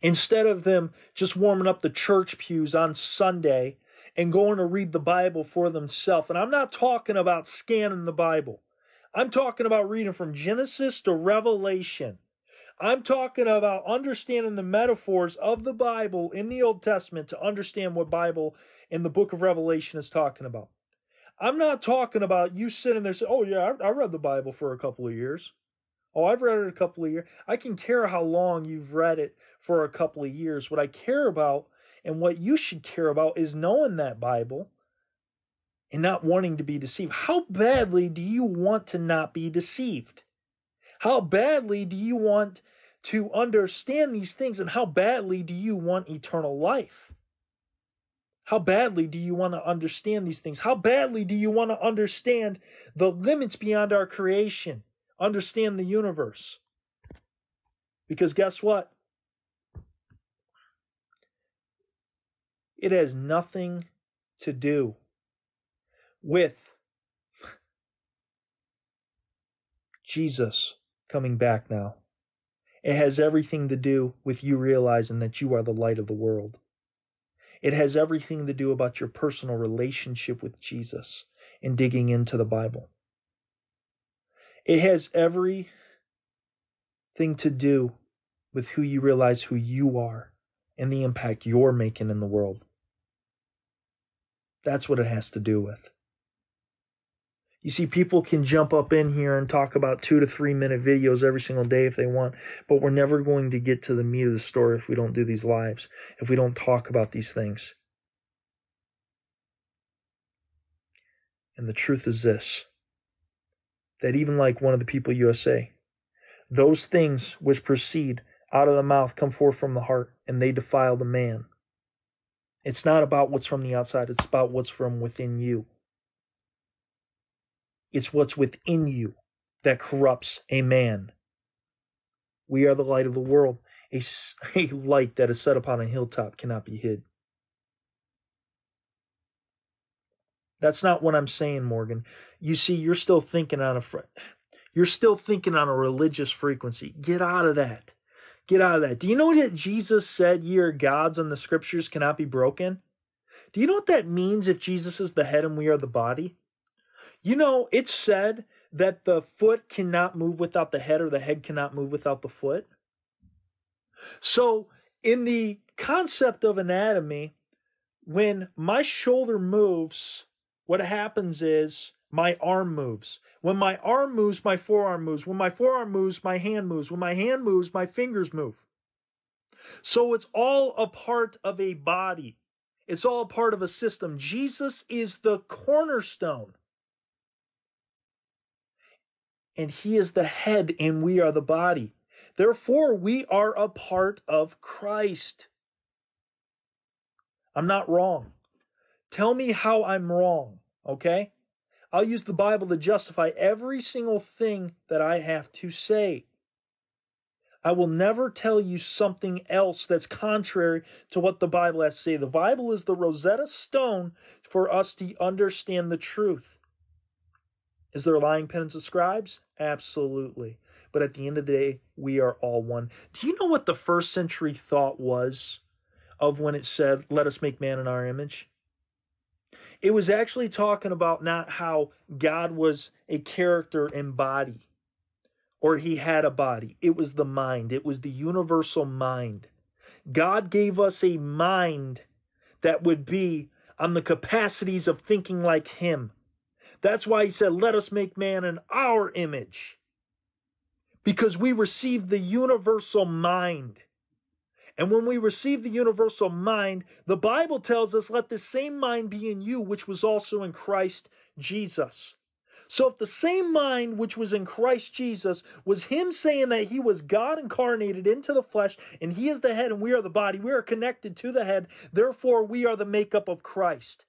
Instead of them just warming up the church pews on Sunday and going to read the Bible for themselves. And I'm not talking about scanning the Bible. I'm talking about reading from Genesis to Revelation. I'm talking about understanding the metaphors of the Bible in the Old Testament to understand what Bible in the book of Revelation is talking about. I'm not talking about you sitting there saying, "Oh yeah, I, I read the Bible for a couple of years." Oh, I've read it a couple of years. I can care how long you've read it for a couple of years. What I care about and what you should care about is knowing that Bible and not wanting to be deceived. How badly do you want to not be deceived? How badly do you want to understand these things and how badly do you want eternal life? How badly do you want to understand these things? How badly do you want to understand the limits beyond our creation? Understand the universe? Because guess what? It has nothing to do with Jesus coming back now. It has everything to do with you realizing that you are the light of the world. It has everything to do about your personal relationship with Jesus and digging into the Bible. It has everything to do with who you realize who you are and the impact you're making in the world. That's what it has to do with. You see, people can jump up in here and talk about two to three minute videos every single day if they want, but we're never going to get to the meat of the story if we don't do these lives, if we don't talk about these things. And the truth is this that even like one of the people USA, those things which proceed out of the mouth come forth from the heart, and they defile the man. It's not about what's from the outside, it's about what's from within you. It's what's within you that corrupts a man. We are the light of the world. A, a light that is set upon a hilltop cannot be hid. That's not what I'm saying, Morgan. You see, you're still thinking on a fr- you're still thinking on a religious frequency. Get out of that. Get out of that. Do you know that Jesus said ye are gods and the scriptures cannot be broken? Do you know what that means if Jesus is the head and we are the body? You know, it's said that the foot cannot move without the head or the head cannot move without the foot. So, in the concept of anatomy, when my shoulder moves, what happens is my arm moves. When my arm moves, my forearm moves. When my forearm moves, my hand moves. When my hand moves, my fingers move. So it's all a part of a body. It's all a part of a system. Jesus is the cornerstone. And he is the head, and we are the body. Therefore, we are a part of Christ. I'm not wrong. Tell me how I'm wrong, okay? I'll use the Bible to justify every single thing that I have to say. I will never tell you something else that's contrary to what the Bible has to say. The Bible is the Rosetta Stone for us to understand the truth. Is there lying penance of scribes? Absolutely. But at the end of the day, we are all one. Do you know what the first century thought was of when it said, Let us make man in our image? It was actually talking about not how God was a character and body or he had a body. It was the mind, it was the universal mind. God gave us a mind that would be on the capacities of thinking like him. That's why he said, Let us make man in our image. Because we receive the universal mind. And when we receive the universal mind, the Bible tells us, let the same mind be in you, which was also in Christ Jesus. So if the same mind which was in Christ Jesus was him saying that he was God incarnated into the flesh and he is the head and we are the body, we are connected to the head, therefore we are the makeup of Christ.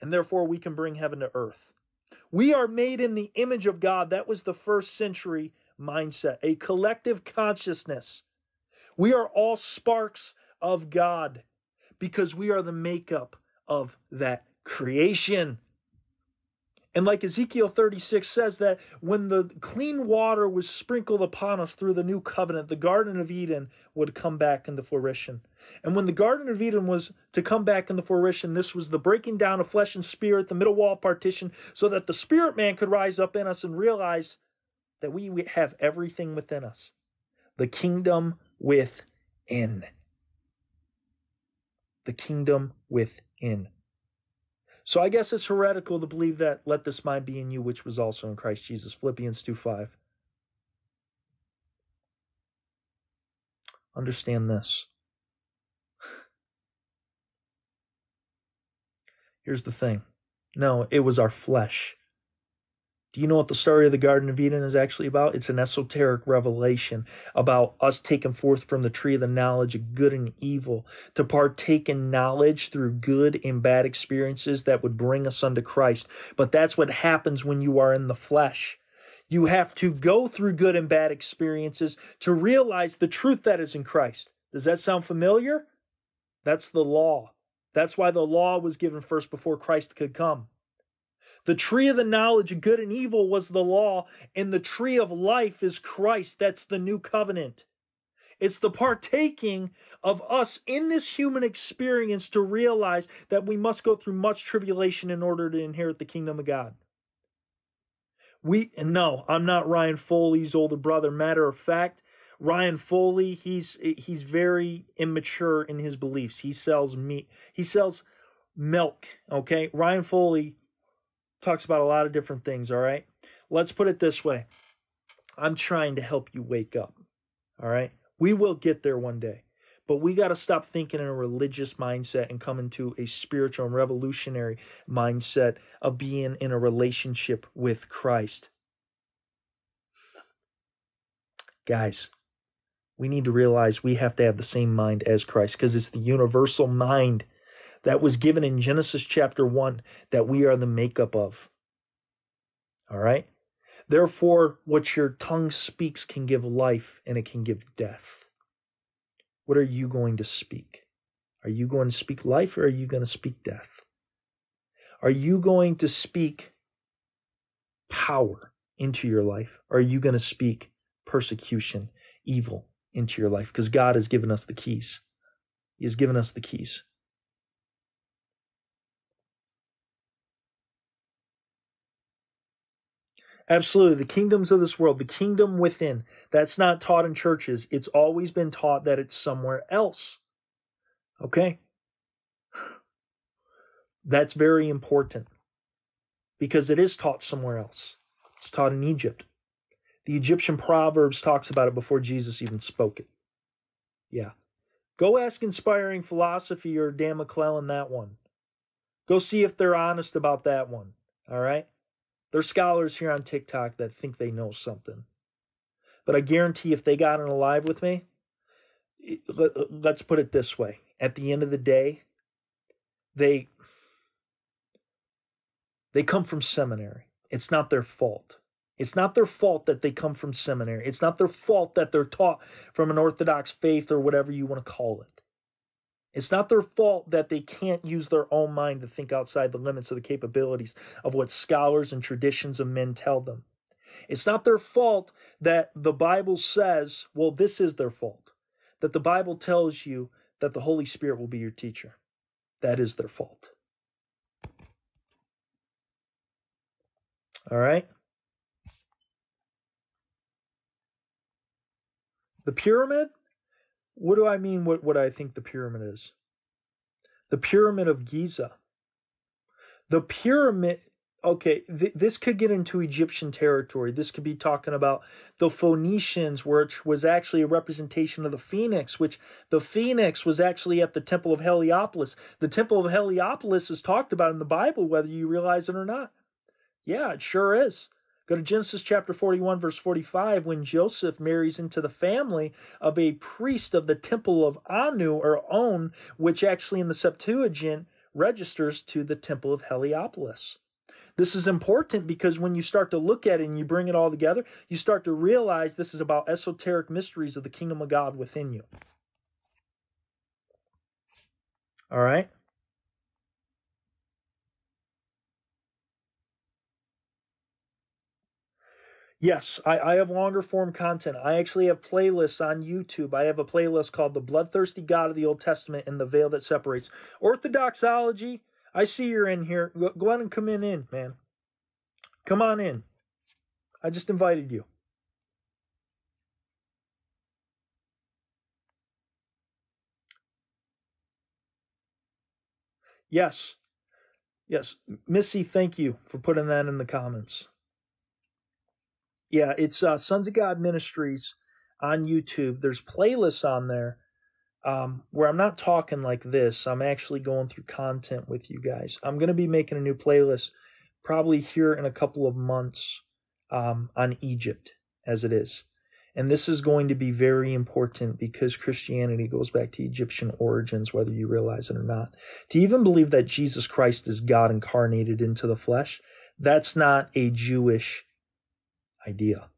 And therefore we can bring heaven to earth. We are made in the image of God. That was the first century mindset, a collective consciousness we are all sparks of God because we are the makeup of that creation. And like Ezekiel 36 says, that when the clean water was sprinkled upon us through the new covenant, the Garden of Eden would come back into fruition. And when the Garden of Eden was to come back into fruition, this was the breaking down of flesh and spirit, the middle wall partition, so that the spirit man could rise up in us and realize that we have everything within us. The kingdom within. The kingdom within. So I guess it's heretical to believe that let this mind be in you, which was also in Christ Jesus. Philippians 2 5. Understand this. Here's the thing. No, it was our flesh do you know what the story of the Garden of Eden is actually about? It's an esoteric revelation about us taken forth from the tree of the knowledge of good and evil to partake in knowledge through good and bad experiences that would bring us unto Christ. But that's what happens when you are in the flesh. You have to go through good and bad experiences to realize the truth that is in Christ. Does that sound familiar? That's the law. That's why the law was given first before Christ could come. The tree of the knowledge of good and evil was the law, and the tree of life is Christ. That's the new covenant. It's the partaking of us in this human experience to realize that we must go through much tribulation in order to inherit the kingdom of God. We no, I'm not Ryan Foley's older brother. Matter of fact, Ryan Foley, he's he's very immature in his beliefs. He sells meat. He sells milk. Okay, Ryan Foley talks about a lot of different things. All right, let's put it this way. I'm trying to help you wake up. All right, we will get there one day. But we got to stop thinking in a religious mindset and come into a spiritual and revolutionary mindset of being in a relationship with Christ. Guys, we need to realize we have to have the same mind as Christ because it's the universal mind that was given in Genesis chapter 1 that we are the makeup of. All right? Therefore, what your tongue speaks can give life and it can give death. What are you going to speak? Are you going to speak life or are you going to speak death? Are you going to speak power into your life? Or are you going to speak persecution, evil into your life? Because God has given us the keys. He has given us the keys. Absolutely. The kingdoms of this world, the kingdom within, that's not taught in churches. It's always been taught that it's somewhere else. Okay? That's very important because it is taught somewhere else. It's taught in Egypt. The Egyptian Proverbs talks about it before Jesus even spoke it. Yeah. Go ask Inspiring Philosophy or Dan McClellan that one. Go see if they're honest about that one. All right? There's scholars here on TikTok that think they know something. But I guarantee if they got in alive with me, eh, uh, let's put it this way. At the end of the day, they they come from seminary. It's not their fault. It's not their fault that they come from seminary. It's not their fault that they're taught from an orthodox faith or whatever you want to call it. It's not their fault that they can't use their own mind to think outside the limits of the capabilities of what scholars and traditions of men tell them. It's not their fault that the Bible says, well, this is their fault, that the Bible tells you that the Holy Spirit will be your teacher. That is their fault. All right? The pyramid what do I mean what, what I think the pyramid is? The pyramid of Giza. The pyramid, okay, th- this could get into Egyptian territory. This could be talking about the Phoenicians, which was actually a representation of the phoenix, which the phoenix was actually at the Temple of Heliopolis. The Temple of Heliopolis is talked about in the Bible, whether you realize it or not. Yeah, it sure is. Go to Genesis chapter 41, verse 45, when Joseph marries into the family of a priest of the temple of Anu or On, which actually in the Septuagint registers to the temple of Heliopolis. This is important because when you start to look at it and you bring it all together, you start to realize this is about esoteric mysteries of the kingdom of God within you. All right? Yes, I, I have longer form content. I actually have playlists on YouTube. I have a playlist called The Bloodthirsty God of the Old Testament and the Veil That Separates. Orthodoxology, I see you're in here. Go, go ahead and come in, in, man. Come on in. I just invited you. Yes. Yes. Missy, thank you for putting that in the comments. Yeah, it's uh, Sons of God Ministries on YouTube. There's playlists on there um, where I'm not talking like this. I'm actually going through content with you guys. I'm going to be making a new playlist probably here in a couple of months um, on Egypt as it is. And this is going to be very important because Christianity goes back to Egyptian origins, whether you realize it or not. To even believe that Jesus Christ is God incarnated into the flesh, that's not a Jewish idea.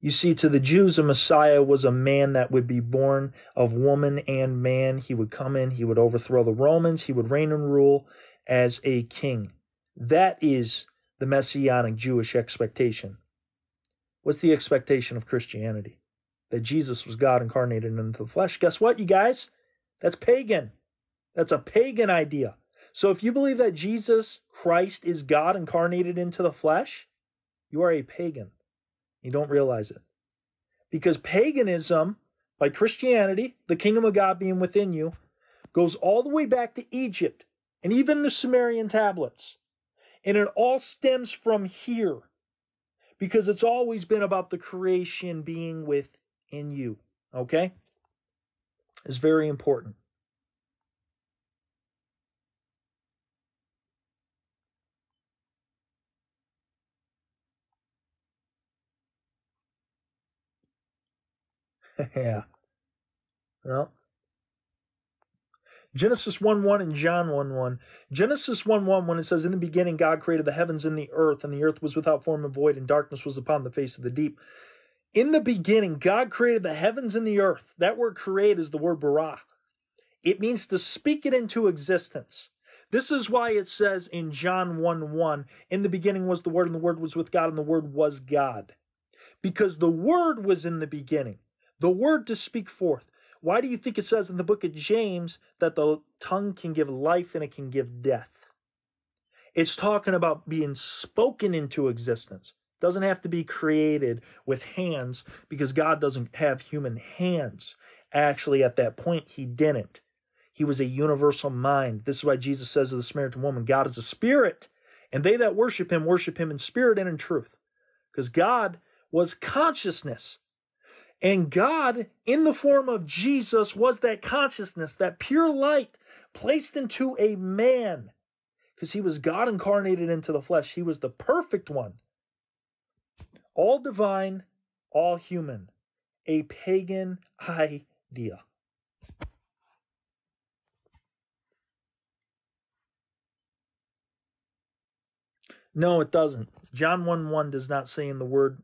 You see, to the Jews, a Messiah was a man that would be born of woman and man. He would come in, he would overthrow the Romans, he would reign and rule as a king. That is the messianic Jewish expectation. What's the expectation of Christianity? That Jesus was God incarnated into the flesh. Guess what, you guys? That's pagan. That's a pagan idea. So if you believe that Jesus Christ is God incarnated into the flesh, you are a pagan. You don't realize it. Because paganism, by Christianity, the kingdom of God being within you, goes all the way back to Egypt and even the Sumerian tablets. And it all stems from here because it's always been about the creation being within you. Okay? It's very important. yeah. Well, Genesis 1 1 and John 1 1. Genesis 1 1, when it says, In the beginning, God created the heavens and the earth, and the earth was without form and void, and darkness was upon the face of the deep. In the beginning, God created the heavens and the earth. That word create is the word bara. It means to speak it into existence. This is why it says in John 1 1, In the beginning was the Word, and the Word was with God, and the Word was God. Because the Word was in the beginning, the Word to speak forth. Why do you think it says in the book of James that the tongue can give life and it can give death? It's talking about being spoken into existence. Doesn't have to be created with hands because God doesn't have human hands. Actually, at that point, He didn't. He was a universal mind. This is why Jesus says to the Samaritan woman, God is a spirit, and they that worship Him worship Him in spirit and in truth. Because God was consciousness. And God, in the form of Jesus, was that consciousness, that pure light placed into a man. Because he was God incarnated into the flesh. He was the perfect one. All divine, all human. A pagan idea. No, it doesn't. John 1 1 does not say in the word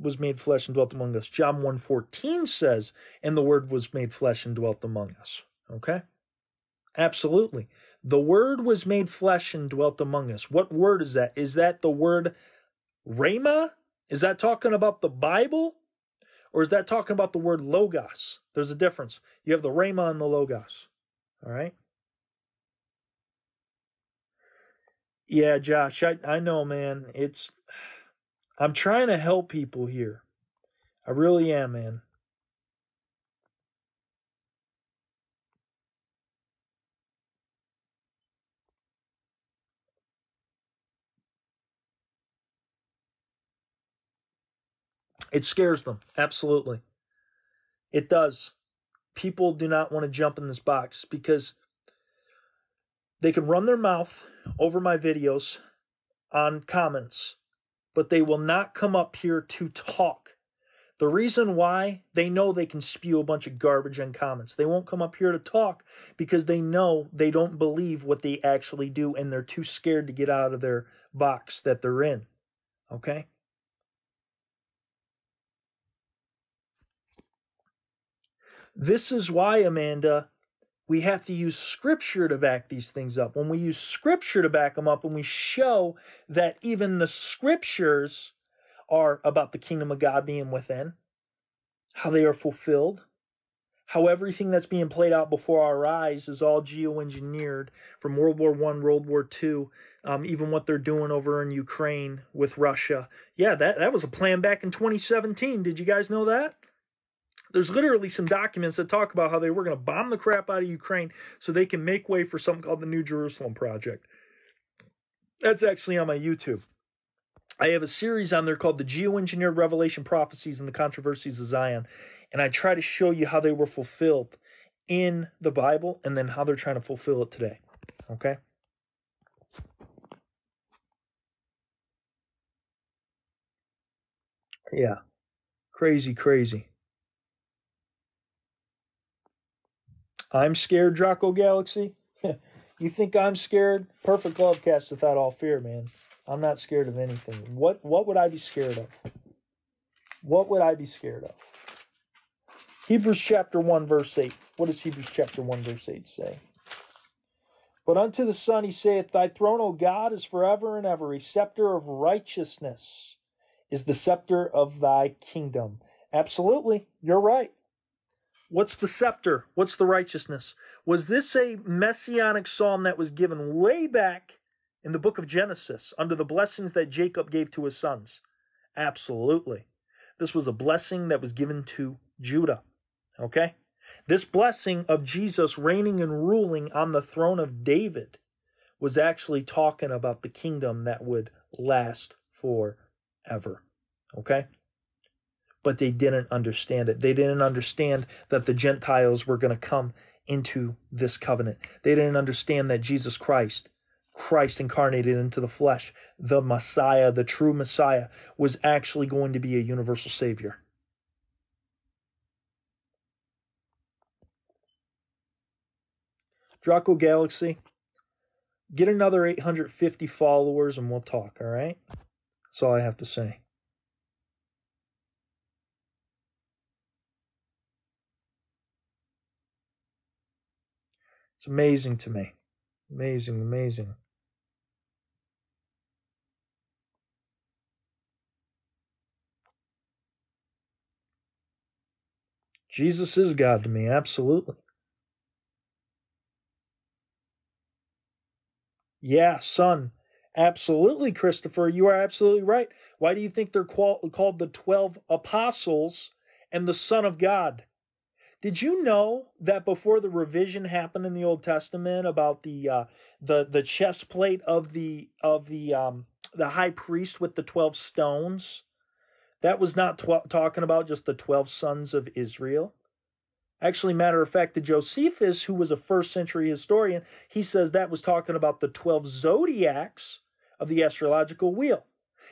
was made flesh and dwelt among us. John 1.14 says, and the word was made flesh and dwelt among us. Okay? Absolutely. The word was made flesh and dwelt among us. What word is that? Is that the word rhema? Is that talking about the Bible? Or is that talking about the word logos? There's a difference. You have the rhema and the logos. All right? Yeah, Josh, I, I know, man. It's I'm trying to help people here. I really am, man. It scares them. Absolutely. It does. People do not want to jump in this box because they can run their mouth over my videos on comments but they will not come up here to talk. The reason why they know they can spew a bunch of garbage in comments. They won't come up here to talk because they know they don't believe what they actually do and they're too scared to get out of their box that they're in. Okay? This is why, Amanda, we have to use scripture to back these things up. When we use scripture to back them up and we show that even the scriptures are about the kingdom of God being within, how they are fulfilled, how everything that's being played out before our eyes is all geoengineered from World War One, World War Two, um, even what they're doing over in Ukraine with Russia. Yeah, that, that was a plan back in 2017. Did you guys know that? There's literally some documents that talk about how they were going to bomb the crap out of Ukraine so they can make way for something called the New Jerusalem Project. That's actually on my YouTube. I have a series on there called The Geoengineered Revelation Prophecies and the Controversies of Zion. And I try to show you how they were fulfilled in the Bible and then how they're trying to fulfill it today. Okay? Yeah. Crazy, crazy. I'm scared, Draco Galaxy. you think I'm scared? Perfect love casteth without all fear, man. I'm not scared of anything. What what would I be scared of? What would I be scared of? Hebrews chapter 1, verse 8. What does Hebrews chapter 1, verse 8 say? But unto the Son he saith, Thy throne, O God, is forever and ever. A scepter of righteousness is the scepter of thy kingdom. Absolutely, you're right. What's the scepter? What's the righteousness? Was this a messianic psalm that was given way back in the book of Genesis under the blessings that Jacob gave to his sons? Absolutely. This was a blessing that was given to Judah. Okay? This blessing of Jesus reigning and ruling on the throne of David was actually talking about the kingdom that would last forever. Okay? But they didn't understand it. They didn't understand that the Gentiles were going to come into this covenant. They didn't understand that Jesus Christ Christ incarnated into the flesh, the Messiah, the true Messiah, was actually going to be a universal Savior. Draco Galaxy, get another 850 followers and we'll talk, all right? That's all I have to say. It's amazing to me. Amazing, amazing. Jesus is God to me, absolutely. Yeah, son. Absolutely, Christopher. You are absolutely right. Why do you think they're called the 12 apostles and the Son of God? Did you know that before the revision happened in the Old Testament about the uh, the the chest plate of the of the um, the high priest with the 12 stones? That was not tw- talking about just the 12 sons of Israel. Actually, matter of fact, the Josephus, who was a first century historian, he says that was talking about the 12 zodiacs of the astrological wheel.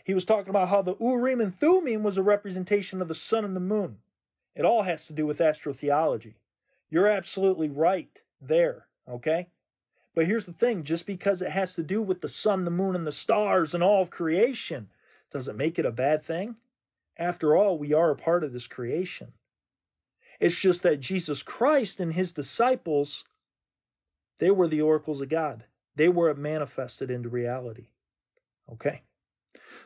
He was talking about how the Urim and Thummim was a representation of the sun and the moon. It all has to do with astrotheology. You're absolutely right there, okay? But here's the thing just because it has to do with the sun, the moon, and the stars and all of creation doesn't make it a bad thing. After all, we are a part of this creation. It's just that Jesus Christ and his disciples, they were the oracles of God. They were manifested into reality. Okay?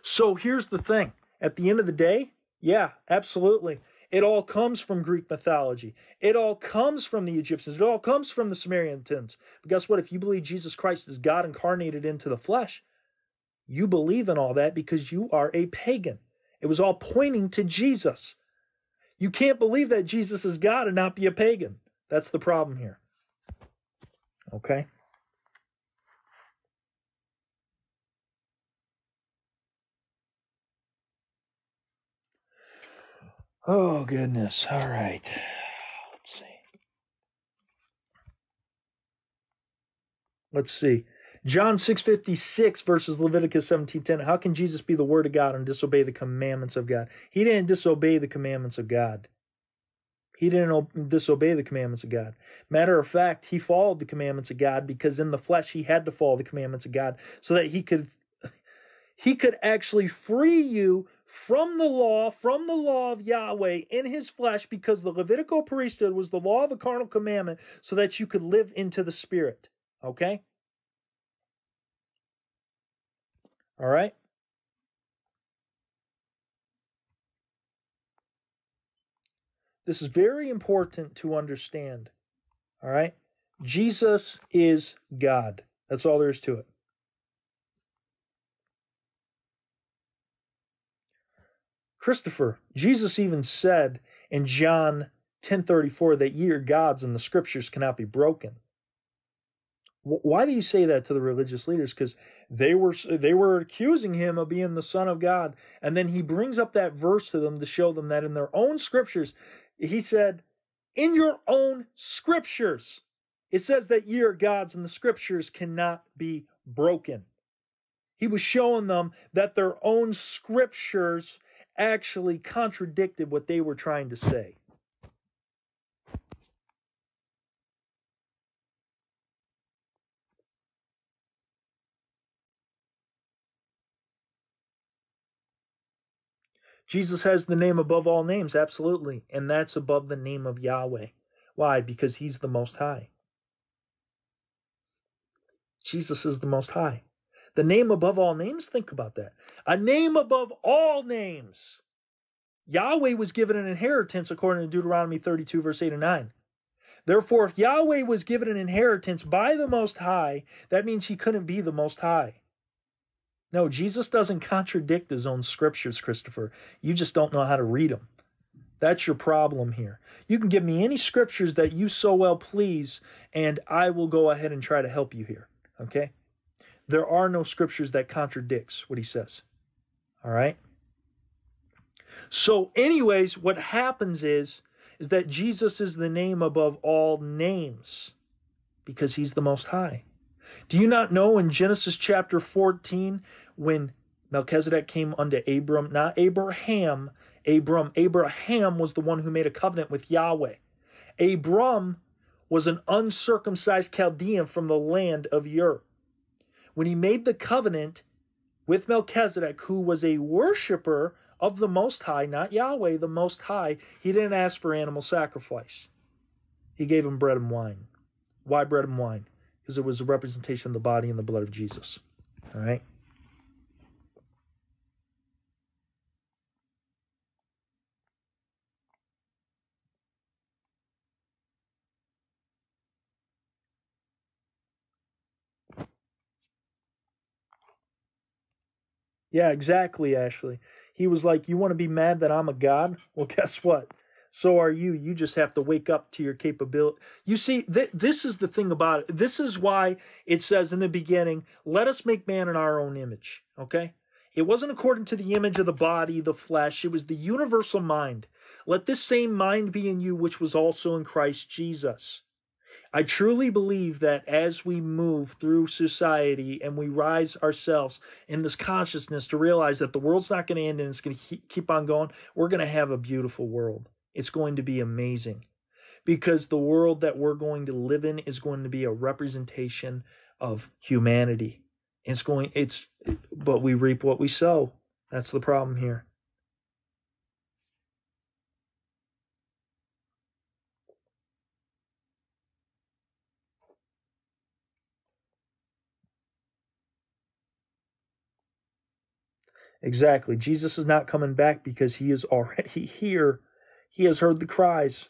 So here's the thing. At the end of the day, yeah, absolutely. It all comes from Greek mythology. It all comes from the Egyptians. It all comes from the Samaritans. But guess what? If you believe Jesus Christ is God incarnated into the flesh, you believe in all that because you are a pagan. It was all pointing to Jesus. You can't believe that Jesus is God and not be a pagan. That's the problem here. Okay? Oh, goodness. All right. Let's see. Let's see. John 6:56 versus Leviticus 17:10. How can Jesus be the word of God and disobey the commandments of God? He didn't disobey the commandments of God. He didn't disobey the commandments of God. Matter of fact, he followed the commandments of God because in the flesh he had to follow the commandments of God so that he could he could actually free you from the law, from the law of Yahweh in his flesh because the Levitical priesthood was the law of the carnal commandment so that you could live into the spirit. Okay? All right? This is very important to understand. All right? Jesus is God. That's all there is to it. Christopher, Jesus even said in John 10:34 that ye are gods and the scriptures cannot be broken. Why do you say that to the religious leaders? Because They were they were accusing him of being the son of God, and then he brings up that verse to them to show them that in their own scriptures, he said, "In your own scriptures, it says that ye are gods, and the scriptures cannot be broken." He was showing them that their own scriptures actually contradicted what they were trying to say. Jesus has the name above all names, absolutely, and that's above the name of Yahweh. Why? Because he's the Most High. Jesus is the Most High. The name above all names, think about that. A name above all names. Yahweh was given an inheritance according to Deuteronomy 32, verse 8 and 9. Therefore, if Yahweh was given an inheritance by the Most High, that means he couldn't be the Most High. No, Jesus doesn't contradict his own scriptures, Christopher. You just don't know how to read them. That's your problem here. You can give me any scriptures that you so well please, and I will go ahead and try to help you here. Okay? There are no scriptures that contradicts what he says. All right? So, anyways, what happens is is that Jesus is the name above all names because he's the most high. Do you not know in Genesis chapter 14 when Melchizedek came unto Abram, not Abraham, Abram, Abraham was the one who made a covenant with Yahweh. Abram was an uncircumcised Chaldean from the land of Ur. When he made the covenant with Melchizedek, who was a worshiper of the Most High, not Yahweh, the Most High, he didn't ask for animal sacrifice. He gave him bread and wine. Why bread and wine? Because it was a representation of the body and the blood of Jesus. All right? Yeah, exactly, Ashley. He was like, You want to be mad that I'm a God? Well, guess what? So are you. You just have to wake up to your capability. You see, th- this is the thing about it. This is why it says in the beginning, Let us make man in our own image. Okay? It wasn't according to the image of the body, the flesh. It was the universal mind. Let this same mind be in you, which was also in Christ Jesus. I truly believe that as we move through society and we rise ourselves in this consciousness to realize that the world's not going to end and it's going to keep on going, we're going to have a beautiful world. It's going to be amazing because the world that we're going to live in is going to be a representation of humanity. It's going, it's, but we reap what we sow. That's the problem here. Exactly. Jesus is not coming back because he is already here. He has heard the cries.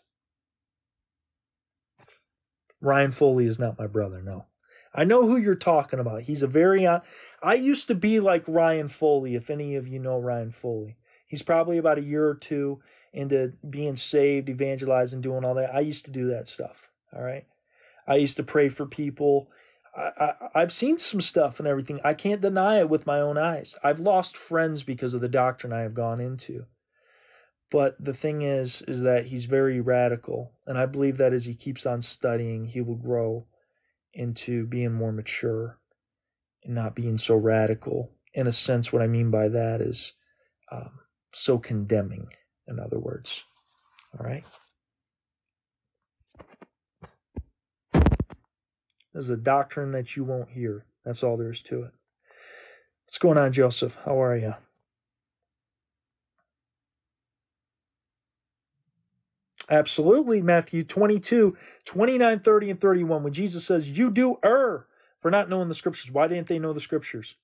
Ryan Foley is not my brother, no. I know who you're talking about. He's a very I used to be like Ryan Foley, if any of you know Ryan Foley. He's probably about a year or two into being saved, evangelizing, doing all that. I used to do that stuff. All right. I used to pray for people I, have seen some stuff and everything. I can't deny it with my own eyes. I've lost friends because of the doctrine I have gone into. But the thing is, is that he's very radical. And I believe that as he keeps on studying, he will grow into being more mature and not being so radical. In a sense, what I mean by that is um, so condemning, in other words. All right? There's a doctrine that you won't hear. That's all there is to it. What's going on, Joseph? How are you? Absolutely, Matthew 22, 29, 30, and 31. When Jesus says, You do err for not knowing the scriptures. Why didn't they know the scriptures?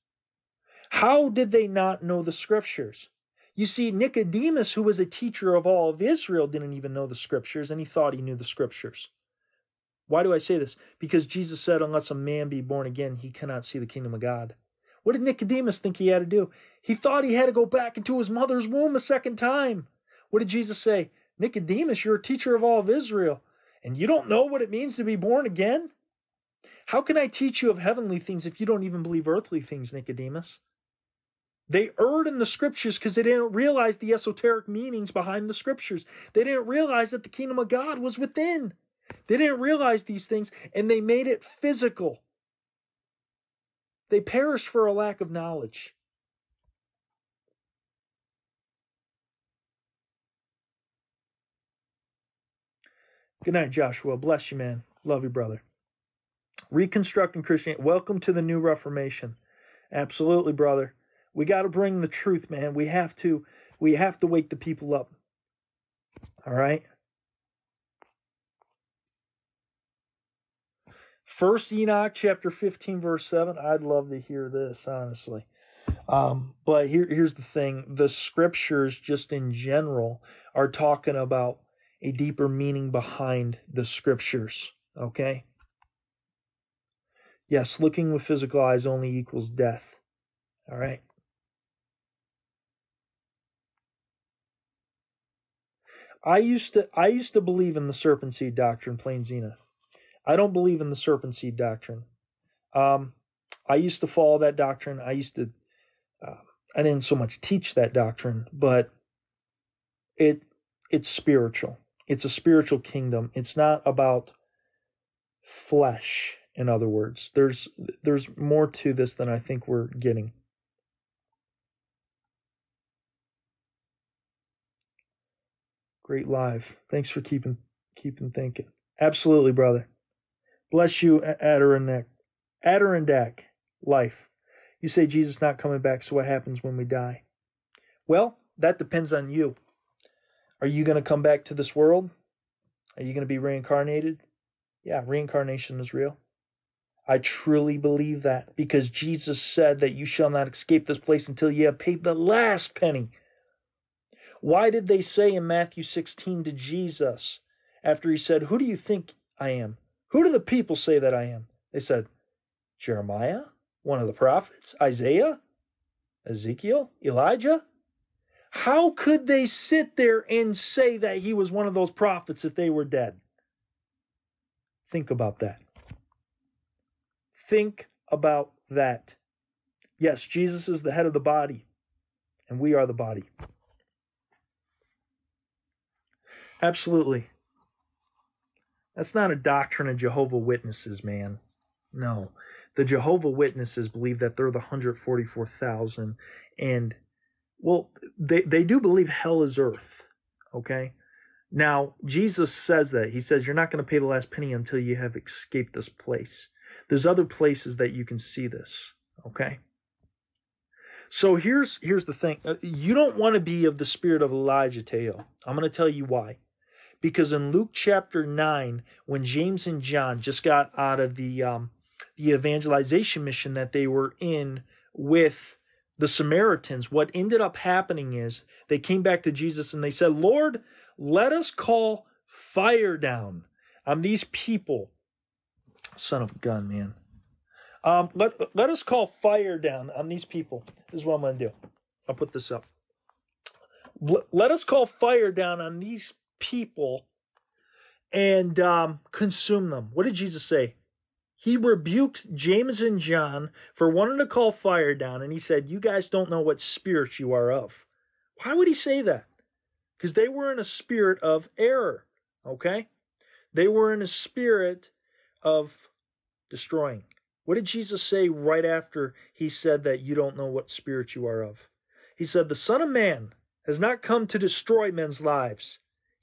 How did they not know the scriptures? You see, Nicodemus, who was a teacher of all of Israel, didn't even know the scriptures, and he thought he knew the scriptures. Why do I say this? Because Jesus said, unless a man be born again, he cannot see the kingdom of God. What did Nicodemus think he had to do? He thought he had to go back into his mother's womb a second time. What did Jesus say? Nicodemus, you're a teacher of all of Israel, and you don't know what it means to be born again? How can I teach you of heavenly things if you don't even believe earthly things, Nicodemus? They erred in the scriptures because they didn't realize the esoteric meanings behind the scriptures. They didn't realize that the kingdom of God was within. They didn't realize these things and they made it physical. They perished for a lack of knowledge. Good night, Joshua. Bless you, man. Love you, brother. Reconstructing Christianity. Welcome to the new Reformation. Absolutely, brother. We got to bring the truth, man. We have to. We have to wake the people up. All right. First Enoch chapter 15 verse 7. I'd love to hear this, honestly. Um, but here, here's the thing. The scriptures just in general are talking about a deeper meaning behind the scriptures. Okay? Yes, looking with physical eyes only equals death. All right? I used to I used to believe in the serpent seed doctrine, plain zenith. I don't believe in the serpent seed doctrine. Um, I used to follow that doctrine. I used to. Uh, I didn't so much teach that doctrine, but it it's spiritual. It's a spiritual kingdom. It's not about flesh. In other words, there's there's more to this than I think we're getting. Great live. Thanks for keeping keeping thinking. Absolutely, brother. Bless you, Adirondack. Adirondack life. You say Jesus not coming back, so what happens when we die? Well, that depends on you. Are you going to come back to this world? Are you going to be reincarnated? Yeah, reincarnation is real. I truly believe that because Jesus said that you shall not escape this place until you have paid the last penny. Why did they say in Matthew 16 to Jesus, after he said, Who do you think I am? Who do the people say that I am? They said, Jeremiah, one of the prophets, Isaiah, Ezekiel, Elijah. How could they sit there and say that he was one of those prophets if they were dead? Think about that. Think about that. Yes, Jesus is the head of the body, and we are the body. Absolutely. That's not a doctrine of Jehovah Witnesses, man. No. The Jehovah Witnesses believe that they're the 144,000 and well, they they do believe hell is earth, okay? Now, Jesus says that. He says you're not going to pay the last penny until you have escaped this place. There's other places that you can see this, okay? So here's here's the thing. Uh, you don't want to be of the spirit of Elijah, Teo. I'm going to tell you why. Because in Luke chapter 9, when James and John just got out of the um, the evangelization mission that they were in with the Samaritans, what ended up happening is they came back to Jesus and they said, Lord, let us call fire down on these people. Son of a gun, man. Um, let, let us call fire down on these people. This is what I'm going to do. I'll put this up. Let us call fire down on these people and um, consume them. What did Jesus say? He rebuked James and John for wanting to call fire down, and he said, You guys don't know what spirit you are of. Why would he say that? Because they were in a spirit of error, okay? They were in a spirit of destroying. What did Jesus say right after he said that you don't know what spirit you are of? He said, The Son of Man has not come to destroy men's lives,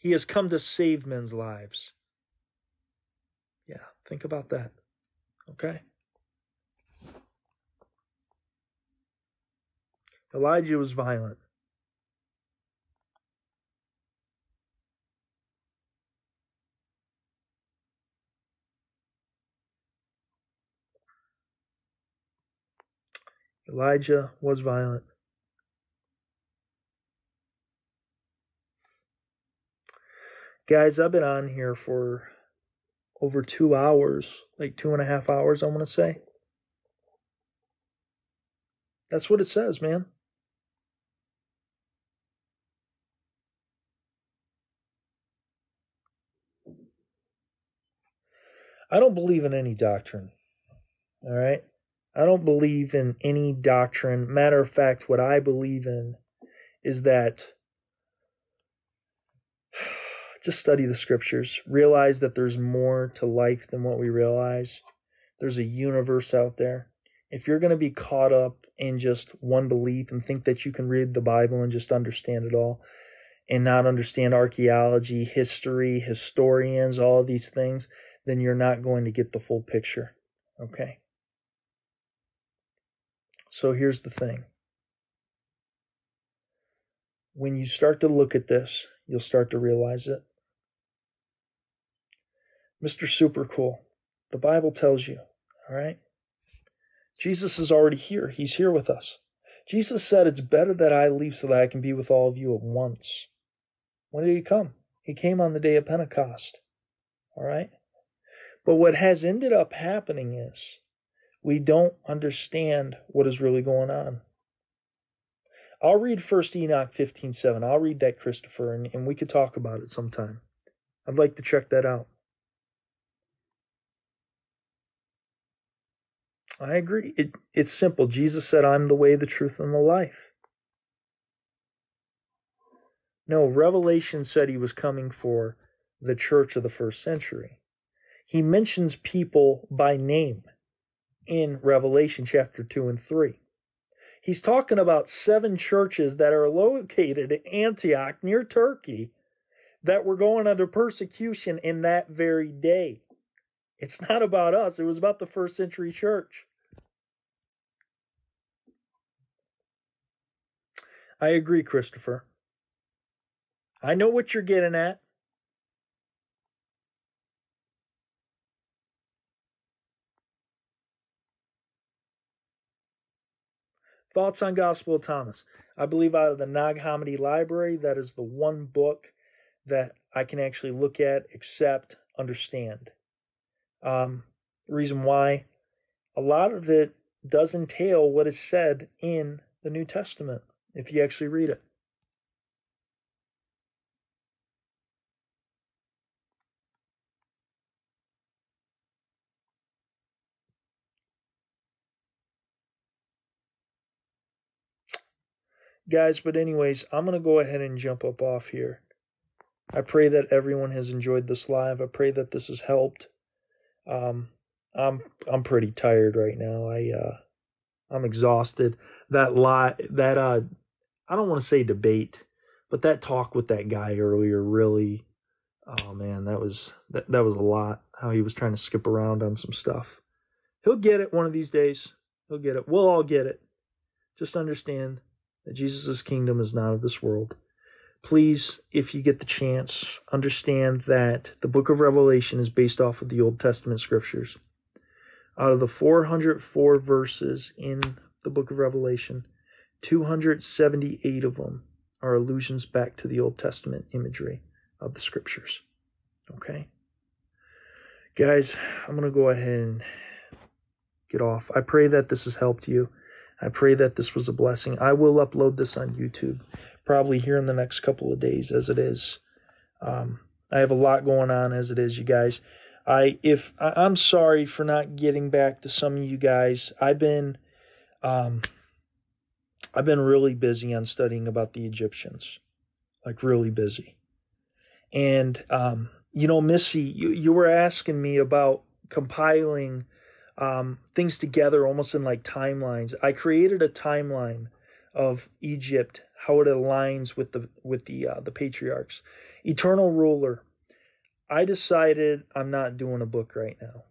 he has come to save men's lives. Yeah, think about that. Okay? Elijah was violent. Elijah was violent. Guys, I've been on here for over two hours, like two and a half hours, I want to say. That's what it says, man. I don't believe in any doctrine. All right? I don't believe in any doctrine. Matter of fact, what I believe in is that just study the scriptures. Realize that there's more to life than what we realize. There's a universe out there. If you're going to be caught up in just one belief and think that you can read the Bible and just understand it all and not understand archaeology, history, historians, all of these things, then you're not going to get the full picture. Okay? So here's the thing. When you start to look at this, you'll start to realize it. Mr. Super Cool, the Bible tells you, all right? Jesus is already here. He's here with us. Jesus said, It's better that I leave so that I can be with all of you at once. When did he come? He came on the day of Pentecost. All right? But what has ended up happening is we don't understand what is really going on. I'll read First Enoch 15:7. I'll read that, Christopher, and, and we could talk about it sometime. I'd like to check that out. I agree. It, it's simple. Jesus said, I'm the way, the truth, and the life. No, Revelation said he was coming for the church of the first century. He mentions people by name in Revelation chapter 2 and 3. He's talking about seven churches that are located in Antioch near Turkey that were going under persecution in that very day. It's not about us, it was about the first century church. I agree, Christopher. I know what you're getting at. Thoughts on Gospel of Thomas. I believe out of the Nag Hammadi Library, that is the one book that I can actually look at, accept, understand. Um, reason why a lot of it does entail what is said in the New Testament if you actually read it. Guys, but anyways, I'm going to go ahead and jump up off here. I pray that everyone has enjoyed this live. I pray that this has helped. Um, I'm I'm pretty tired right now. I uh, I'm exhausted. That lie that uh I don't want to say debate, but that talk with that guy earlier really oh man, that was that, that was a lot how he was trying to skip around on some stuff. He'll get it one of these days. He'll get it. We'll all get it. Just understand that Jesus' kingdom is not of this world. Please, if you get the chance, understand that the book of Revelation is based off of the Old Testament scriptures. Out of the 404 verses in the book of Revelation, 278 of them are allusions back to the Old Testament imagery of the scriptures. Okay? Guys, I'm going to go ahead and get off. I pray that this has helped you. I pray that this was a blessing. I will upload this on YouTube probably here in the next couple of days as it is. Um, I have a lot going on as it is, you guys. I if I, am sorry for not getting back to some of you guys. I've been um, I've been really busy on studying about the Egyptians, like really busy. And um, you know, Missy, you, you were asking me about compiling um, things together almost in like timelines. I created a timeline of Egypt, how it aligns with the with the uh, the patriarchs. Eternal ruler. I decided I'm not doing a book right now.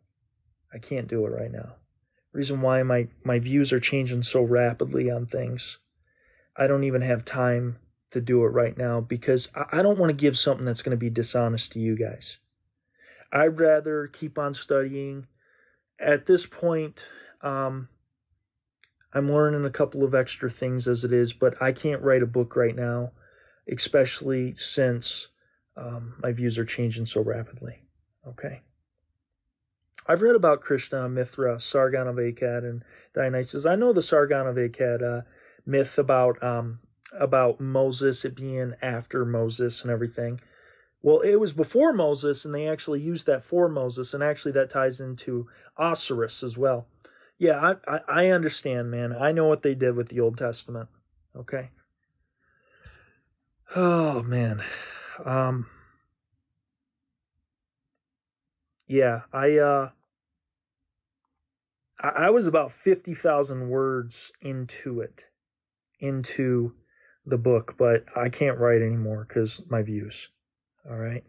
I can't do it right now. Reason why my my views are changing so rapidly on things. I don't even have time to do it right now because I, I don't want to give something that's going to be dishonest to you guys. I'd rather keep on studying at this point, um, I'm learning a couple of extra things as it is, but I can't write a book right now, especially since um, my views are changing so rapidly. Okay. I've read about Krishna, Mithra, Sargon of Akkad, and Dionysus. I know the Sargon of Akkad uh, myth about um, about Moses, it being after Moses and everything. Well, it was before Moses, and they actually used that for Moses, and actually that ties into Osiris as well. Yeah, I, I, I understand, man. I know what they did with the Old Testament. Okay. Oh man. Um Yeah, I uh I, was about fifty thousand words into it. Into the book, but I can't write anymore because my views. All right.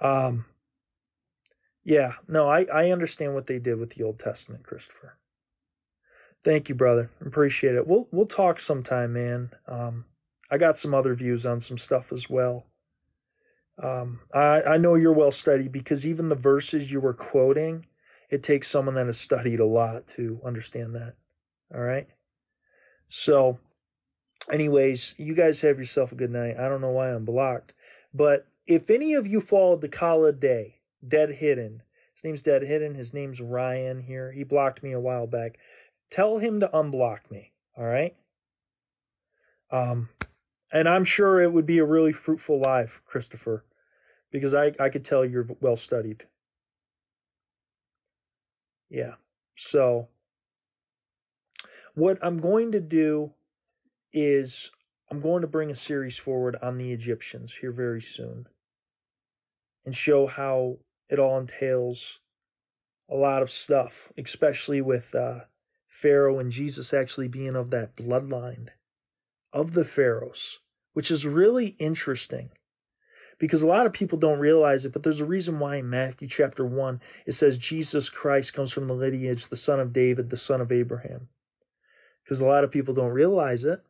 Um yeah, no, I, I understand what they did with the Old Testament, Christopher. Thank you, brother. Appreciate it. We'll we'll talk sometime, man. Um, I got some other views on some stuff as well. Um, I I know you're well studied because even the verses you were quoting, it takes someone that has studied a lot to understand that. All right. So, anyways, you guys have yourself a good night. I don't know why I'm blocked, but if any of you followed the Kala Day, Dead Hidden. His name's Dead Hidden. His name's Ryan here. He blocked me a while back. Tell him to unblock me. All right. Um, and I'm sure it would be a really fruitful live, Christopher, because I I could tell you're well studied. Yeah. So what I'm going to do is I'm going to bring a series forward on the Egyptians here very soon and show how it all entails a lot of stuff, especially with uh, Pharaoh and Jesus actually being of that bloodline of the Pharaohs, which is really interesting because a lot of people don't realize it, but there's a reason why in Matthew chapter 1 it says Jesus Christ comes from the lineage, the son of David, the son of Abraham. Because a lot of people don't realize it.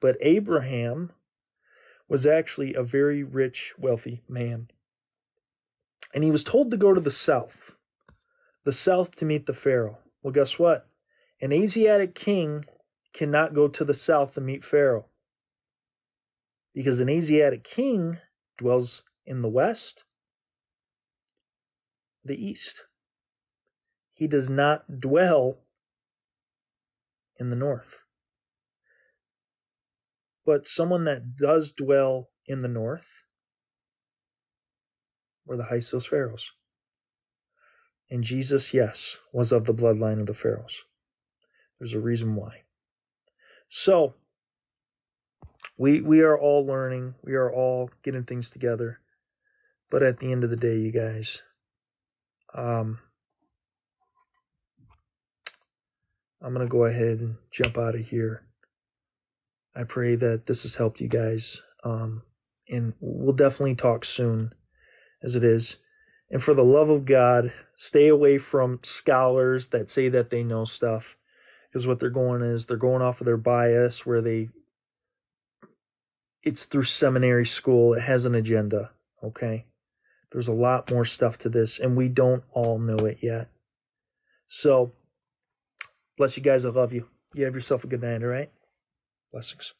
But Abraham was actually a very rich, wealthy man and he was told to go to the south, the south to meet the Pharaoh. Well, guess what? An Asiatic king cannot go to the south to meet Pharaoh because an Asiatic king dwells in the west, the east. He does not dwell in the north. But someone that does dwell in the north were the Hyksos Pharaohs. And Jesus, yes, was of the bloodline of the Pharaohs. There's a reason why. So, we we are all learning, we are all getting things together. But at the end of the day, you guys, um, I'm to go ahead and jump out of here. I pray that this has helped you guys. Um, and we'll definitely talk soon as it is. And for the love of God, stay away from scholars that say that they know stuff. Because what they're going is they're going off of their bias where they it's through seminary school. It has an agenda. Okay. There's a lot more stuff to this, and we don't all know it yet. So bless you guys. I love you. You have yourself a good night, all right? Blessings.